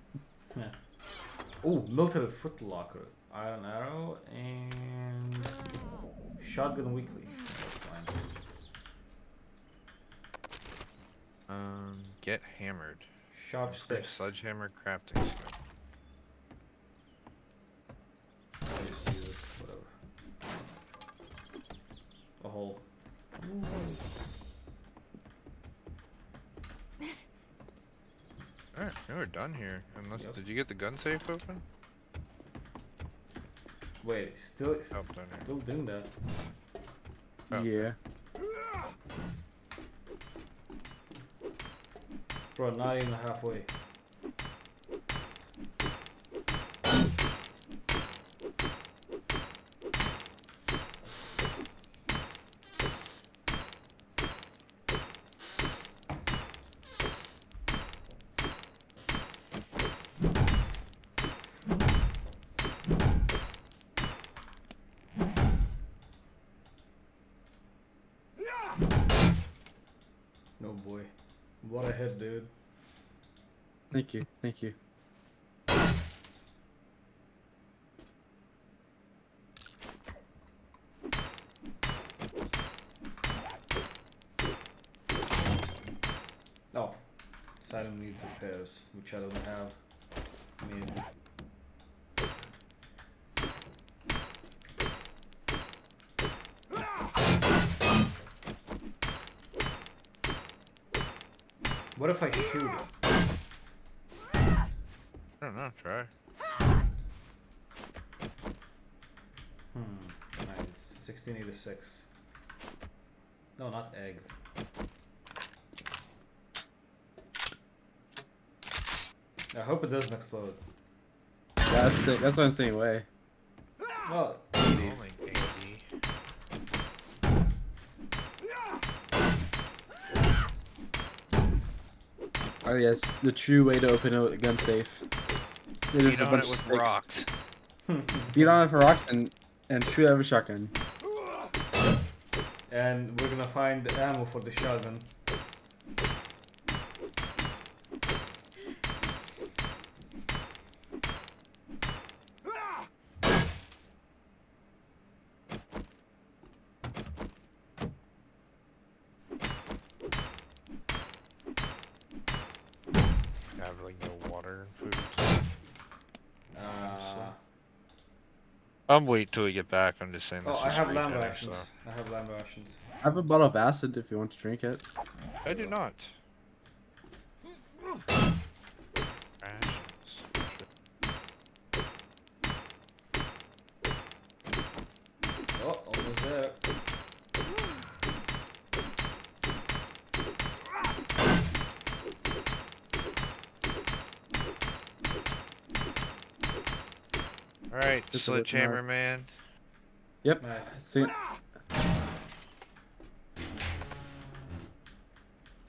Yeah. Oh, military footlocker, iron arrow, and shotgun weekly. That's fine. Um, get hammered. Sharp sticks. Sledgehammer crafting skill. I just use it, whatever. A hole. Alright, now we're done here. Unless Yep. did you get the gun safe open? Wait, still, Oh, still doing that. Oh. Yeah. Bro, not even halfway. No boy. What a hit, dude. Thank you. Oh, Silent needs repairs, which I don't have. Amazing. What if I shoot it? I don't know, try. Hmm. Nice. 1686. No, not egg. I hope it doesn't explode. That's the, that's what I'm saying. Way. Well, Only 80. Oh yes, the true way to open a gun safe. Hit Beat on it of with sticks. rocks. Beat on it for rocks and and shoot out of a shotgun. and we're gonna find the ammo for the shotgun. Have like no water and food. Uh, I'm wait till we get back. I'm just saying. oh, let's I have read lamb dinner, rations. so- I have lamb rations. I have a bottle of acid if you want to drink it. I do not. Rations. Oh, almost there. All right, Just a bit sledgehammer man. Yep. Right. See, All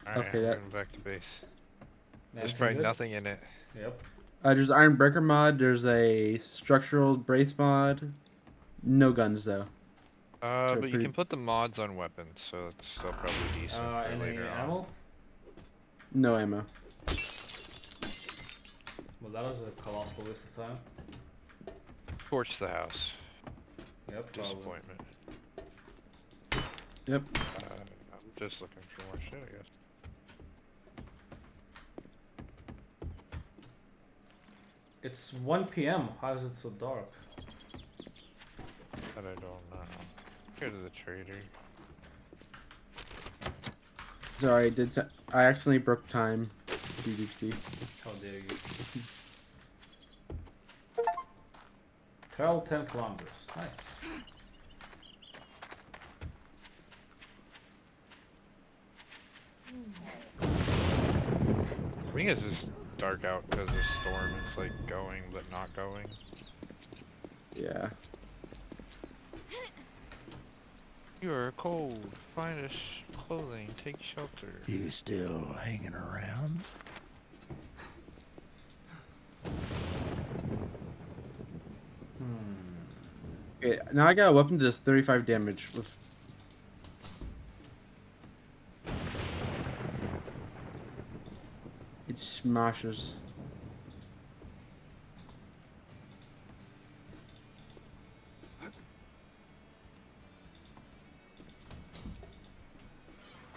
right, Okay, I'm that- going back to base. There's probably good? nothing in it. Yep. uh, there's Iron Breaker mod. There's a structural brace mod. No guns though. Uh, Sure, but you can put the mods on weapons, so it's still probably decent Uh, for any later on. ammo? No ammo. Well, that was a colossal waste of time. Torch the house. Yep. probably. Disappointment. Yep. Uh, I'm just looking for more shit, I guess. It's 1 p.m. How is it so dark? That I don't know. Go to the trader. Sorry, I did. T- I accidentally broke time. DDC. How dare you? Travel 10 kilometers. Nice. I think it's just dark out because the storm It's like going but not going. Yeah. You are cold. Find us clothing. Take shelter. You still hanging around? Okay, now I got a weapon that does 35 damage with. It smashes.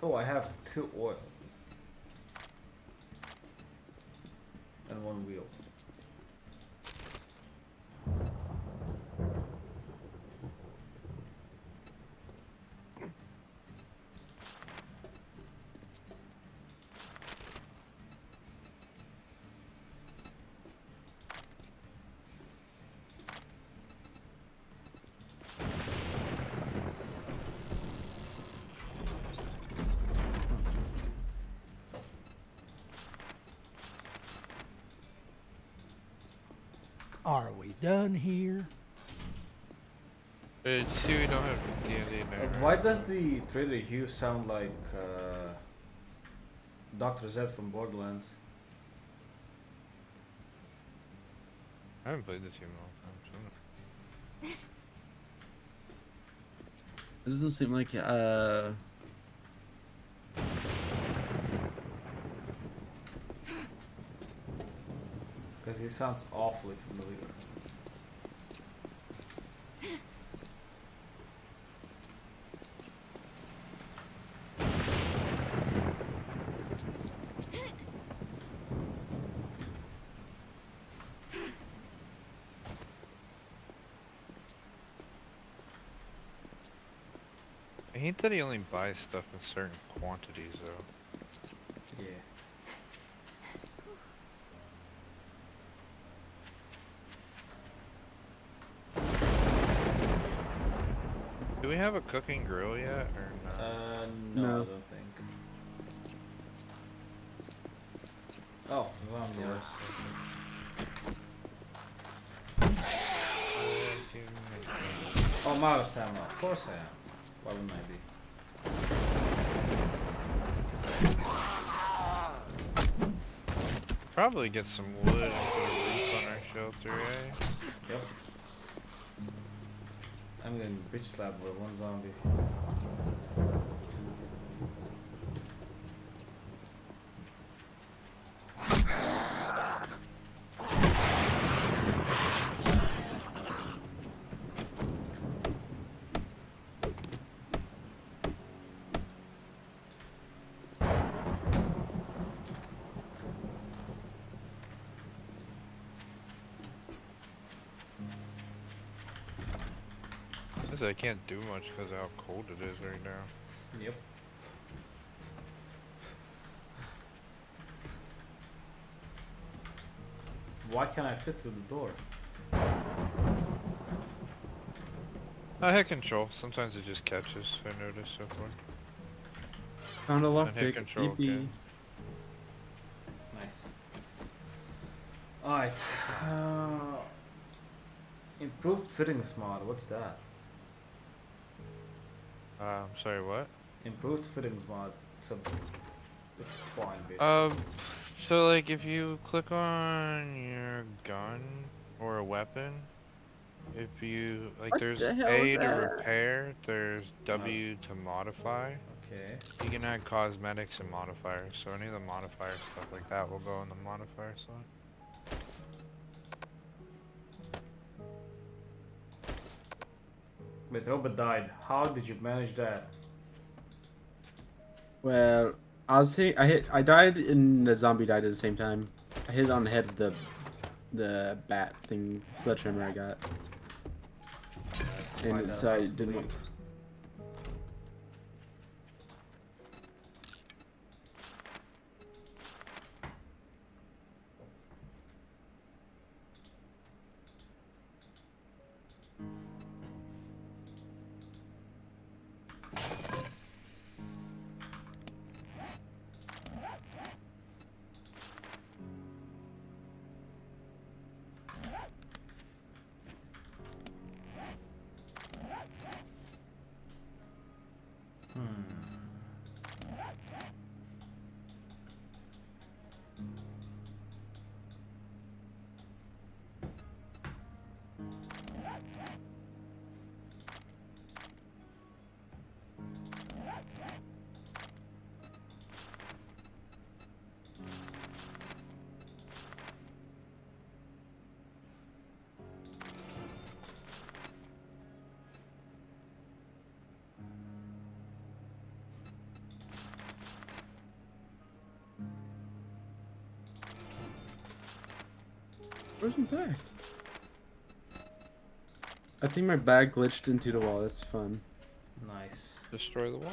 Oh, I have two oil. And one wheel. Are we done here? Uh, you see, we don't have D and D Uh, why does the Trader Hugh sound like uh, Dr. Z from Borderlands? I haven't played this game in a long time. So It doesn't seem like uh. Because he sounds awfully familiar. I hate that he only buys stuff in certain quantities, though. Yeah. Do we have a cooking grill yet, or not? Uh, no, No. I don't think. Oh, zombies. Oh, I'm out of stamina. Of course I am. Why wouldn't I be? Probably get some wood and put a roof on our shelter, eh? Yep. I'm gonna bitch slapped by one zombie. Much because of how cold it is right now. Yep. Why can't I fit through the door? I hit control. Sometimes it just catches. I noticed so far. Found a And hit lockpick. control, Yippee. okay. Nice. Alright. Uh, improved fittings mod. What's that? Uh, I'm sorry, what? Improved fittings mod. So it's twine basically. Um, so like if you click on your gun or a weapon, if you like, What there's the A to that? repair, there's W to modify. okay. You can add cosmetics and modifiers, so any of the modifier stuff like that will go in the modifier slot. Wait, Robert died. How did you manage that? Well, I was hit. I hit. I died and the zombie died at the same time. I hit on the head of the the bat thing sledgehammer I got. And so I didn't. Leave. Where's my bag? I think my bag glitched into the wall. That's fun. Nice. Destroy the wall.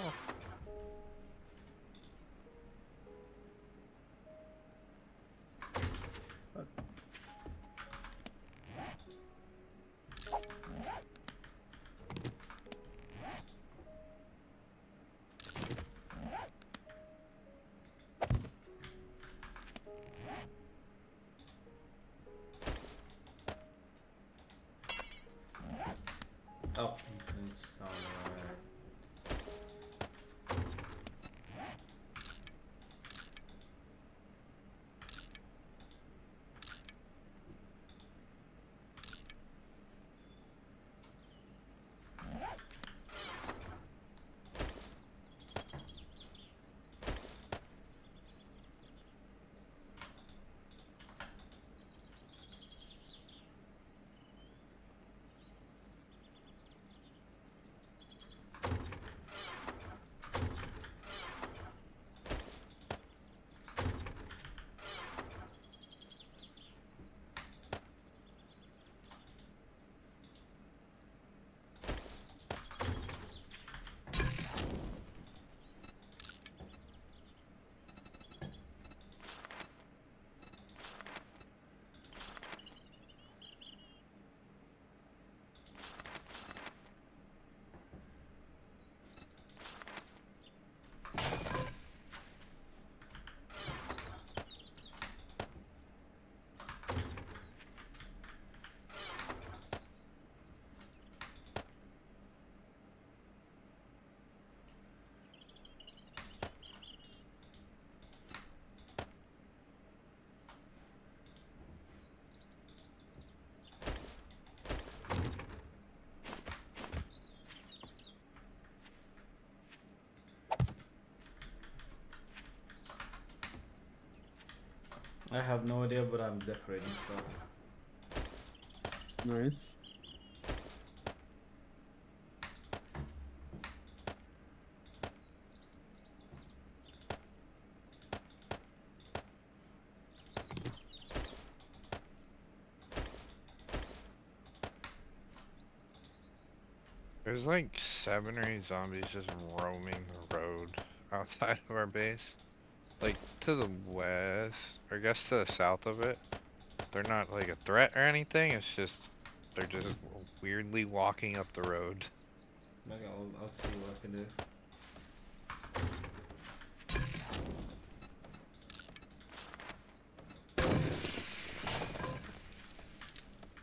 I have no idea, but I'm decorating stuff. Nice. There's like seven or eight zombies just roaming the road outside of our base. To the west, or I guess to the south of it. They're not like a threat or anything, it's just they're just weirdly walking up the road. I'll, I'll see what I can do.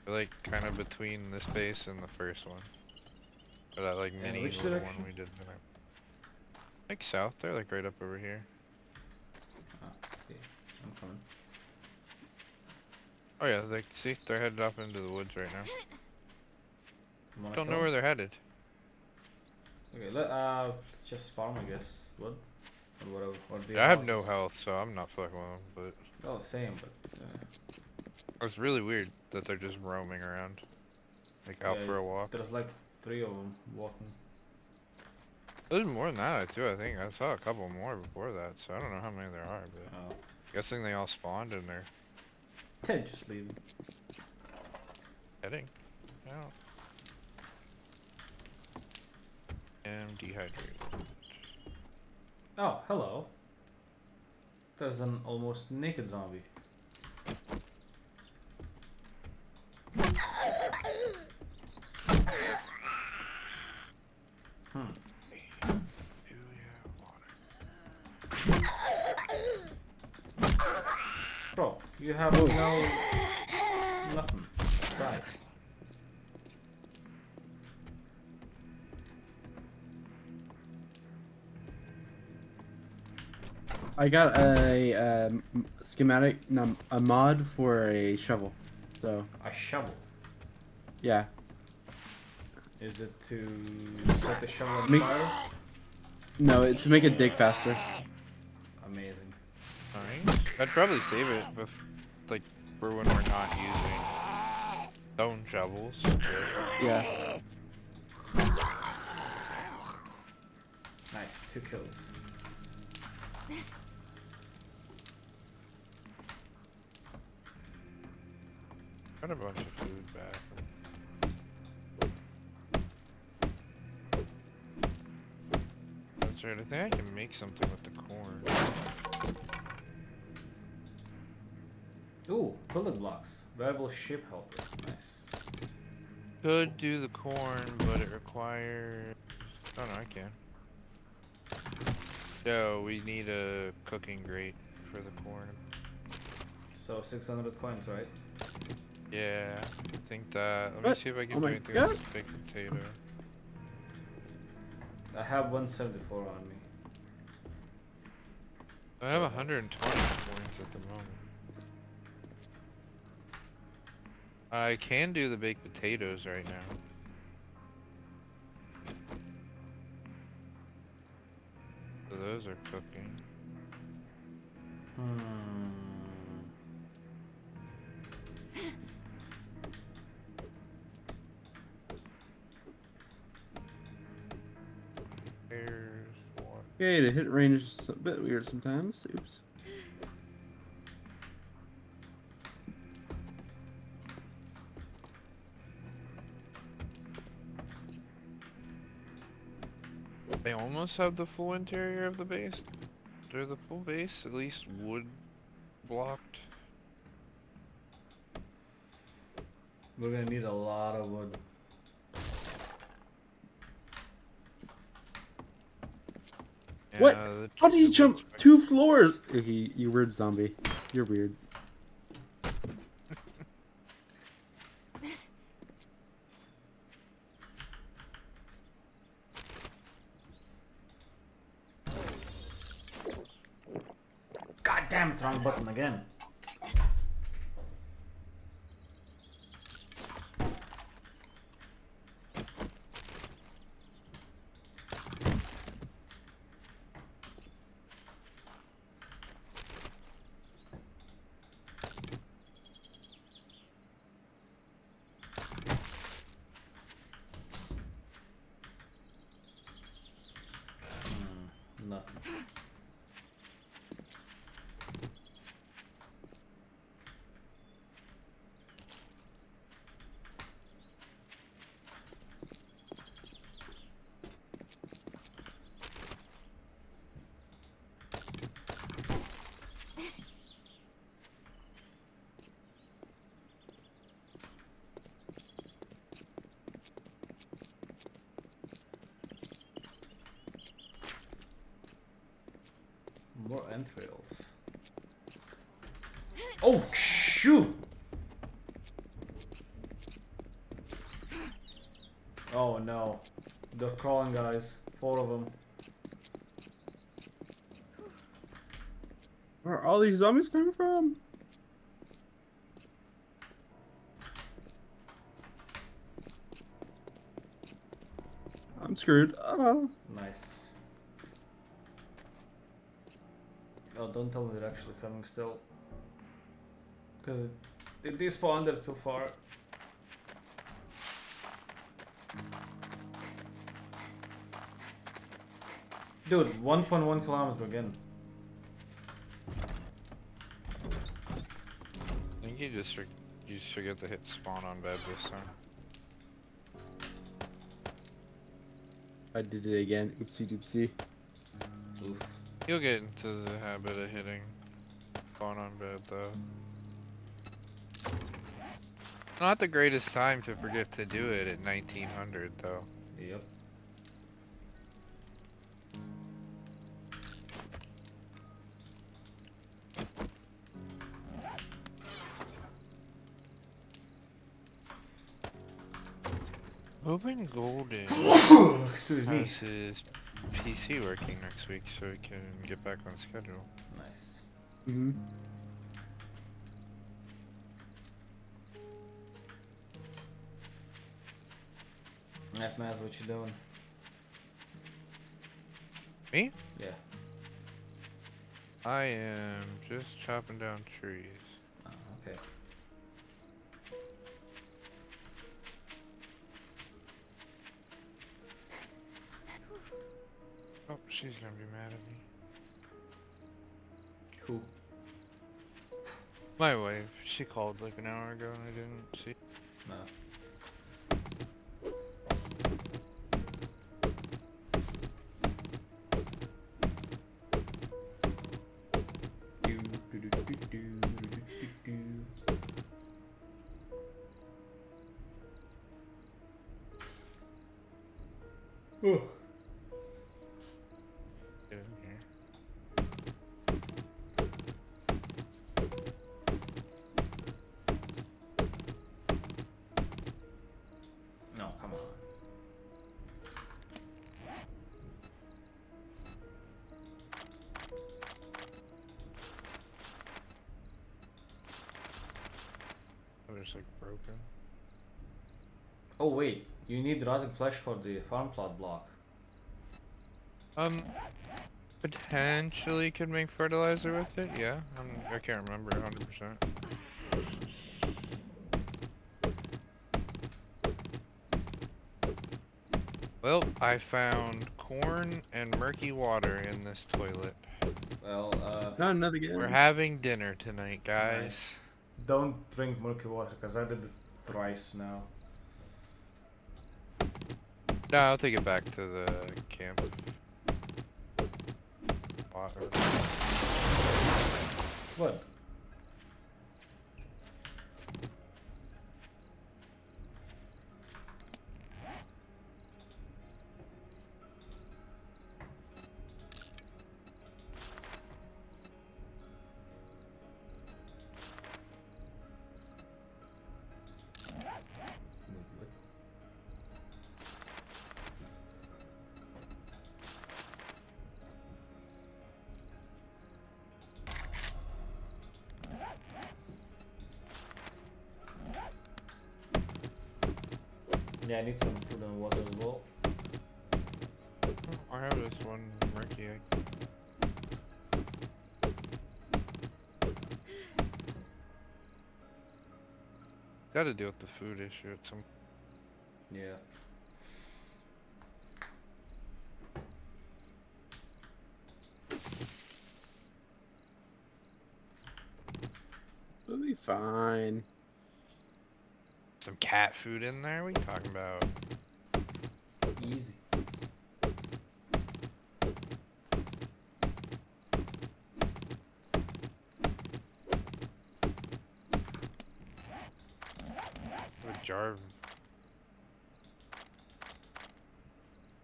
They're like kind of between this base and the first one. Or that like mini direction? one we did. tonight. Like south, they're like right up over here. Ah, okay. I'm coming. Oh yeah, like see, they're headed off into the woods right now. Don't know where they're headed. Okay, let uh just farm I guess. What? Or whatever. Or the I have no health, so I'm not fucking with them. But Oh, same, but uh, it's really weird that they're just roaming around, like out Yeah, for a walk. there's like three of them walking. There's more than that too. I think I saw a couple more before that, so I don't know how many there are. But Oh, guessing they all spawned in there they're just leaving. heading out. Am dehydrated. Oh, hello. There's an almost naked zombie. I got a um, schematic, no, a mod for a shovel. So A shovel. yeah, Is it to set the shovel on Makes- fire? no, it's to make it dig faster. Amazing. Alright. I'd probably save it, bef- like for when we're not using stone shovels. Yeah. Nice, two kills. Got a bunch of food back. That's right. I think I can make something with the corn. Ooh, building blocks. Variable ship helper. Nice. Could do the corn, but it requires. Oh no, I can. Yo, we need a cooking grate for the corn. So 600 coins, right? Yeah, I think that. Let me see if I can Oh do my anything God. with this baked potato. I have 174 on me. I have 120 points at the moment. I can do the baked potatoes right now. So those are cooking. Hmm. There's one. Okay, the hit range is a bit weird sometimes. Oops. They almost have the full interior of the base. They're the full base, at least wood blocked. We're gonna need a lot of wood. Yeah, the How did you jump two floors? Okay, you weird zombie. You're weird. God damn it, wrong button again. Hmm, nothing. More entrails. Oh shoot! Oh no. They're crawling guys. Four of them. Where are all these zombies coming from? I'm screwed. Oh. Nice. Oh, don't tell me they're actually coming still. Because they, they spawned there too far. Dude, 1.1 kilometer again. I think you just for- you just forget to hit spawn on bed this time. I did it again. Oopsie doopsie. Oof. You'll get into the habit of hitting spawn on bed though. Not the greatest time to forget to do it at 1900 though. Yep. Hoping Golden Excuse me. has his PC working next week so we can get back on schedule. Nice. Mm-hmm. That Maz, what you doing? Me? Yeah. I am just chopping down trees. Oh, okay. Oh, she's gonna be mad at me. Who? My wife, she called like an hour ago and I didn't see. No. Oh. Wait, you need rotting flesh for the farm plot block. Um, potentially could make fertilizer with it. Yeah, I'm, I can't remember 100. percent Well, I found corn and murky water in this toilet. Well, uh, Not another game. We're having dinner tonight, guys. nice. Don't drink murky water, cause I did it thrice now. No, I'll take it back to the camp. What? I need some food and water as well. I have this one murky egg. Gotta deal with the food issue at some Yeah. We'll be fine. some cat food in there. What are you talking about? Easy. A jar.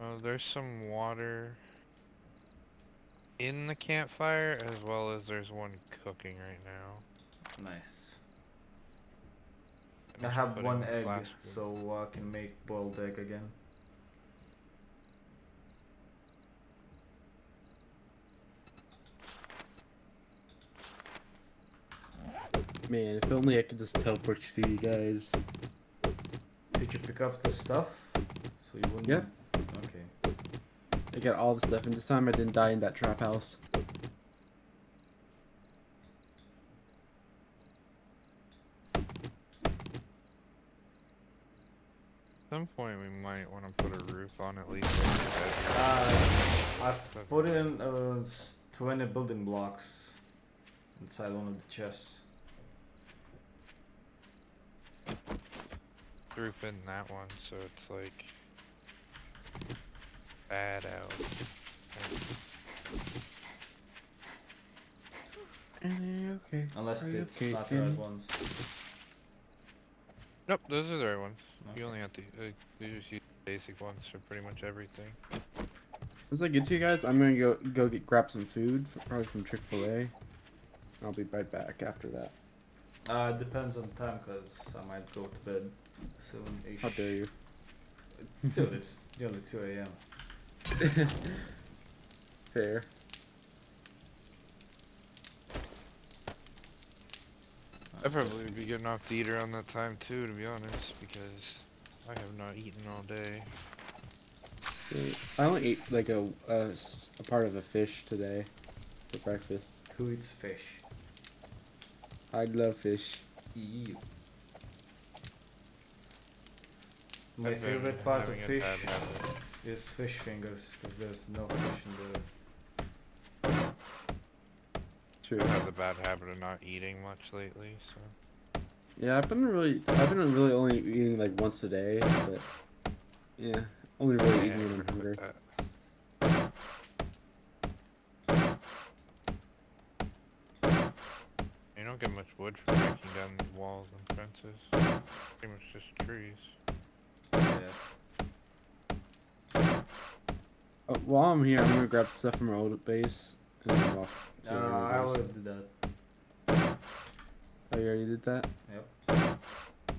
Oh, there's some water in the campfire as well as there's one cooking right now. Nice. I have one egg, so I can make boiled egg again. Man, if only I could just teleport to you guys. Did you pick up the stuff? So you wouldn't. Yep. Okay. I got all the stuff, and this time I didn't die in that trap house. Some point we might want to put a roof on at least. over the bedroom. Uh, I put in uh, 20 building blocks inside one of the chests. The roof in that one, so it's like bad out. Eh, okay. Unless Are it's okay, not the right ones. Nope, those are the right ones. Okay. You only have to. Uh, you just use basic ones for pretty much everything. Once I get to you guys, I'm gonna go go get grab some food, f- probably from Chick Fil A. I'll be right back after that. Uh, it depends on time, cause I might go to bed soon-ish. How dare you? Dude, it's nearly 2 a.m. Fair. I'd probably be getting off to eat around that time too, to be honest, because I have not eaten all day. I only ate like a a part of a fish today for breakfast. Who eats fish? I love fish. Ew. My favorite part of fish is fish fingers, because there's no fish in the. True. I have the bad habit of not eating much lately, so. Yeah, I've been really, I've been really only eating like once a day, but yeah, only really Yeah, eating when I'm hungry. You don't get much wood for breaking down the walls and fences. Pretty much just trees. Yeah. Oh, while I'm here, I'm gonna grab stuff from our old base then walk to Uh, I would do that. Oh, you already did that? Yep.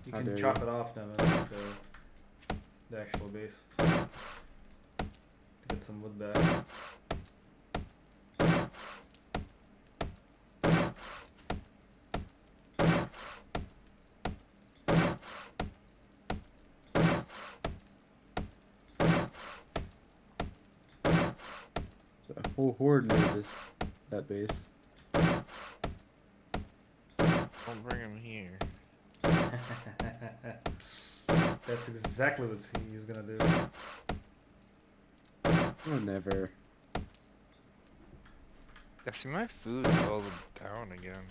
You How can chop you. it off then at the, the actual base. To get some wood back. Whole horde made this that base. Don't bring him here. That's exactly what he's gonna do. Oh, never. Yeah, see, my food's all down again.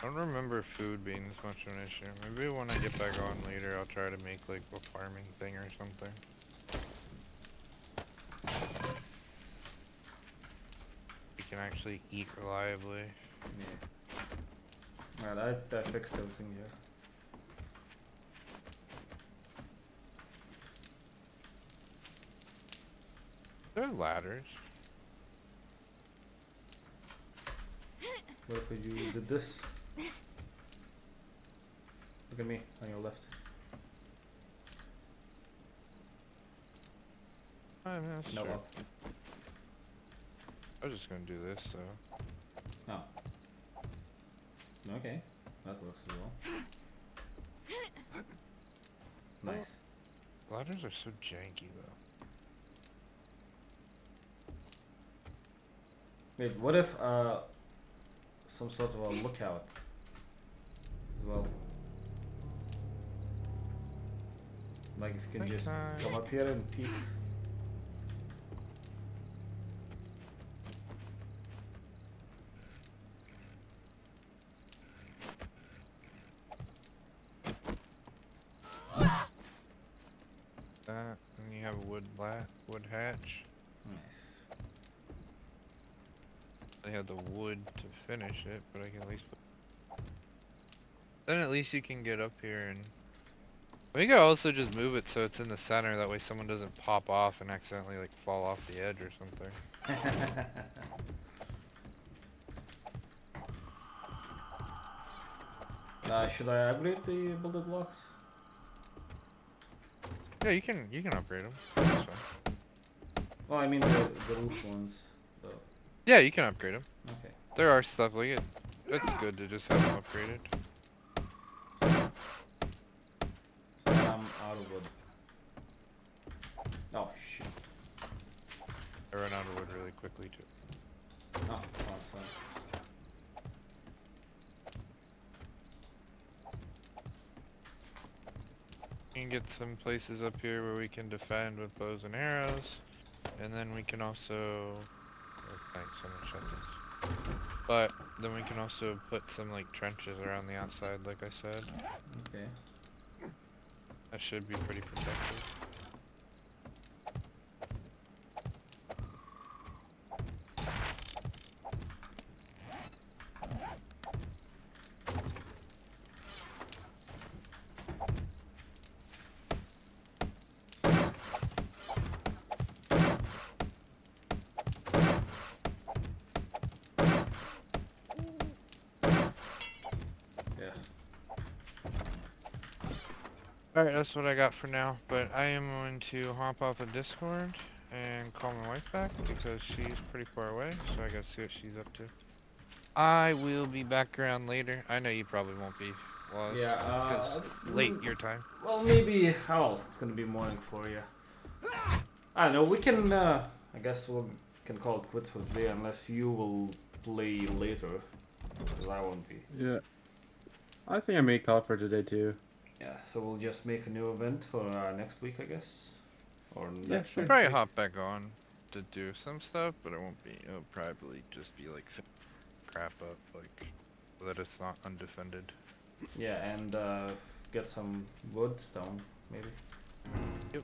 I don't remember food being this much of an issue. Maybe when I get back on later, I'll try to make like a farming thing or something. Can actually eat reliably. Yeah. Alright, I, I fixed everything here. There are ladders. What if you did this? Look at me on your left. Yeah, that's No up. I was just gonna do this, so. Oh. Okay, that works as well. Nice. Ladders are so janky though. Wait, what if uh some sort of a lookout as well? Like if you can just Okay. come up here and peek. That, and you have a wood lat, wood hatch. Nice. I have the wood to finish it, but I can at least. Put... Then at least you can get up here and. We could also just move it so it's in the center. That way, someone doesn't pop off and accidentally like fall off the edge or something. uh, should I upgrade the building blocks? Yeah, you can you can upgrade them. Well, I mean the, the roof ones. Though. Yeah, you can upgrade them. Okay. There are stuff like it. It's good to just have them upgraded. I'm out of wood. Oh shit. I ran out of wood really quickly too. Oh, fine. We can get some places up here where we can defend with bows and arrows, and then we can also. Oh, thanks, shut this. But then we can also put some like trenches around the outside, like I said. Okay. That should be pretty protected. Yeah. Alright, that's what I got for now. But I am going to hop off of Discord and call my wife back because she's pretty far away, so I gotta see what she's up to. I will be back around later. I know you probably won't be. Well, it's- Yeah, uh, late your time. Well, maybe. how Oh, it's gonna be morning for you. I don't know. We can. Uh, I guess we can call it quits for today, unless you will play later. Because I won't be. Yeah. I think I may call for today too. Yeah. So we'll just make a new event for uh, next week, I guess. Or next sure. week. Probably hop back on to do some stuff, but it won't be. It'll probably just be like crap up, like, so that it's not undefended. Yeah, and uh, get some wood stone, maybe. Yep,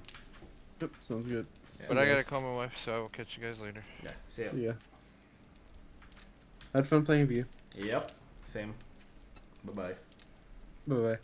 Yep, sounds good. Yeah. But I gotta call my wife, so I will catch you guys later. Yeah, see ya. Yeah. Had fun playing with you. Yep, same. Bye bye. Bye bye.